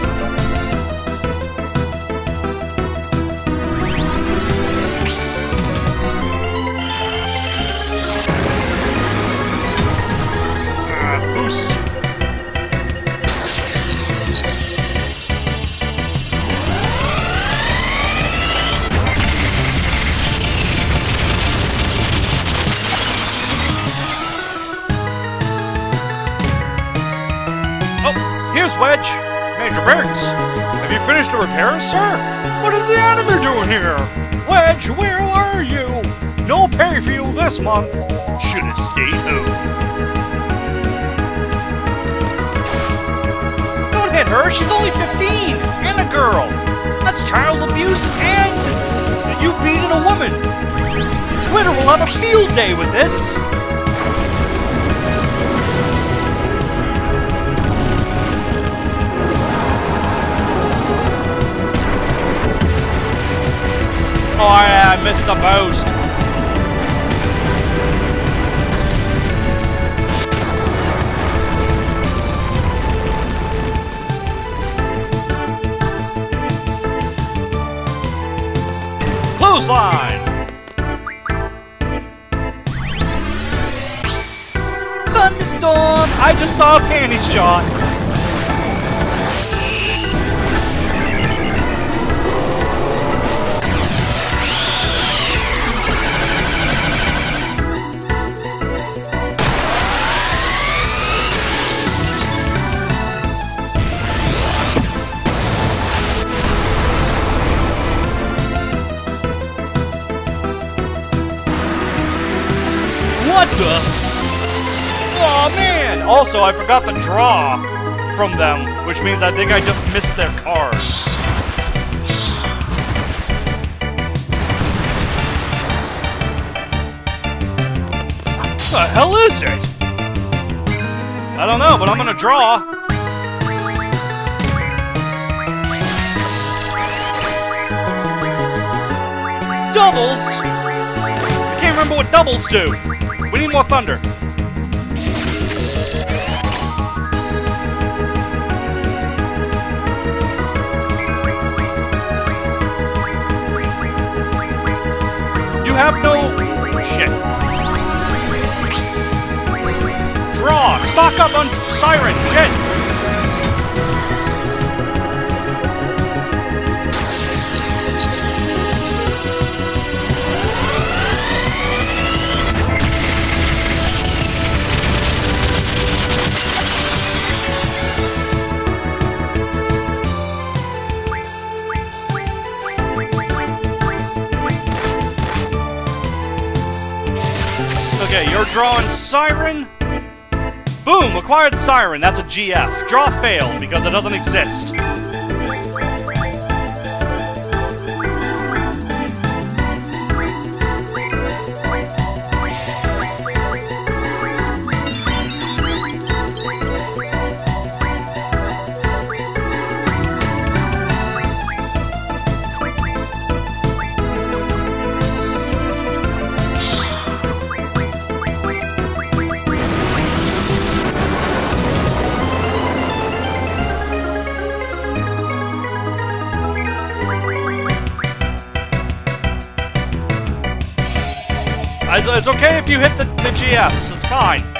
Wedge. Major Biggs. Have you finished the repairs, sir? What is the enemy doing here? Wedge, where are you? No pay for you this month. Should have stayed home. Don't hit her. She's only 15 and a girl. That's child abuse and you beating a woman. Twitter will have a field day with this. Oh, uh, yeah, I missed the post. Clothesline! Thunderstorm! I just saw a panty shot. Also, I forgot to draw from them, which means I think I just missed their cars. the hell is it? I don't know, but I'm gonna draw. Doubles? I can't remember what doubles do. We need more thunder. Have no shit. Draw. Stock up on siren. Shit. You're drawing Siren. Boom! Acquired Siren. That's a GF. Draw failed because it doesn't exist. You hit the, the GFs. It's fine.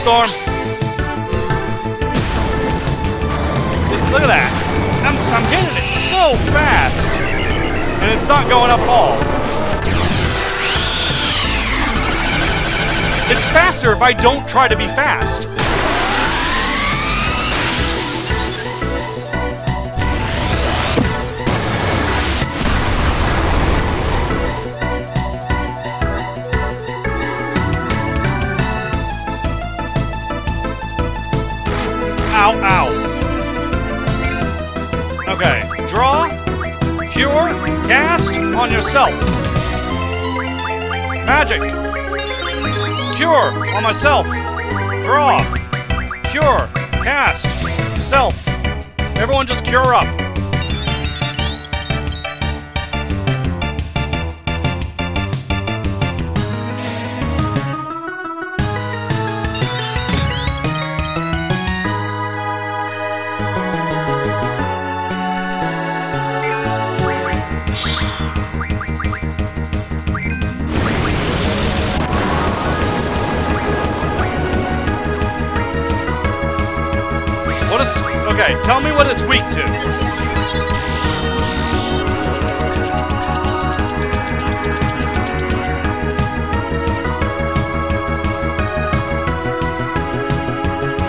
Thunderstorm. Look at that. I'm, I'm hitting it so fast. And it's not going up at all. It's faster if I don't try to be fast. Okay, draw, cure, cast on yourself. Magic. Cure on myself. Draw, cure, cast, self. Everyone just cure up. Okay, tell me what it's weak to.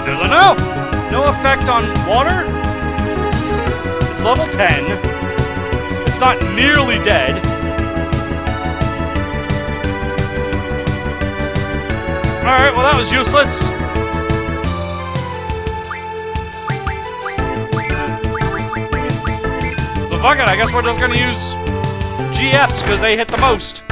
There's a no! No effect on water? It's level 10. It's not nearly dead. Alright, well, that was useless. Fuck it, I guess we're just gonna use GFs because they hit the most.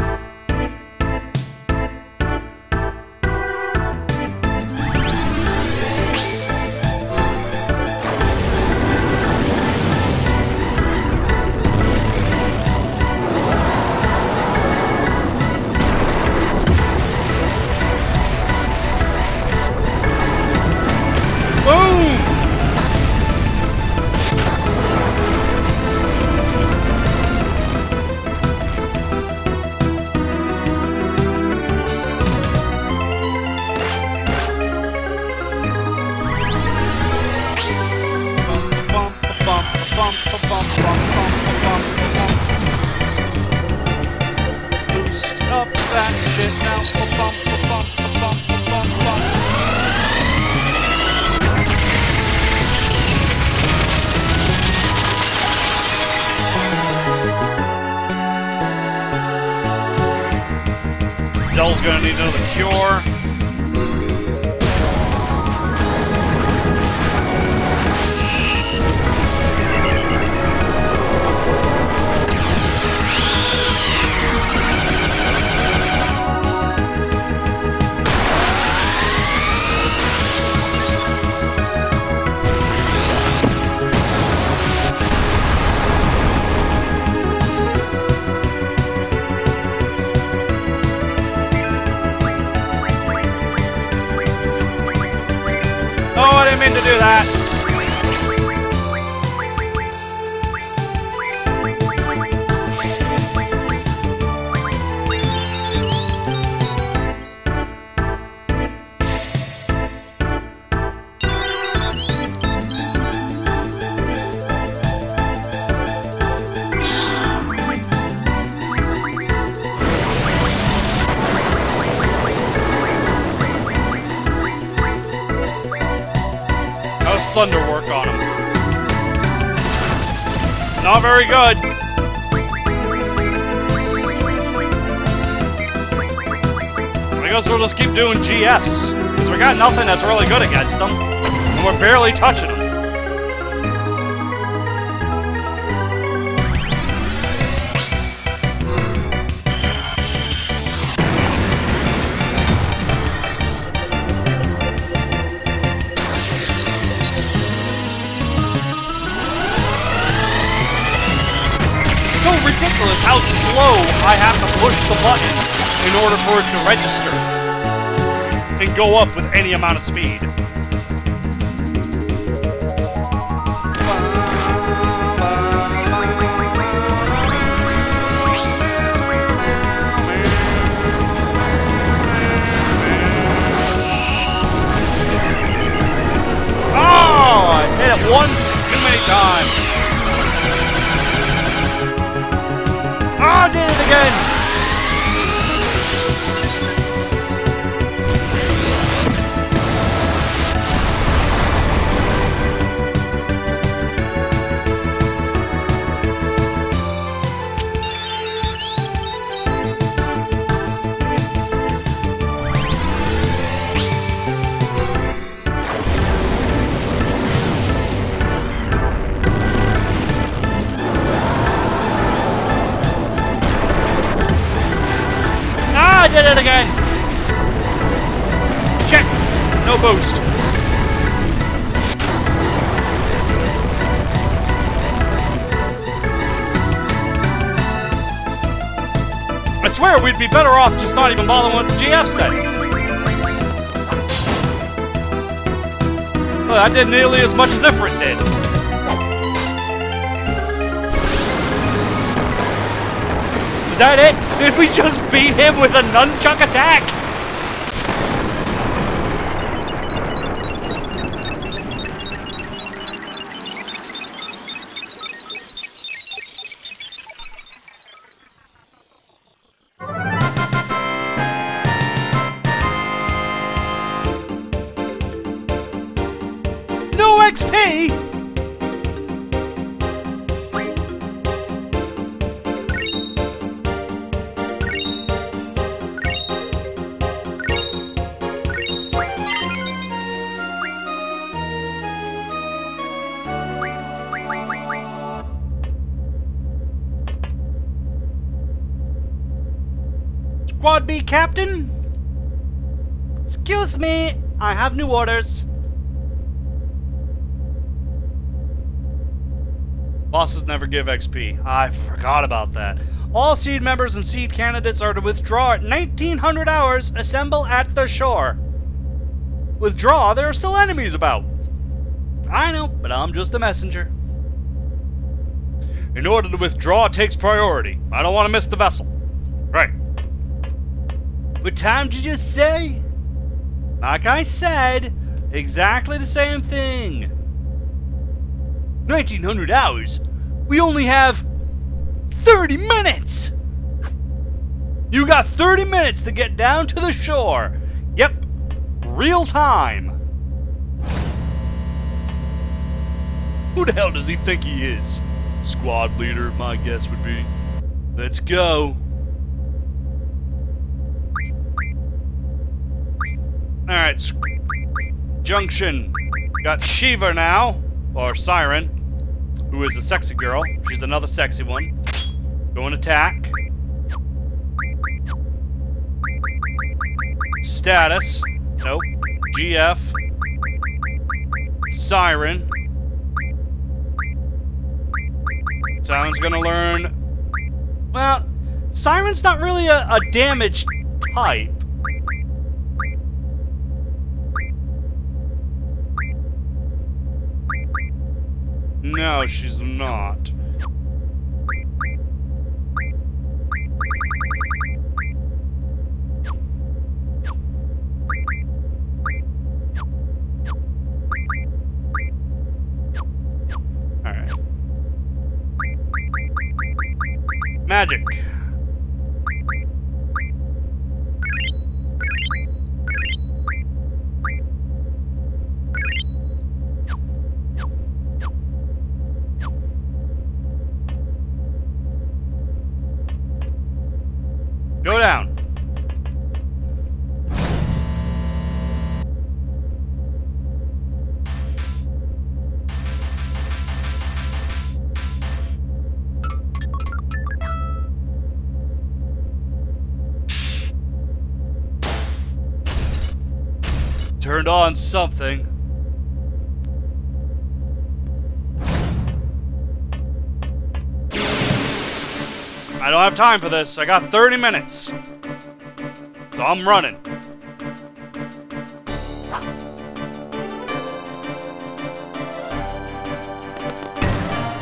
Not very good. I guess we'll just keep doing GFs. Because we got nothing that's really good against them. And we're barely touching him. Slow I have to push the button in order for it to register and go up with any amount of speed. I be better off just not even bothering with the GF study. Well, that did nearly as much as Ifrit did. Is that it? Did we just beat him with a nunchuck attack? Captain? Excuse me, I have new orders. Bosses never give XP. I forgot about that. All seed members and seed candidates are to withdraw at 1900 hours, assemble at the shore. Withdraw, there are still enemies about. I know, but I'm just a messenger. In order to withdraw takes priority. I don't want to miss the vessel. Time did you say? Like I said, exactly the same thing. 1900 hours? We only have 30 minutes! You got 30 minutes to get down to the shore. Yep, real time. Who the hell does he think he is? Squad leader, my guess would be. Let's go. Junction. Got Shiva now, or Siren, who is a sexy girl. She's another sexy one. Go and attack. Status. Nope. GF. Siren. Siren's gonna learn. Well, Siren's not really a, a damage type. No, she's not. Alright. Magic. On something. I don't have time for this. I got 30 minutes. So I'm running.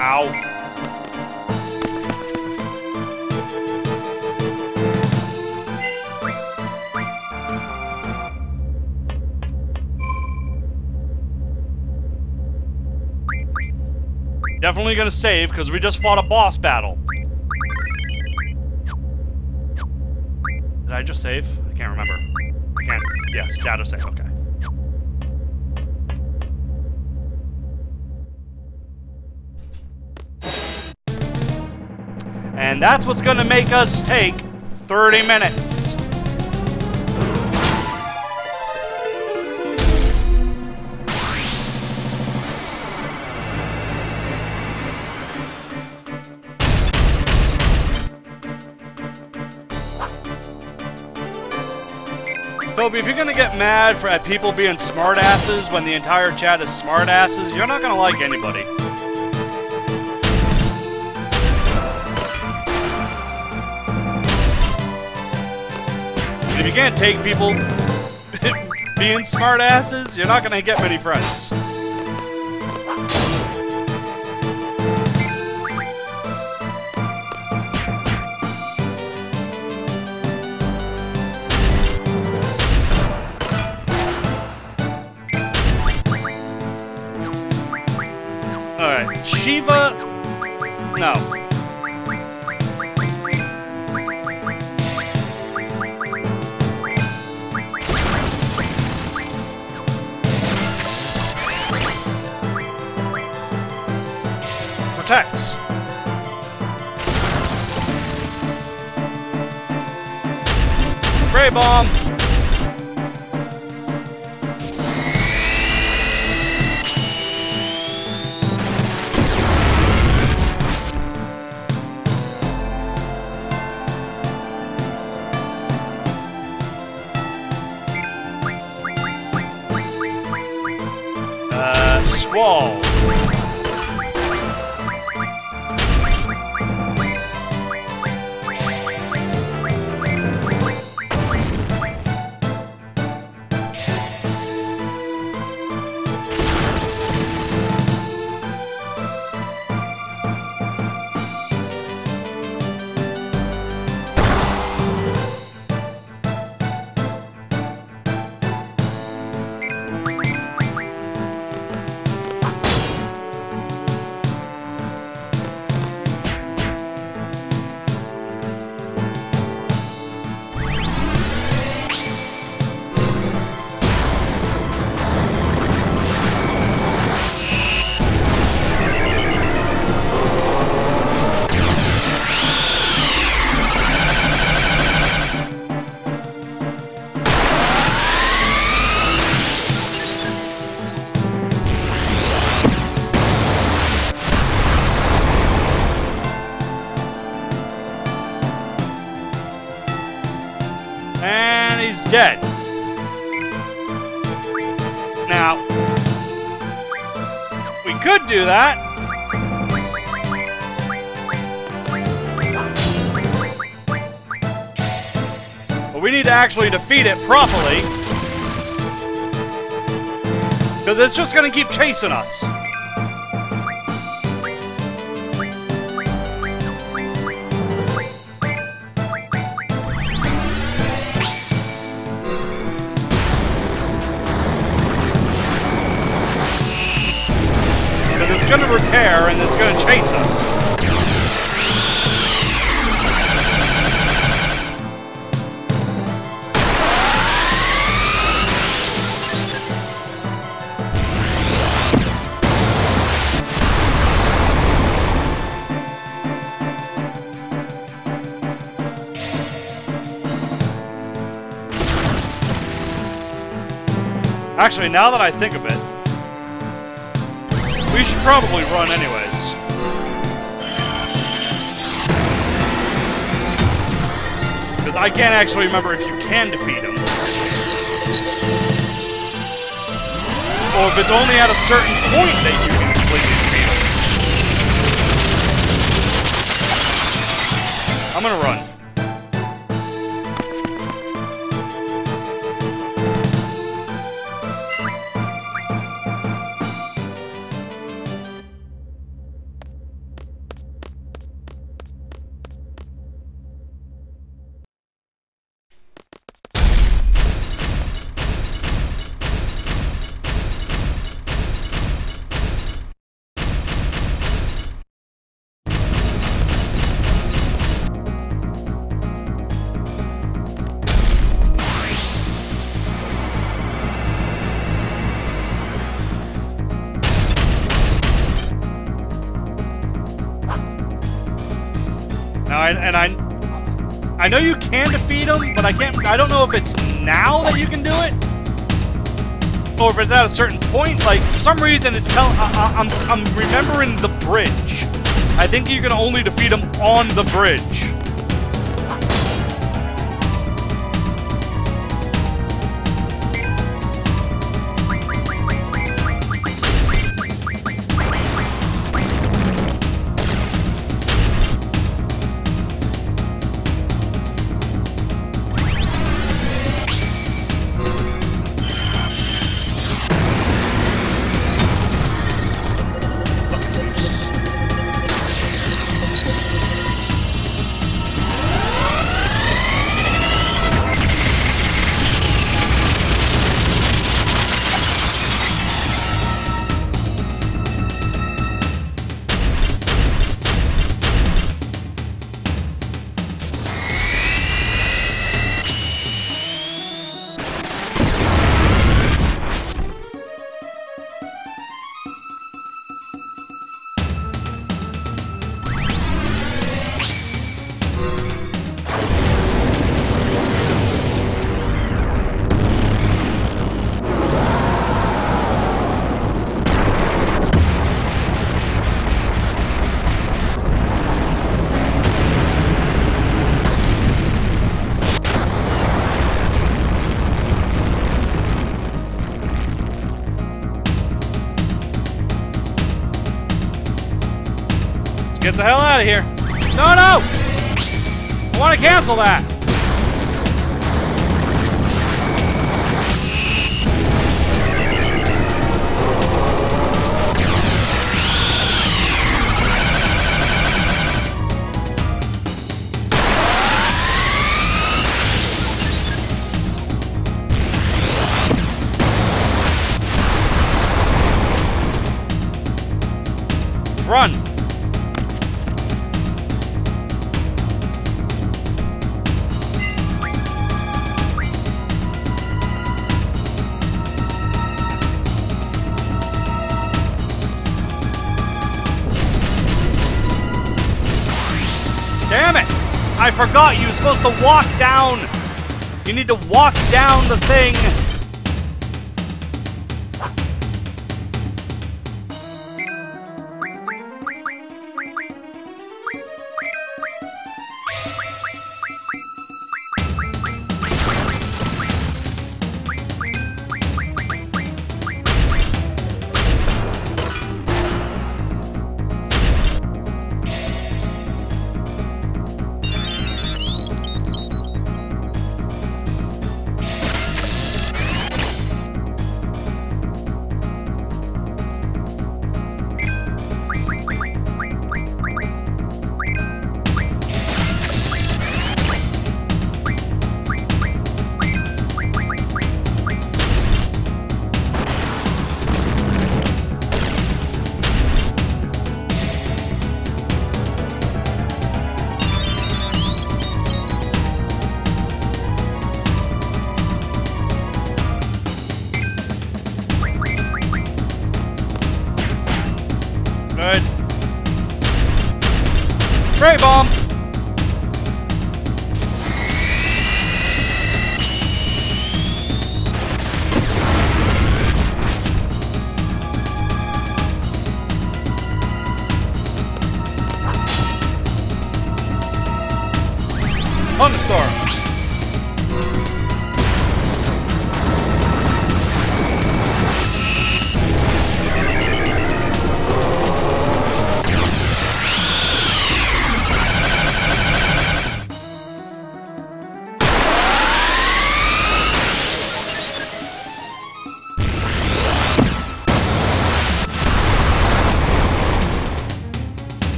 Ow. Definitely gonna save, because we just fought a boss battle. Did I just save? I can't remember. I can't. Yeah, status save, okay. And that's what's gonna make us take 30 minutes. Toby, if you're gonna get mad for at people being smartasses when the entire chat is smartasses, you're not gonna like anybody. If you can't take people *laughs* being smartasses, you're not gonna get many friends. Shiva... No. Protects. Ray bomb. Actually defeat it properly. Because it's just going to keep chasing us. Because it's going to repair and it's going to chase us. Actually, now that I think of it, we should probably run anyways. Because I can't actually remember if you can defeat him. or if it's only at a certain point that you can defeat them. I'm gonna run. I, and I, I know you can defeat him, but I can't. I don't know if it's now that you can do it, or if it's at a certain point. Like for some reason, it's telling. I'm I'm remembering the bridge. I think you can only defeat him on the bridge. Cancel that. Forgot you were supposed to walk down. You need to walk down the thing.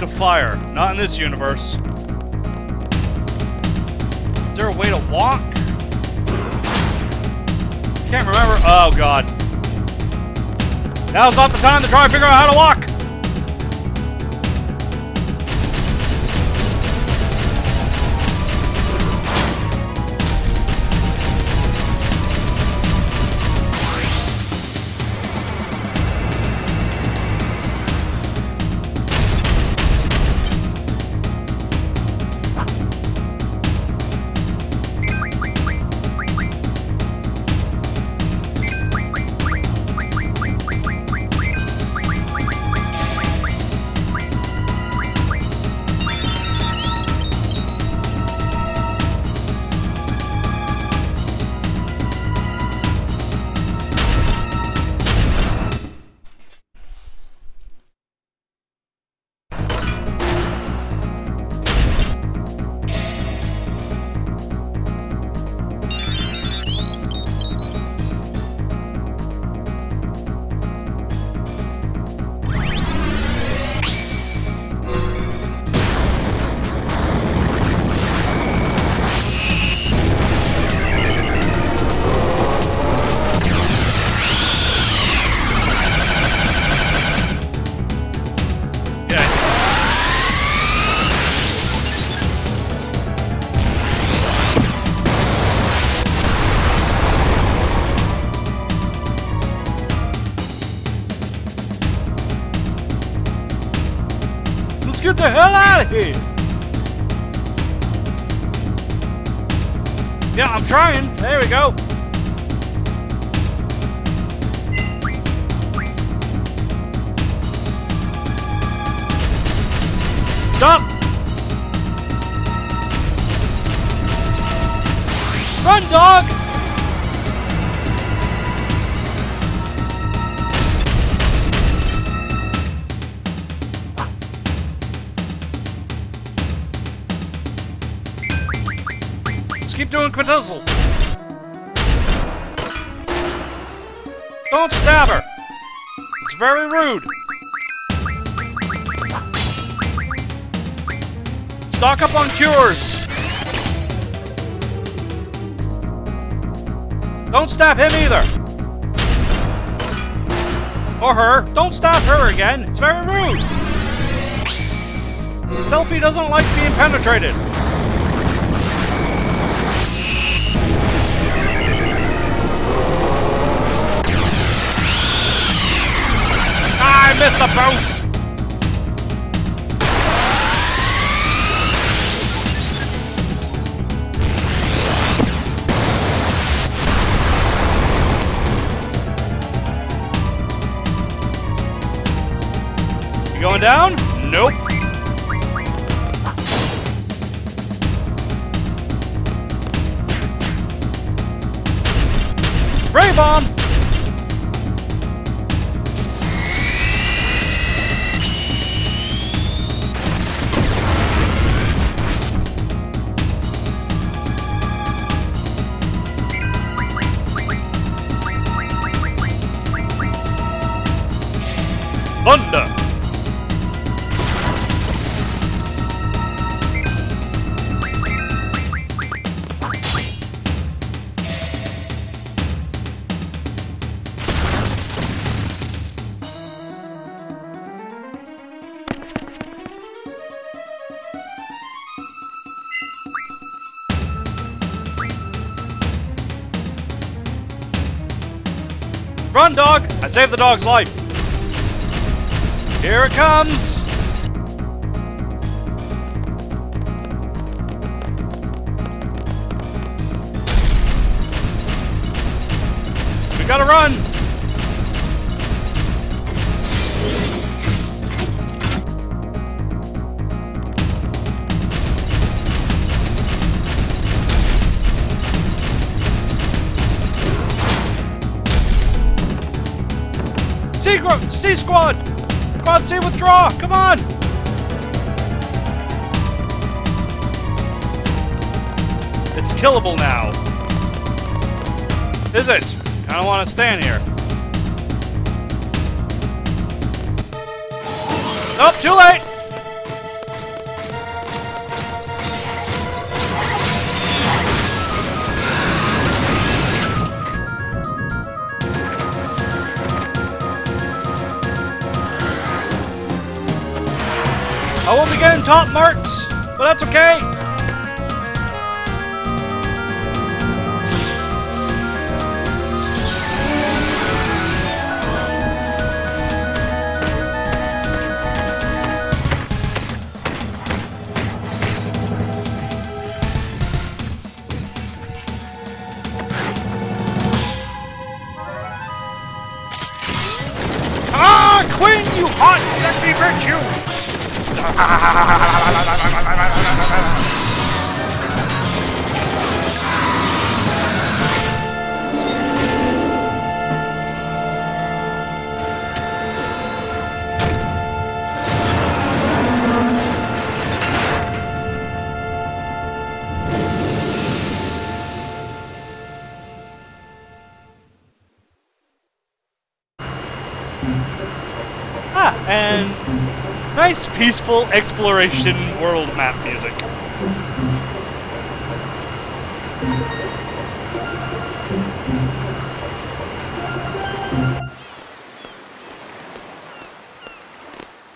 To fire? Not in this universe. Is there a way to walk? Can't remember. Oh, God. Now's not the time to try and figure out how to walk! Yeah, I'm trying. Don't stab her. It's very rude. Stock up on cures. Don't stab him either. Or her. Don't stab her again. It's very rude. Selphie doesn't like being penetrated. I missed the boost! You going down? Nope. Saved the dog's life. Here it comes! We gotta run! C withdraw! Come on! It's killable now. Is it? I don't want to stand here. Nope, too late! Top marks, but that's okay. Nice peaceful exploration world map music.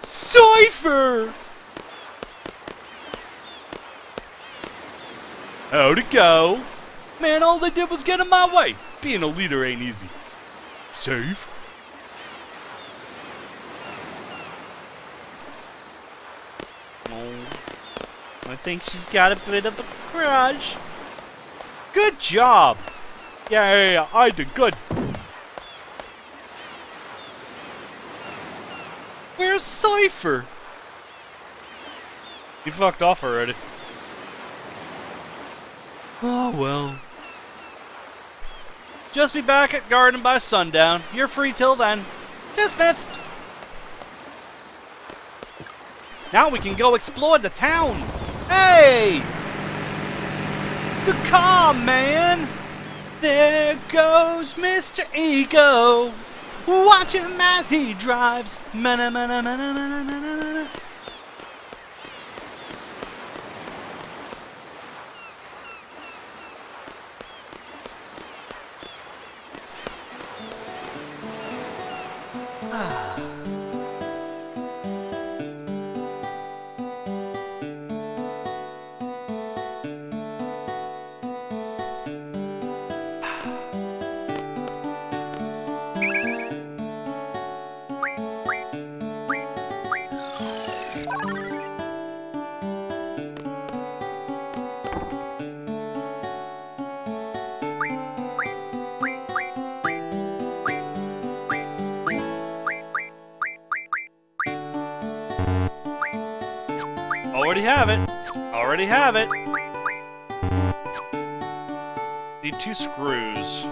Seifer! How'd it go? Man, all they did was get in my way. Being a leader ain't easy. Safe? Oh, I think she's got a bit of a crush. Good job. Yeah, I did good. Where's Seifer? He fucked off already. Oh well. Just be back at Garden by sundown. You're free till then. Dismissed. Now we can go explore the town. Hey! The car, man! There goes Mr. Ego. Watch him as he drives. Mana, mana, mana, mana, mana, mana. Already Already have it. Need two screws.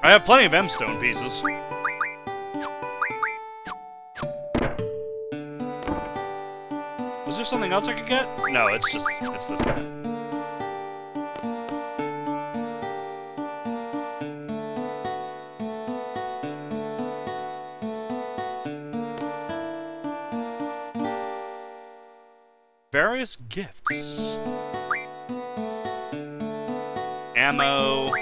I have plenty of M-stone pieces. Was there something else I could get? No, it's just, it's this thing. Various gifts. Ammo.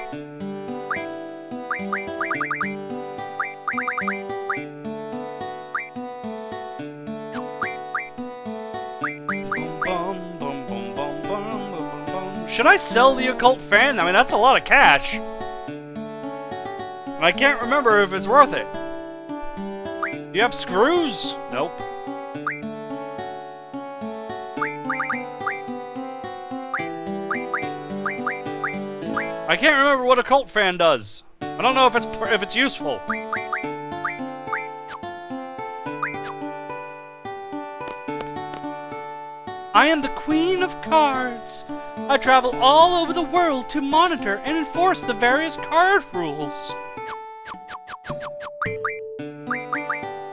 Should I sell the occult fan? I mean, that's a lot of cash. I can't remember if it's worth it. You have screws? Nope. Can't remember what Occult Fan does. I don't know if it's if it's useful. I am the Queen of Cards. I travel all over the world to monitor and enforce the various card rules.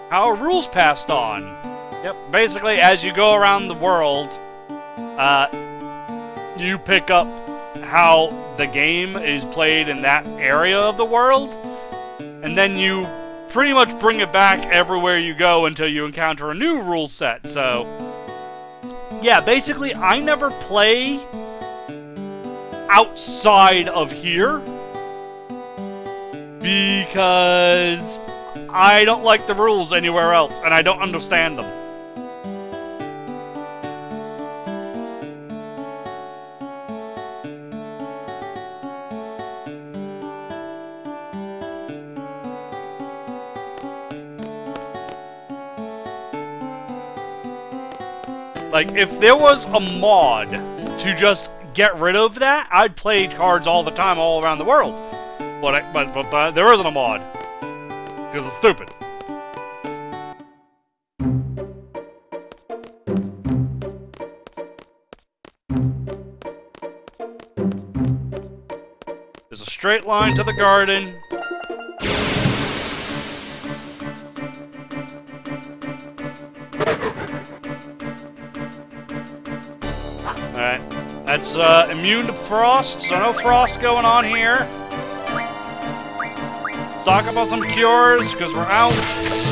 How are rules passed on? Yep, basically, as you go around the world, uh, you pick up how the game is played in that area of the world, and then you pretty much bring it back everywhere you go until you encounter a new rule set. So, yeah, basically, I never play outside of here because I don't like the rules anywhere else, and I don't understand them. Like, if there was a mod to just get rid of that, I'd play cards all the time all around the world. But I, but but uh, there isn't a mod because it's stupid. There's a straight line to the garden. That's uh, immune to frost, so no frost going on here. Stock up on some cures, because we're out.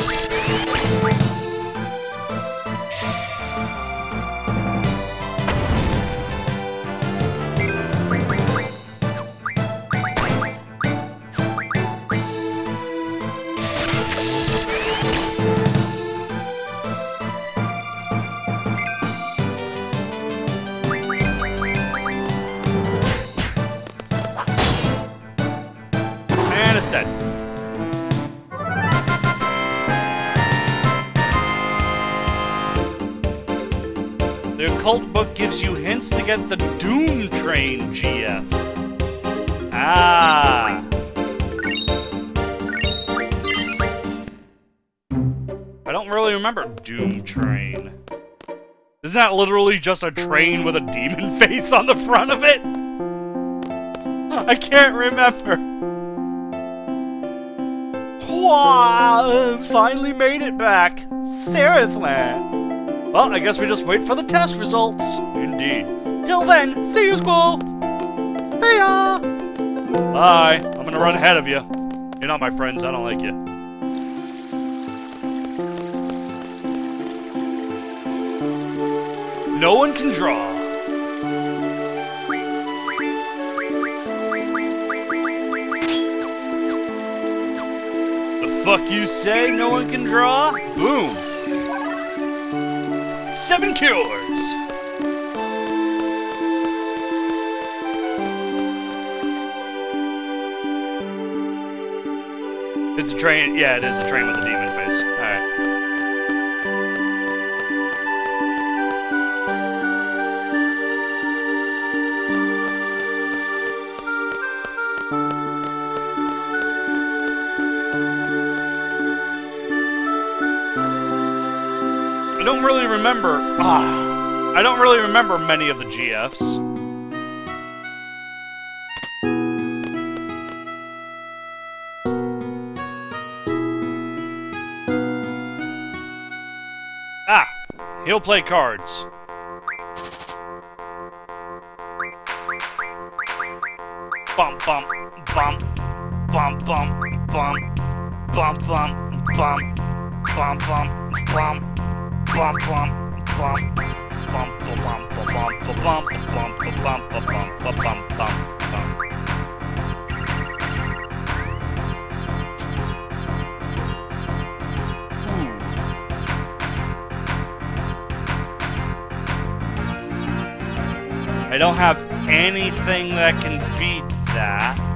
Literally just a train with a demon *laughs* face on the front of it? I can't remember. Wow, finally made it back. Seriously. Well, I guess we just wait for the test results. Indeed. Till then, see you, school. See ya. Bye. I'm gonna run ahead of you. You're not my friends. I don't like you. No one can draw. The fuck you say? No one can draw? Boom. Seven cures. It's a train. Yeah, it is a train with a demon face. All don't really remember. Ah, I don't really remember many of the GFs. Ah, he'll play cards. Bump, bump, bump, bump, bump, bump, bump, bump, bump, bump, bump, bump I don't have anything that can beat that.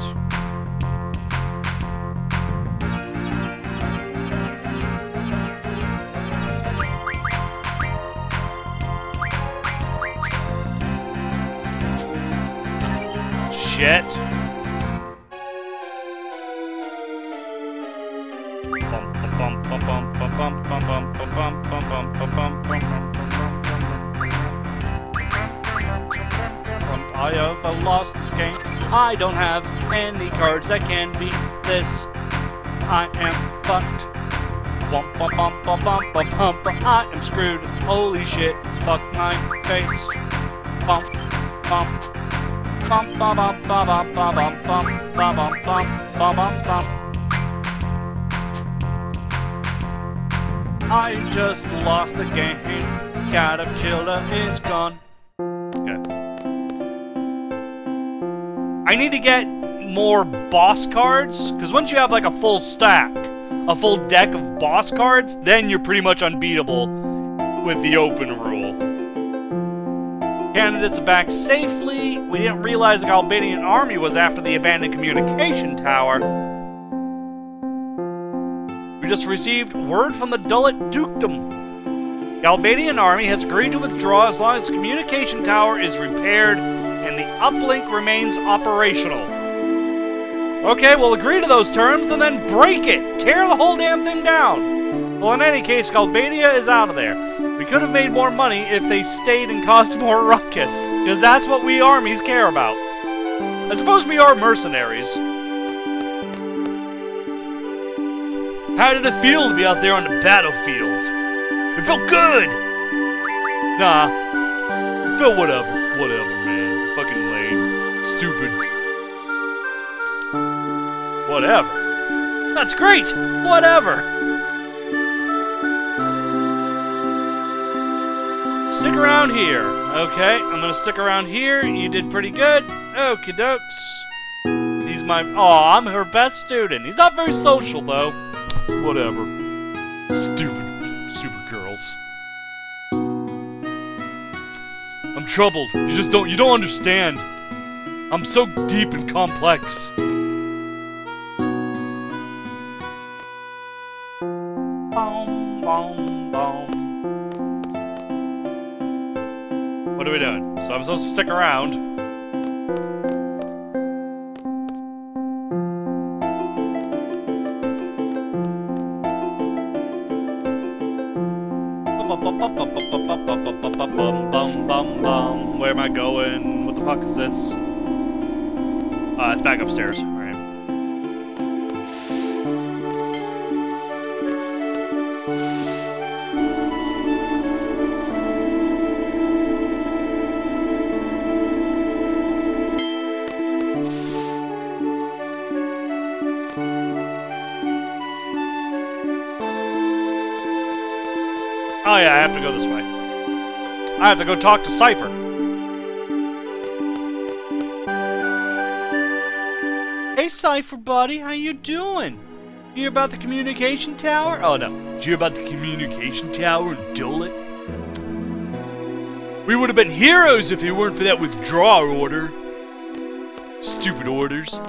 Shit. I have lost this game. I don't have any cards that can beat this. I am fucked. I am screwed. Holy shit. Fuck my face. Bump, bump bum bum bum bum bum bum bum bum bum. I just lost the game. Caterpillar is gone. Okay. I need to get more boss cards, because once you have like a full stack, a full deck of boss cards, then you're pretty much unbeatable with the open rule. Candidates back safely. We didn't realize the Galbadian army was after the abandoned communication tower. We just received word from the Dollet Dukedom. The Galbadian army has agreed to withdraw as long as the communication tower is repaired and the uplink remains operational. Okay, we'll agree to those terms and then break it! Tear the whole damn thing down! Well, in any case, Galbadia is out of there. We could have made more money if they stayed and caused *laughs* more ruckus, because that's what we armies care about. I suppose we are mercenaries. How did it feel to be out there on the battlefield? It felt good! Nah. It felt whatever. Whatever, man. Fucking lame. Stupid. Whatever. That's great! Whatever! Stick around here. Okay, I'm gonna stick around here. You did pretty good. Okie dokes. He's my. Oh, I'm her best student. He's not very social, though. Whatever. Stupid, stupid girls. I'm troubled. You just don't. You don't understand. I'm so deep and complex. What are we doing? So I'm supposed to stick around. Where am I going? What the fuck is this? Uh, it's back upstairs. Go this way. I have to go talk to Seifer. Hey Seifer buddy, how you doing? You hear about the communication tower? Oh no. Did you hear about the communication tower in Dollet? We would have been heroes if it weren't for that withdrawal order. Stupid orders.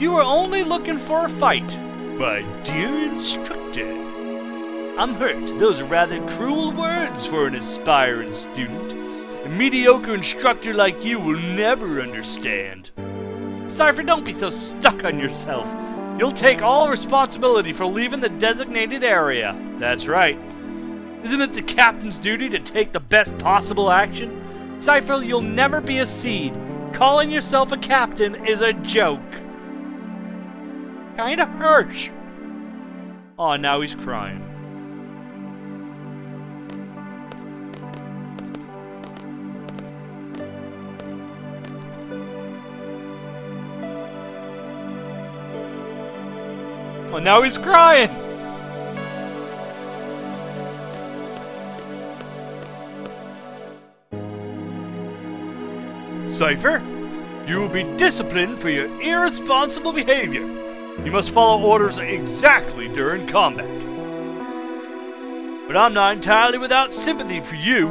You were only looking for a fight. My dear instructor. I'm hurt. Those are rather cruel words for an aspiring student. A mediocre instructor like you will never understand. Seifer, don't be so stuck on yourself. You'll take all responsibility for leaving the designated area. That's right. Isn't it the captain's duty to take the best possible action? Seifer, you'll never be a seed. Calling yourself a captain is a joke. Kinda harsh. Oh, now he's crying. Well, now he's crying. Seifer, you will be disciplined for your irresponsible behavior. You must follow orders exactly during combat. But I'm not entirely without sympathy for you.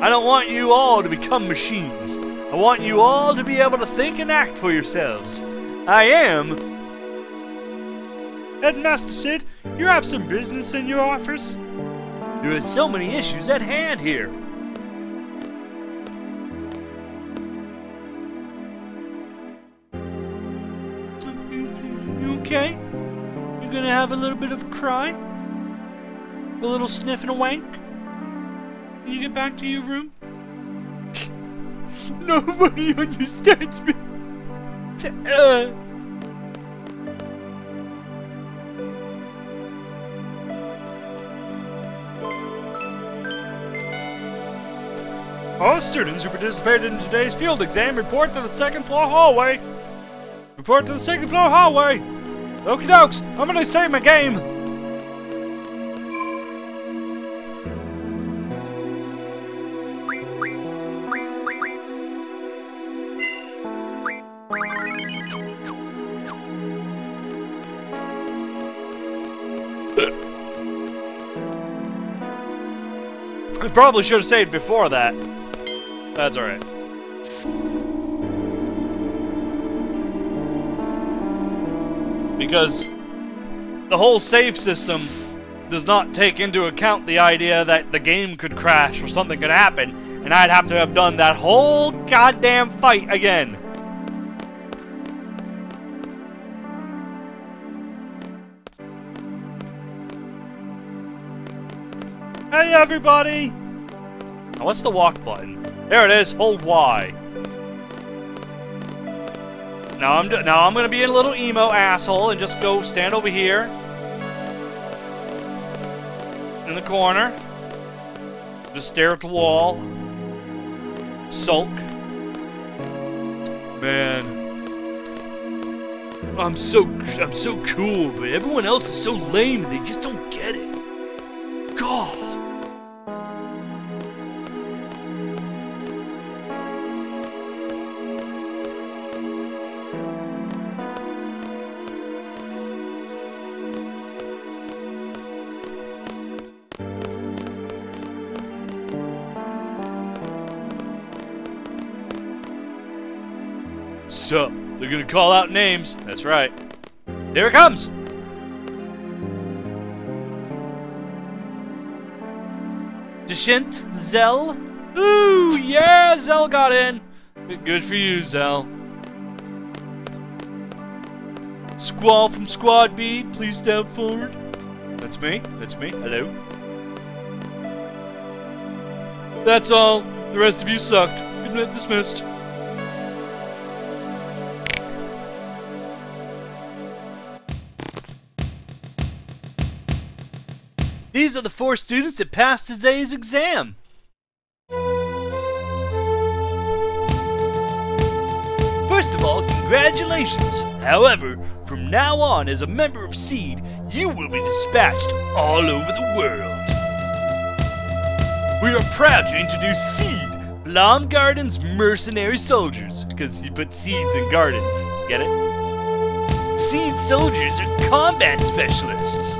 I don't want you all to become machines. I want you all to be able to think and act for yourselves. I am. Headmaster Cid, you have some business in your office? There are so many issues at hand here. You okay? You gonna have a little bit of a cry? A little sniff and a wank? Can you get back to your room? Nobody understands me. Uh. All students who participated in today's field exam report to the second floor hallway. Report to the second floor hallway. Okie dokes, I'm gonna save my game. Probably should have saved before that. That's alright. Because the whole save system does not take into account the idea that the game could crash or something could happen, and I'd have to have done that whole goddamn fight again. Hey everybody! Now what's the walk button? There it is, hold Y. Now I'm now I'm gonna be a little emo asshole and just go stand over here in the corner. Just stare at the wall. Sulk. Man. I'm so I'm so cool, but everyone else is so lame they just don't get it. God. Gonna call out names. That's right. Here it comes! Dincht? Zell? Ooh, yeah, Zell got in. Good for you, Zell. Squall from Squad B, please step forward. That's me. That's me. Hello. That's all. The rest of you sucked. Dismissed. These are the four students that passed today's exam. First of all, congratulations. However, from now on, as a member of SEED, you will be dispatched all over the world. We are proud to introduce SEED, Balamb Garden's Mercenary Soldiers, because you put seeds in gardens. Get it? SEED soldiers are combat specialists.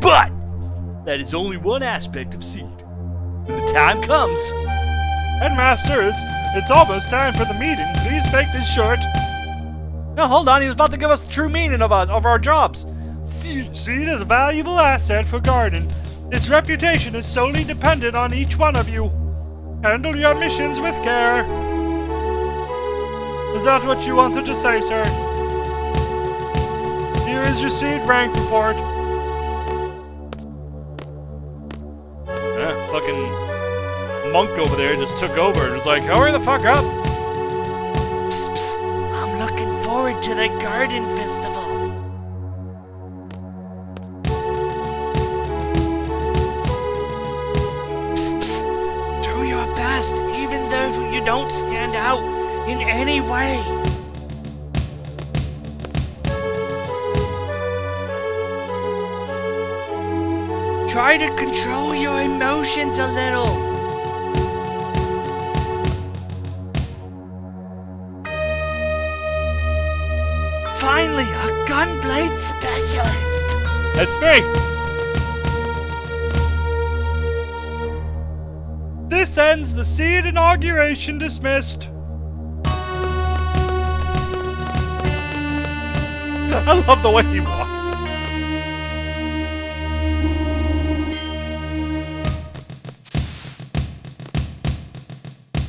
But that is only one aspect of Seed. When the time comes. Headmaster, it's it's almost time for the meeting. Please make this short. No, hold on. He was about to give us the true meaning of us of our jobs. Seed, seed is a valuable asset for Garden. Its reputation is solely dependent on each one of you. Handle your missions with care. Is that what you wanted to say, sir? Here is your seed rank report. Monk over there just took over and was like, hurry the fuck up. Psst, psst. I'm looking forward to the garden festival. Do your best, even though you don't stand out in any way. Try to control your emotions a little. Finally, a gunblade specialist. That's me. This ends the seed inauguration dismissed. *laughs* I love the way he walks.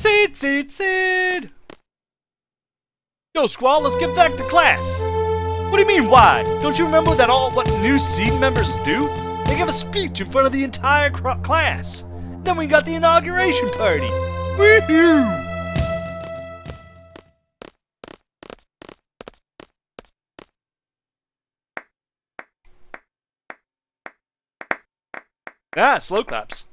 Seed, seed, seed! Yo, Squall, let's get back to class! What do you mean, why? Don't you remember that all what new seed members do? They give a speech in front of the entire class. Then we got the inauguration party. Woohoo! Ah, slow claps.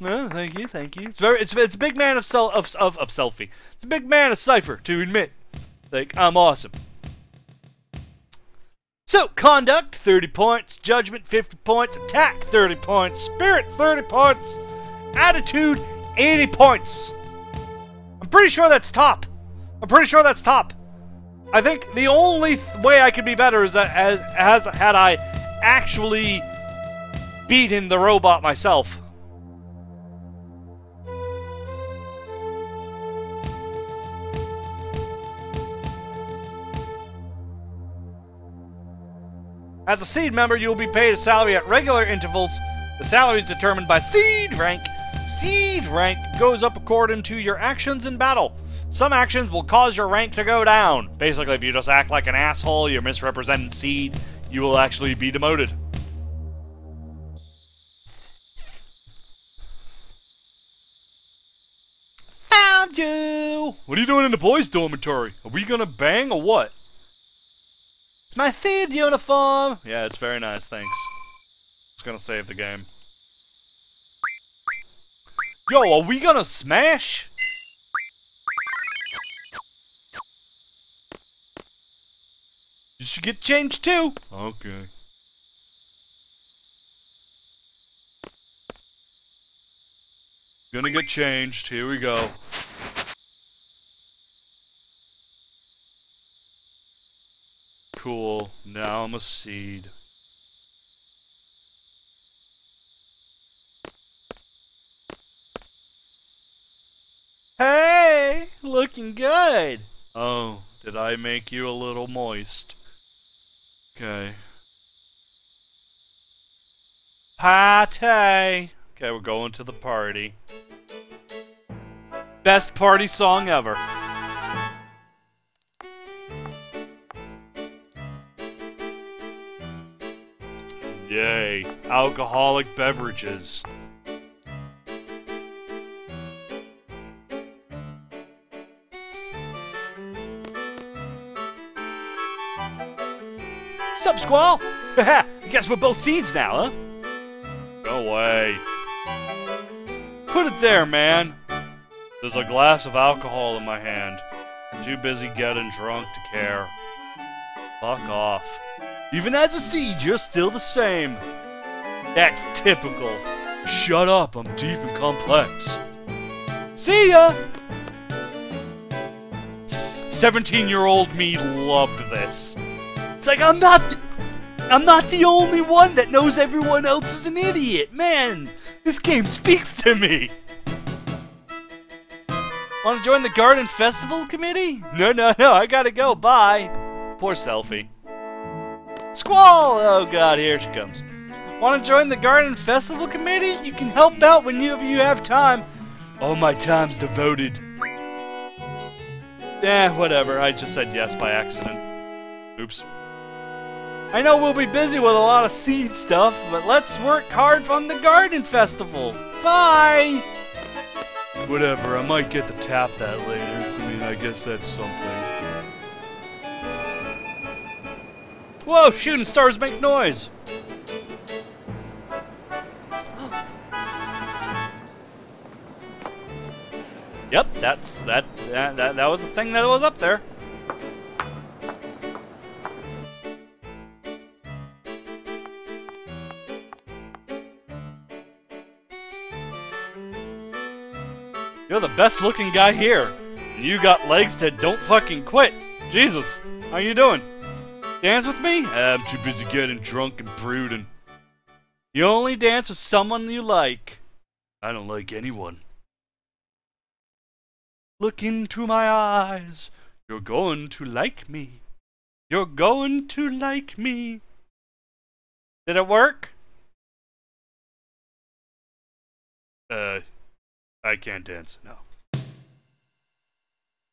No, thank you, thank you. It's very, it's, it's a big man of sel of, of Selphie. It's a big man of Seifer to admit, like I'm awesome. So conduct 30 points, judgment 50 points, attack 30 points, spirit 30 points, attitude 80 points. I'm pretty sure that's top. I'm pretty sure that's top. I think the only th- way I could be better is that as, as had I actually beaten the robot myself. As a seed member, you will be paid a salary at regular intervals. The salary is determined by seed rank. Seed rank goes up according to your actions in battle. Some actions will cause your rank to go down. Basically, if you just act like an asshole, you're misrepresenting seed, you will actually be demoted. Found you! What are you doing in the boys' dormitory? Are we gonna bang or what? It's my seed uniform! Yeah, it's very nice, thanks. Just gonna save the game. Yo, are we gonna smash? You should get changed too. Okay. Gonna get changed. Here we go. Cool. Now I'm a seed. Hey, looking good. Oh, did I make you a little moist? Okay. Party. Okay, we're going to the party. Best party song ever. Yay. Alcoholic beverages. Sup, Squall? I *laughs* guess we're both seeds now, huh? Go away. Put it there, man. There's a glass of alcohol in my hand. Too busy getting drunk to care. Fuck off. Even as a seed, you're still the same. That's typical. Shut up, I'm deep and complex. See ya! 17 year old me loved this. It's like, I'm not... I'm not the only one that knows everyone else is an idiot. Man, this game speaks to me. Want to join the Garden Festival Committee? No, no, no, I gotta go. Bye. Poor Selphie. Squall! Oh god, here she comes. Want to join the Garden Festival Committee? You can help out whenever you have time. All my time's devoted. Eh, whatever. I just said yes by accident. Oops. I know we'll be busy with a lot of seed stuff, but let's work hard on the garden festival. Bye! Whatever, I might get to tap that later. I mean, I guess that's something. Whoa, shooting stars make noise! *gasps* Yep, that's that, that that that was the thing that was up there. You're the best looking guy here. You got legs that don't fucking quit. Jesus, how you doing? Dance with me? I'm too busy getting drunk and brooding. You only dance with someone you like. I don't like anyone. Look into my eyes. You're going to like me. You're going to like me. Did it work? Uh, I can't dance, no.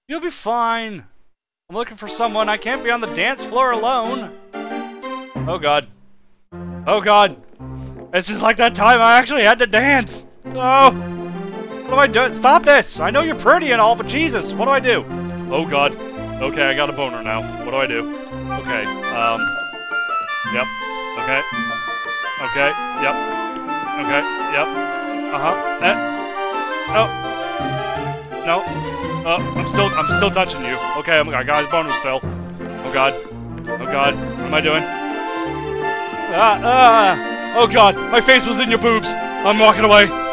You'll be fine. I'm looking for someone. I can't be on the dance floor alone. Oh god. Oh god. It's just like that time I actually had to dance. Oh. What do I do? Stop this. I know you're pretty and all, but Jesus, what do I do? Oh god. Okay, I got a boner now. What do I do? Okay. Um. Yep. Okay. Okay. Yep. Okay. Yep. Uh-huh. Eh. Oh. No. Uh, I'm still, I'm still touching you. Okay, I'm, I got his boner still. Oh god. Oh god. What am I doing? Ah, ah. Oh god, my face was in your boobs. I'm walking away.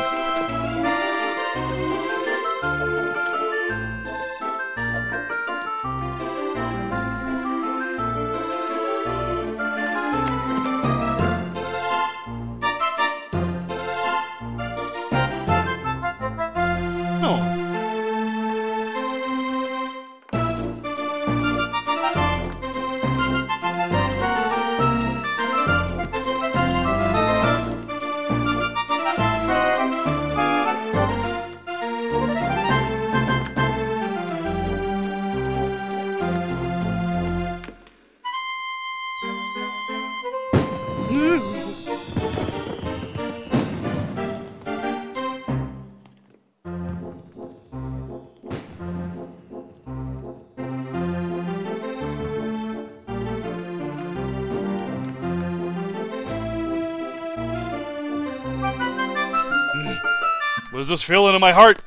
This feeling in my heart?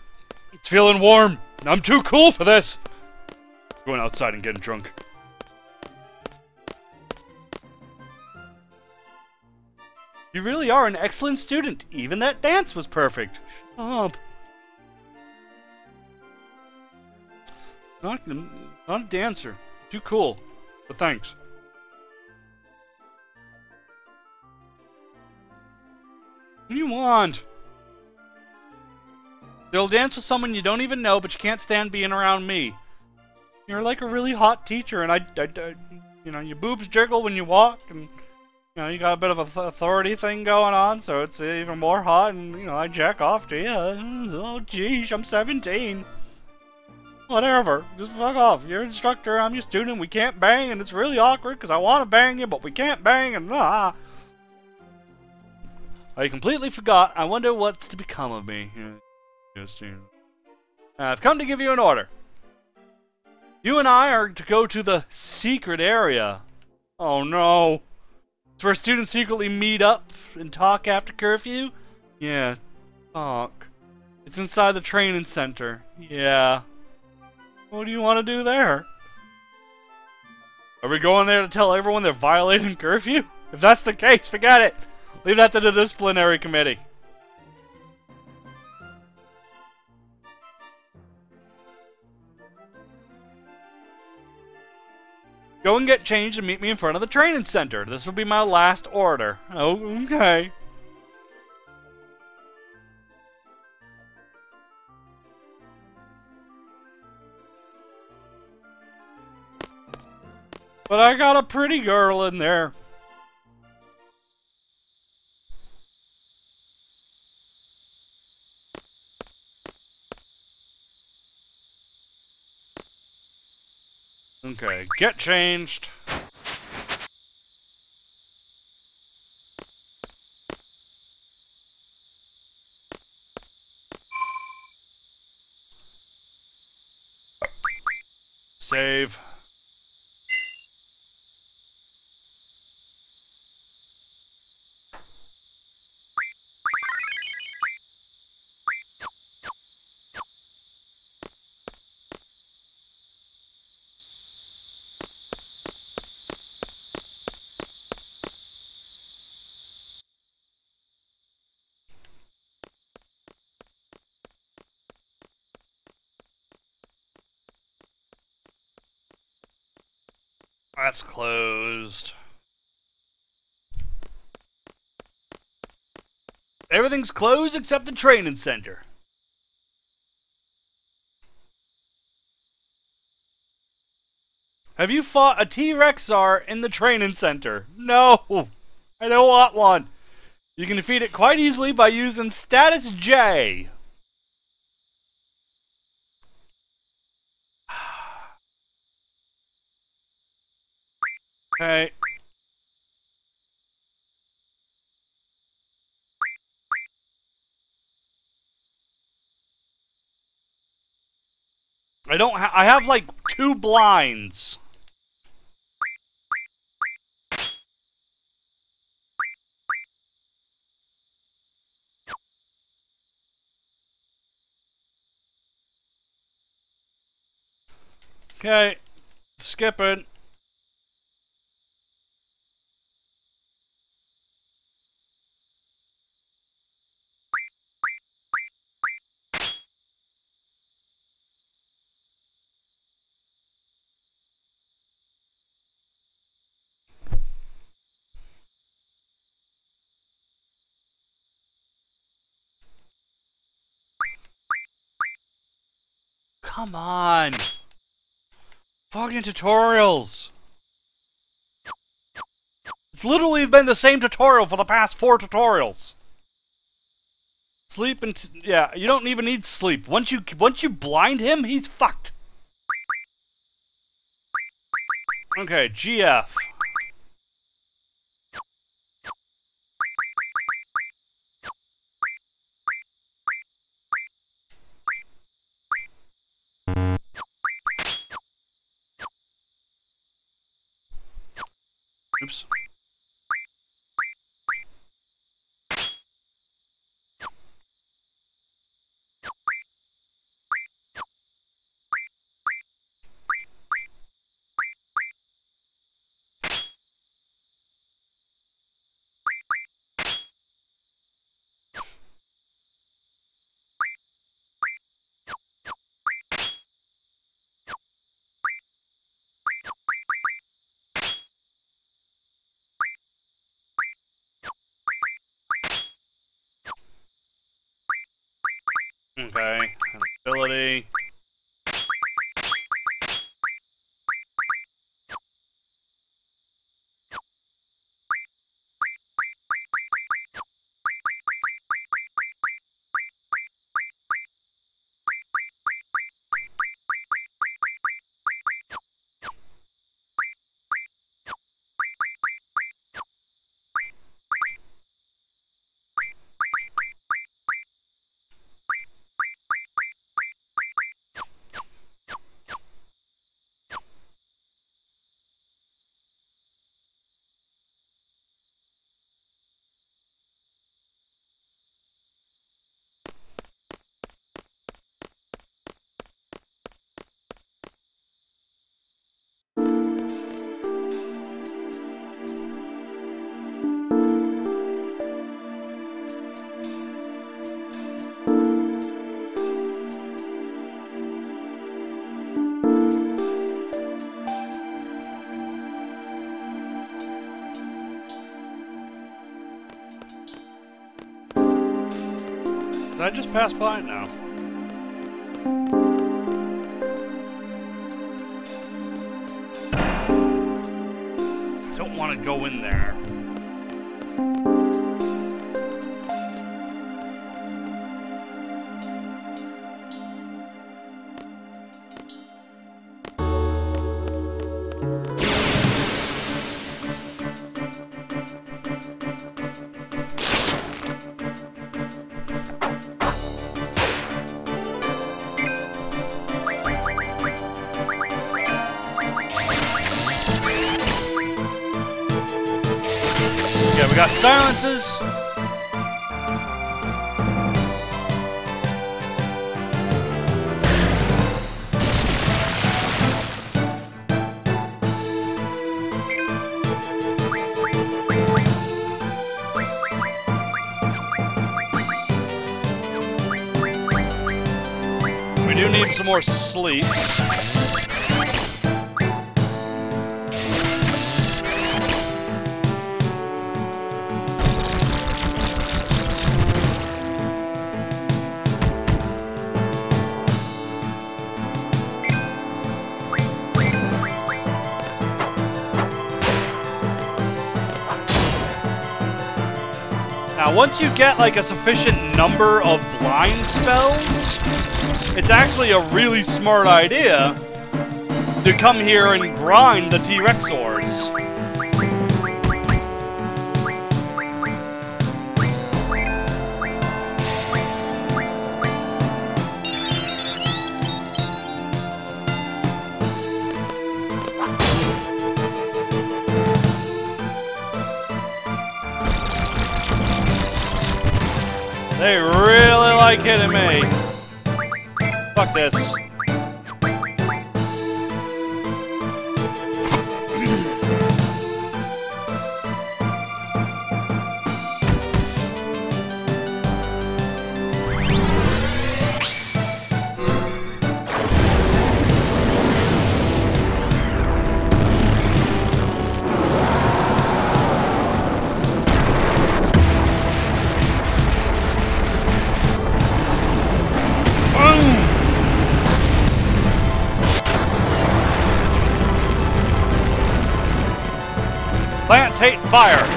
It's feeling warm. I'm too cool for this. Going outside and getting drunk. You really are an excellent student. Even that dance was perfect. Shut. Not, not a dancer. Too cool. But thanks. What do you want? You'll dance with someone you don't even know, but you can't stand being around me. You're like a really hot teacher, and I, I, I you know, your boobs jiggle when you walk, and you know, you got a bit of a authority thing going on, so it's even more hot, and you know, I jack off to you. Oh, geez, I'm 17. Whatever, just fuck off. You're an instructor, I'm your student. We can't bang, and it's really awkward because I want to bang you, but we can't bang, and ah. I completely forgot. I wonder what's to become of me. Yes. I've come to give you an order. You and I are to go to the secret area. Oh no. It's where students secretly meet up and talk after curfew? Yeah, talk. It's inside the training center. Yeah. What do you want to do there? Are we going there to tell everyone they're violating curfew? If that's the case, forget it. Leave that to the disciplinary committee. Go and get changed and meet me in front of the training center. This will be my last order. Oh, okay. But I got a pretty girl in there. Okay, get changed. Save. That's closed. Everything's closed except the training center. Have you fought a T-Rexaur in the training center? No! I don't want one. You can defeat it quite easily by using status J. Okay. I don't ha I have like two blinds. Okay. Skip it. Come on! Fucking tutorials! It's literally been the same tutorial for the past four tutorials. Sleep and yeah, you don't even need sleep. Once you once you blind him, he's fucked. Okay, GF. Oops. I just passed by now? Silences. We do need some more sleeps. Once you get like a sufficient number of blind spells, it's actually a really smart idea to come here and grind the T-Rex hitting me. Fuck this. Fire.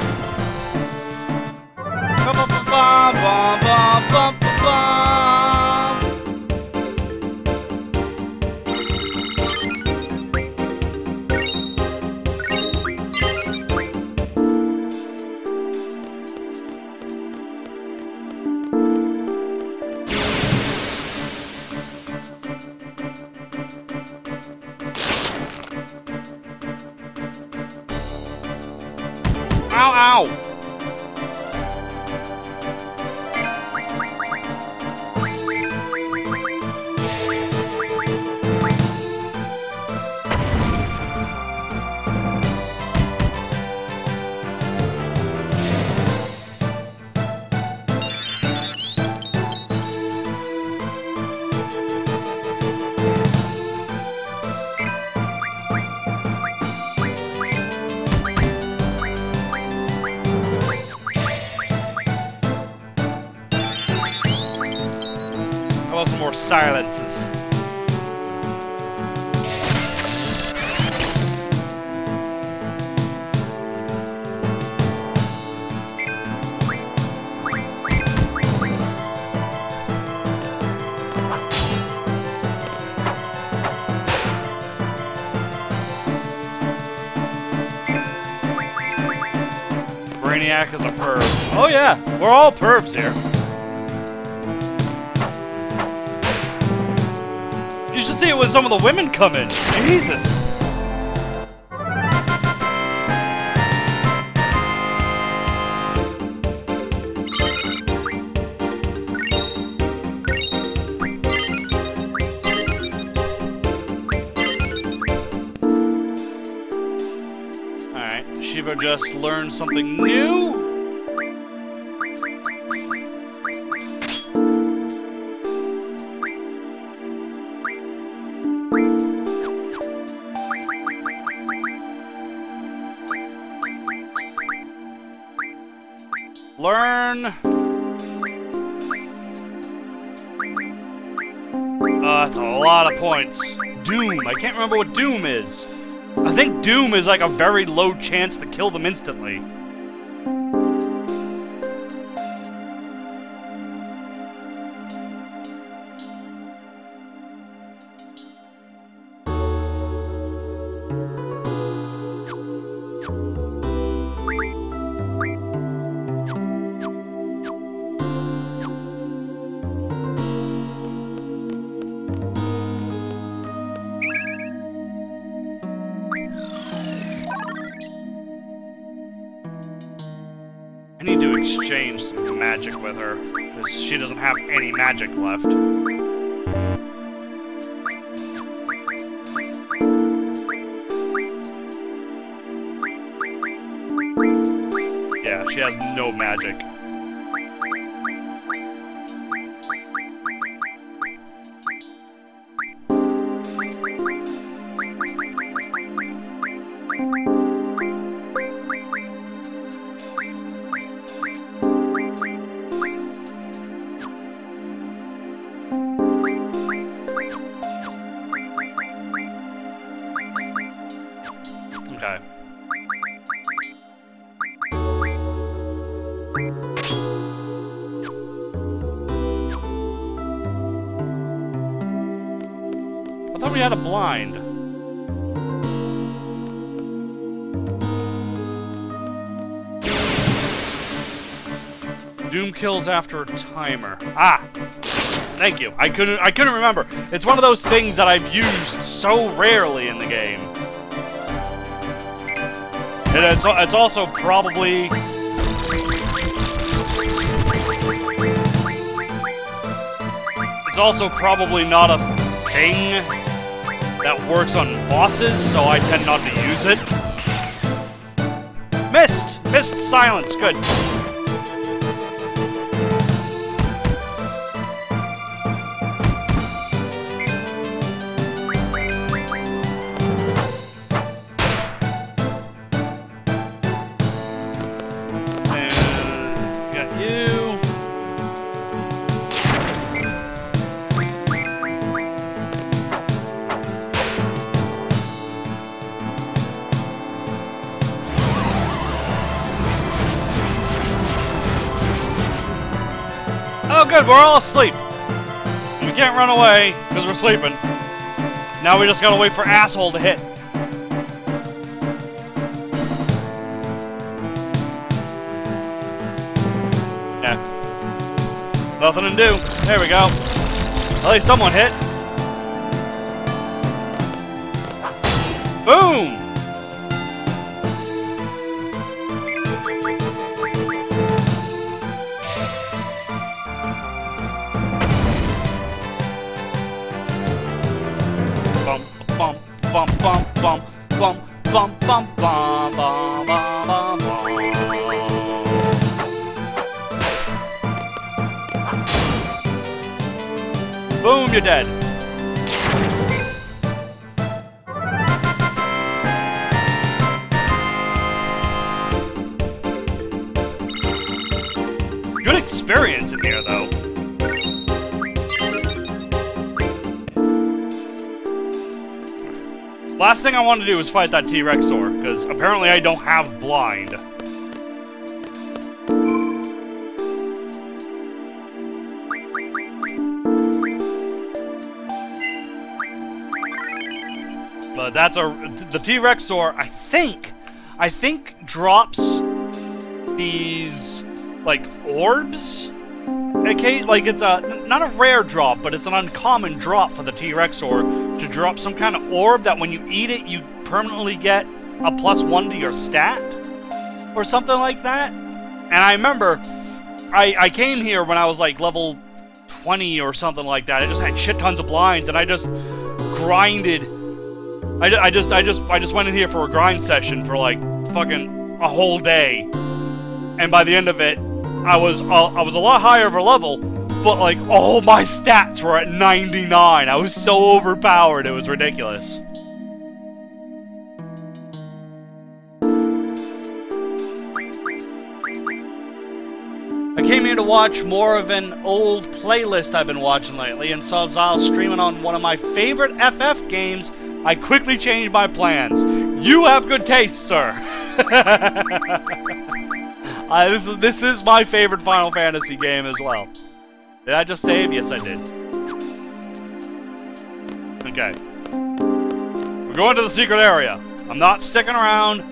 Silences? Brainiac is a perv. Oh yeah, we're all pervs here. Some of the women come in. Jesus. Alright, Shiva just learned something new. Remember what Doom is. I think Doom is like a very low chance to kill them instantly. Magic left. Kills after a timer. Ah! Thank you. I couldn't I couldn't remember. It's one of those things that I've used so rarely in the game. And it's, it's also probably... It's also probably not a thing that works on bosses, so I tend not to use it. Missed! Missed silence, good. We're all asleep. We can't run away because we're sleeping. Now we just gotta wait for asshole to hit. Yeah. Nothing to do. There we go. At least someone hit. Thing I want to do is fight that T-Rexaur, because apparently I don't have blind. But that's a the T-Rexaur. I think, I think drops these like orbs. Okay, like it's a not a rare drop, but it's an uncommon drop for the T-Rexaur drop some kind of orb that when you eat it, you permanently get a plus one to your stat or something like that. And I remember I I came here when I was like level 20 or something like that. I just had shit tons of blinds and I just grinded I, I just I just I just went in here for a grind session for like fucking a whole day, and by the end of it, I was uh, I was a lot higher of a level, but like all my stats were at 99. I was so overpowered, it was ridiculous. I came here to watch more of an old playlist I've been watching lately and saw Zal streaming on one of my favorite FF games. I quickly changed my plans. You have good taste, sir. *laughs* uh, this is this is my favorite Final Fantasy game as well. Did I just save? Yes, I did. Okay. We're going to the secret area. I'm not sticking around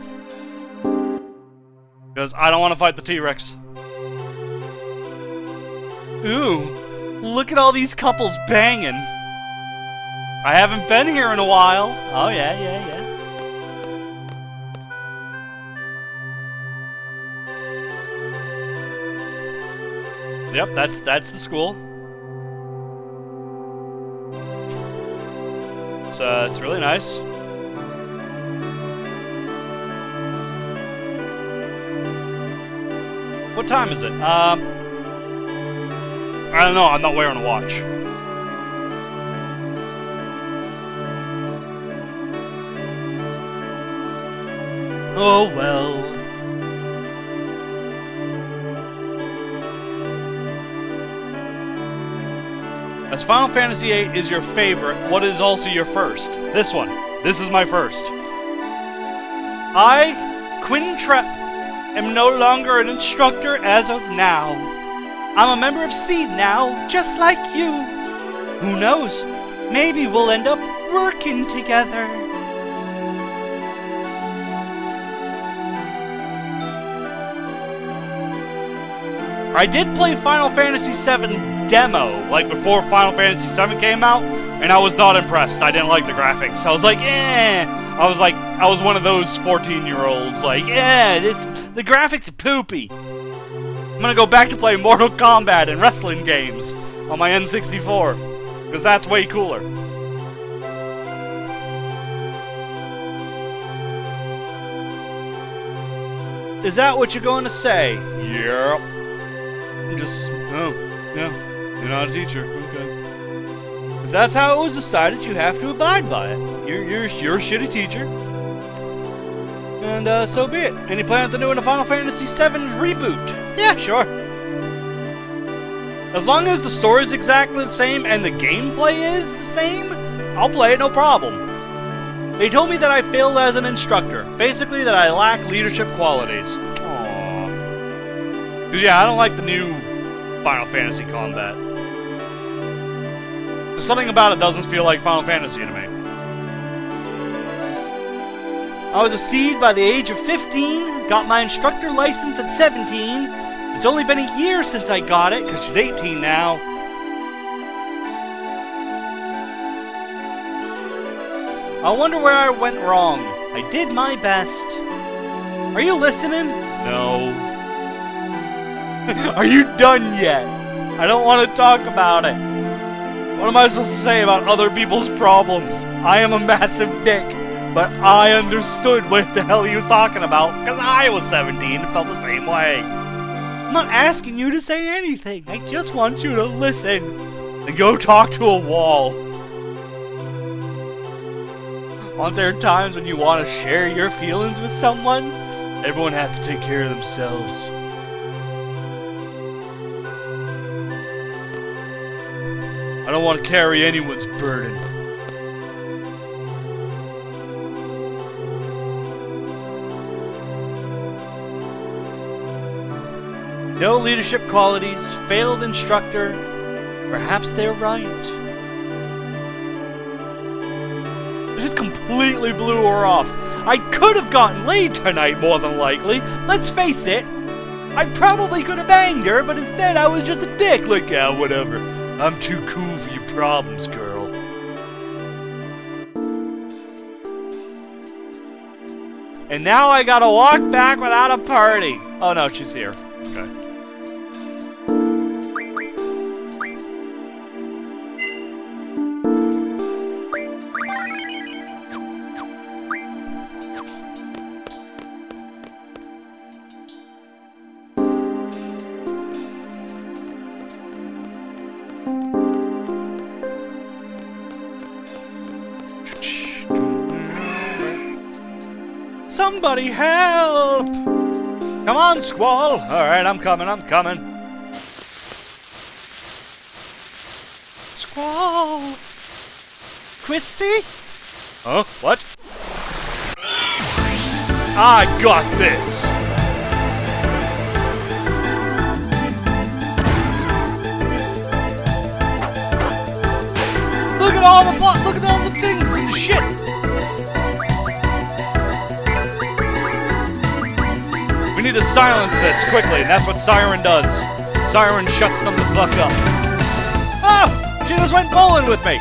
because I don't want to fight the T-Rex. Ooh, look at all these couples banging. I haven't been here in a while. Oh, yeah, yeah, yeah. Yep, that's that's the school. It's, uh, it's really nice. What time is it? Um, I don't know. I'm not wearing a watch. Oh well. As Final Fantasy VIII is your favorite, what is also your first? This one. This is my first. I, Quistis Trepe, am no longer an instructor as of now. I'm a member of Seed now, just like you. Who knows? Maybe we'll end up working together. I did play Final Fantasy VII demo, like before Final Fantasy VII came out, and I was not impressed. I didn't like the graphics. I was like, eh. I was like, I was one of those 14 year olds, like, yeah, this, the graphics poopy. I'm gonna go back to play Mortal Kombat and wrestling games on my N64, because that's way cooler. Is that what you're going to say? Yep. Just, oh, yeah, you're not a teacher. Okay. If that's how it was decided, you have to abide by it. You're, you're, you're a shitty teacher. And uh, so be it. Any plans on doing a Final Fantasy VII reboot? Yeah, sure. As long as the story's exactly the same and the gameplay is the same, I'll play it no problem. They told me that I failed as an instructor. Basically, that I lack leadership qualities. Because, yeah, I don't like the new Final Fantasy combat. There's something about it doesn't feel like Final Fantasy to me. I was a seed by the age of 15, got my instructor license at 17. It's only been a year since I got it, because she's 18 now. I wonder where I went wrong. I did my best. Are you listening? No. Are you done yet? I don't want to talk about it. What am I supposed to say about other people's problems? I am a massive dick, but I understood what the hell he was talking about because I was 17 and felt the same way. I'm not asking you to say anything. I just want you to listen and go talk to a wall. Aren't there times when you want to share your feelings with someone? Everyone has to take care of themselves. I don't want to carry anyone's burden. No leadership qualities, failed instructor. Perhaps they're right. I just completely blew her off. I could have gotten laid tonight, more than likely. Let's face it. I probably could have banged her, but instead I was just a dick. Like, yeah, whatever. I'm too cool problems, girl. And now I gotta walk back without a party. Oh no, she's here. Somebody help! Come on, Squall! Alright, I'm coming, I'm coming. Squall! Quistis? Huh? What? I got this! Look at all the look at all the things and shit! Need to silence this quickly, and that's what Siren does. Siren shuts them the fuck up. Oh! She just went bowling with me!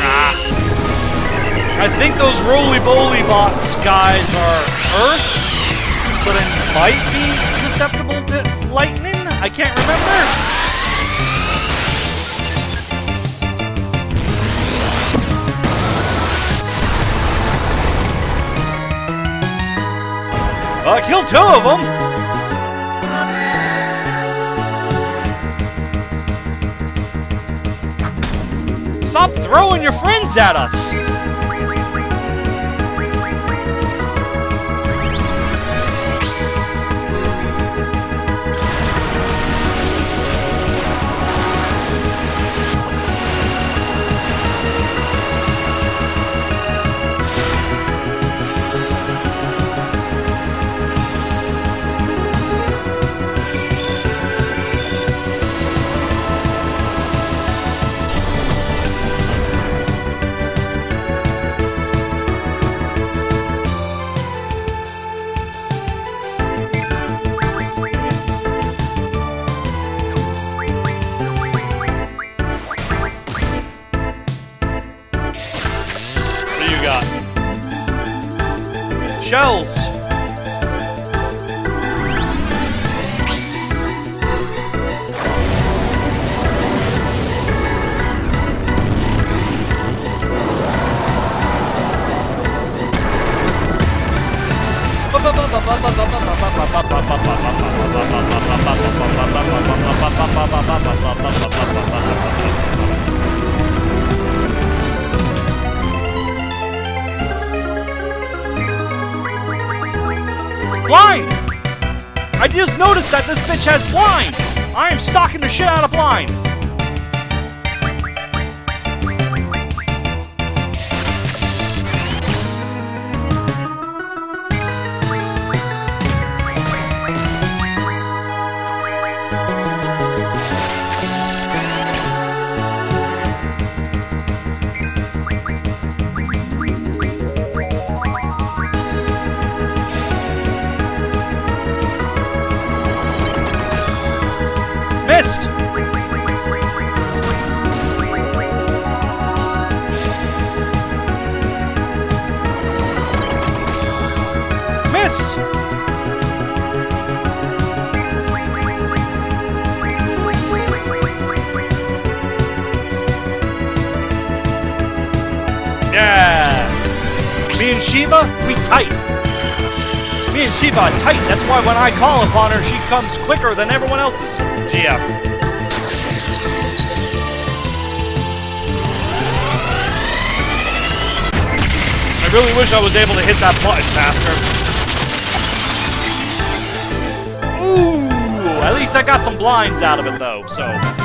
Ah. I think those roly-boly box guys are Earth, so they might be susceptible to lightning? I can't remember. I killed two of them! Stop throwing your friends at us! I call upon her, she comes quicker than everyone else's GF. I really wish I was able to hit that button faster. Ooh! At least I got some blinds out of it, though, so...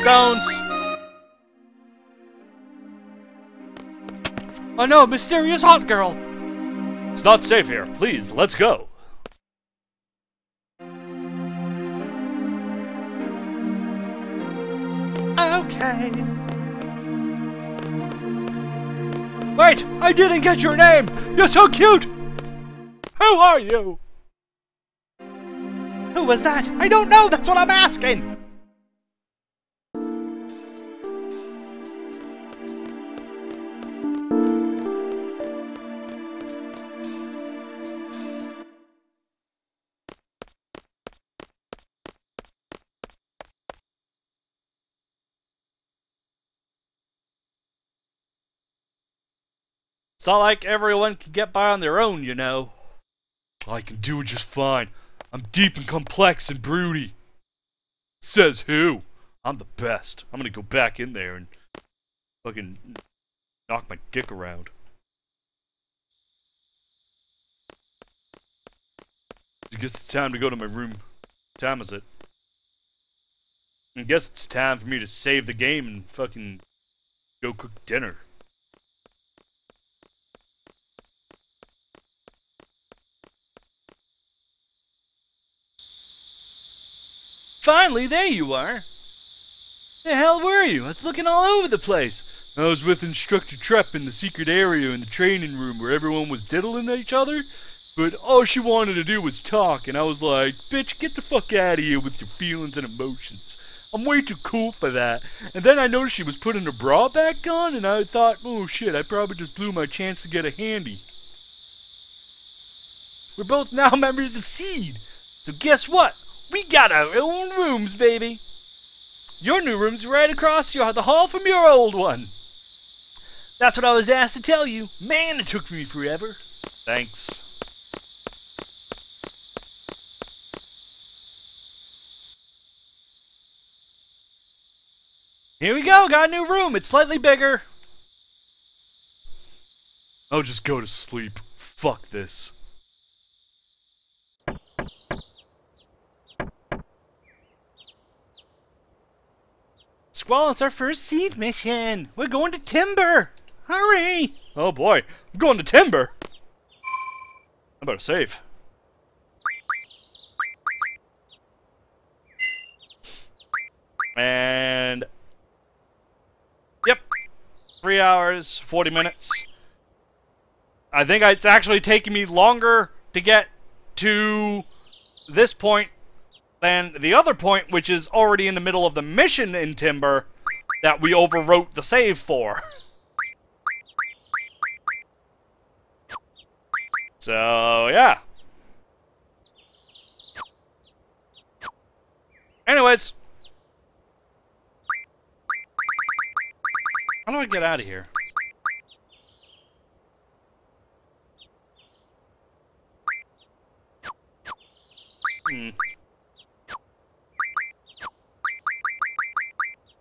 stones! Oh no, mysterious hot girl! It's not safe here. Please, let's go. Okay. Wait, I didn't get your name! You're so cute! Who are you? Who was that? I don't know, that's what I'm asking! It's not like everyone can get by on their own, you know. I can do it just fine. I'm deep and complex and broody. Says who? I'm the best. I'm gonna go back in there and fucking knock my dick around. I guess it's time to go to my room. What time is it? I guess it's time for me to save the game and fucking go cook dinner. Finally, there you are. The hell were you? I was looking all over the place. I was with Instructor Trepe in the secret area in the training room where everyone was diddling each other, but all she wanted to do was talk, and I was like, bitch, get the fuck out of here with your feelings and emotions. I'm way too cool for that. And then I noticed she was putting her bra back on, and I thought, oh shit, I probably just blew my chance to get a handy. We're both now *laughs* members of Seed. So guess what? We got our own rooms, baby. Your new room's right across your, the hall from your old one. That's what I was asked to tell you. Man, it took me forever. Thanks. Here we go. Got a new room. It's slightly bigger. I'll just go to sleep. Fuck this. Squall, it's our first seed mission. We're going to Timber. Hurry. Oh boy, I'm going to Timber. I better save. And yep, three hours, forty minutes. I think it's actually taking me longer to get to this point than the other point, which is already in the middle of the mission in Timber that we overwrote the save for. *laughs* So, yeah. Anyways. How do I get out of here? Hmm.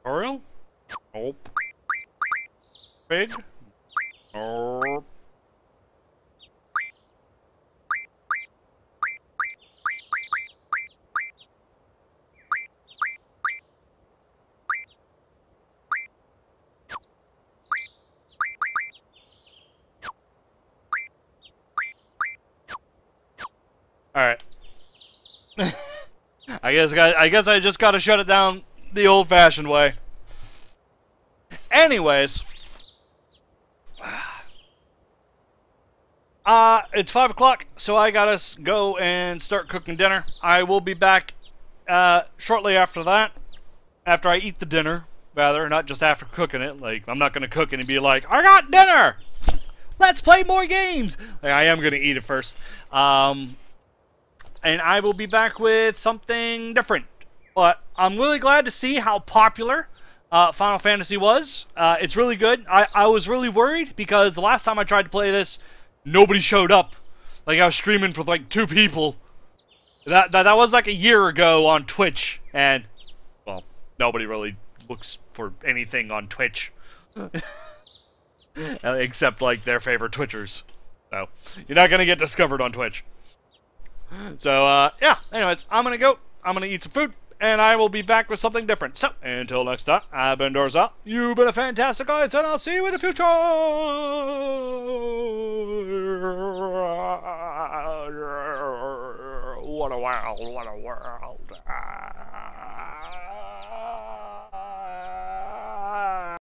Oriole? Nope. Big? Nope. Alright. *laughs* I guess I guess I just gotta shut it down the old-fashioned way. Anyways, *sighs* uh, it's five o'clock, so I gotta go and start cooking dinner. I will be back uh, shortly after that, after I eat the dinner. rather, not just after cooking it. Like, I'm not to cook it and be like, I got dinner! Let's play more games! Like, I am to eat it first. Um, and I will be back with something different. But I'm really glad to see how popular uh, Final Fantasy was. Uh, it's really good. I, I was really worried because the last time I tried to play this, nobody showed up. Like, I was streaming for like two people. That, that, that was like a year ago on Twitch, and, well, nobody really looks for anything on Twitch. *laughs* Uh, except, like, their favorite Twitchers. So, you're not going to get discovered on Twitch. So, uh, yeah, anyways, I'm going to go. I'm going to eat some food, and I will be back with something different. So, until next time, I've been Dorza. You've been a fantastic guy, and I'll see you in the future. What a world, what a world.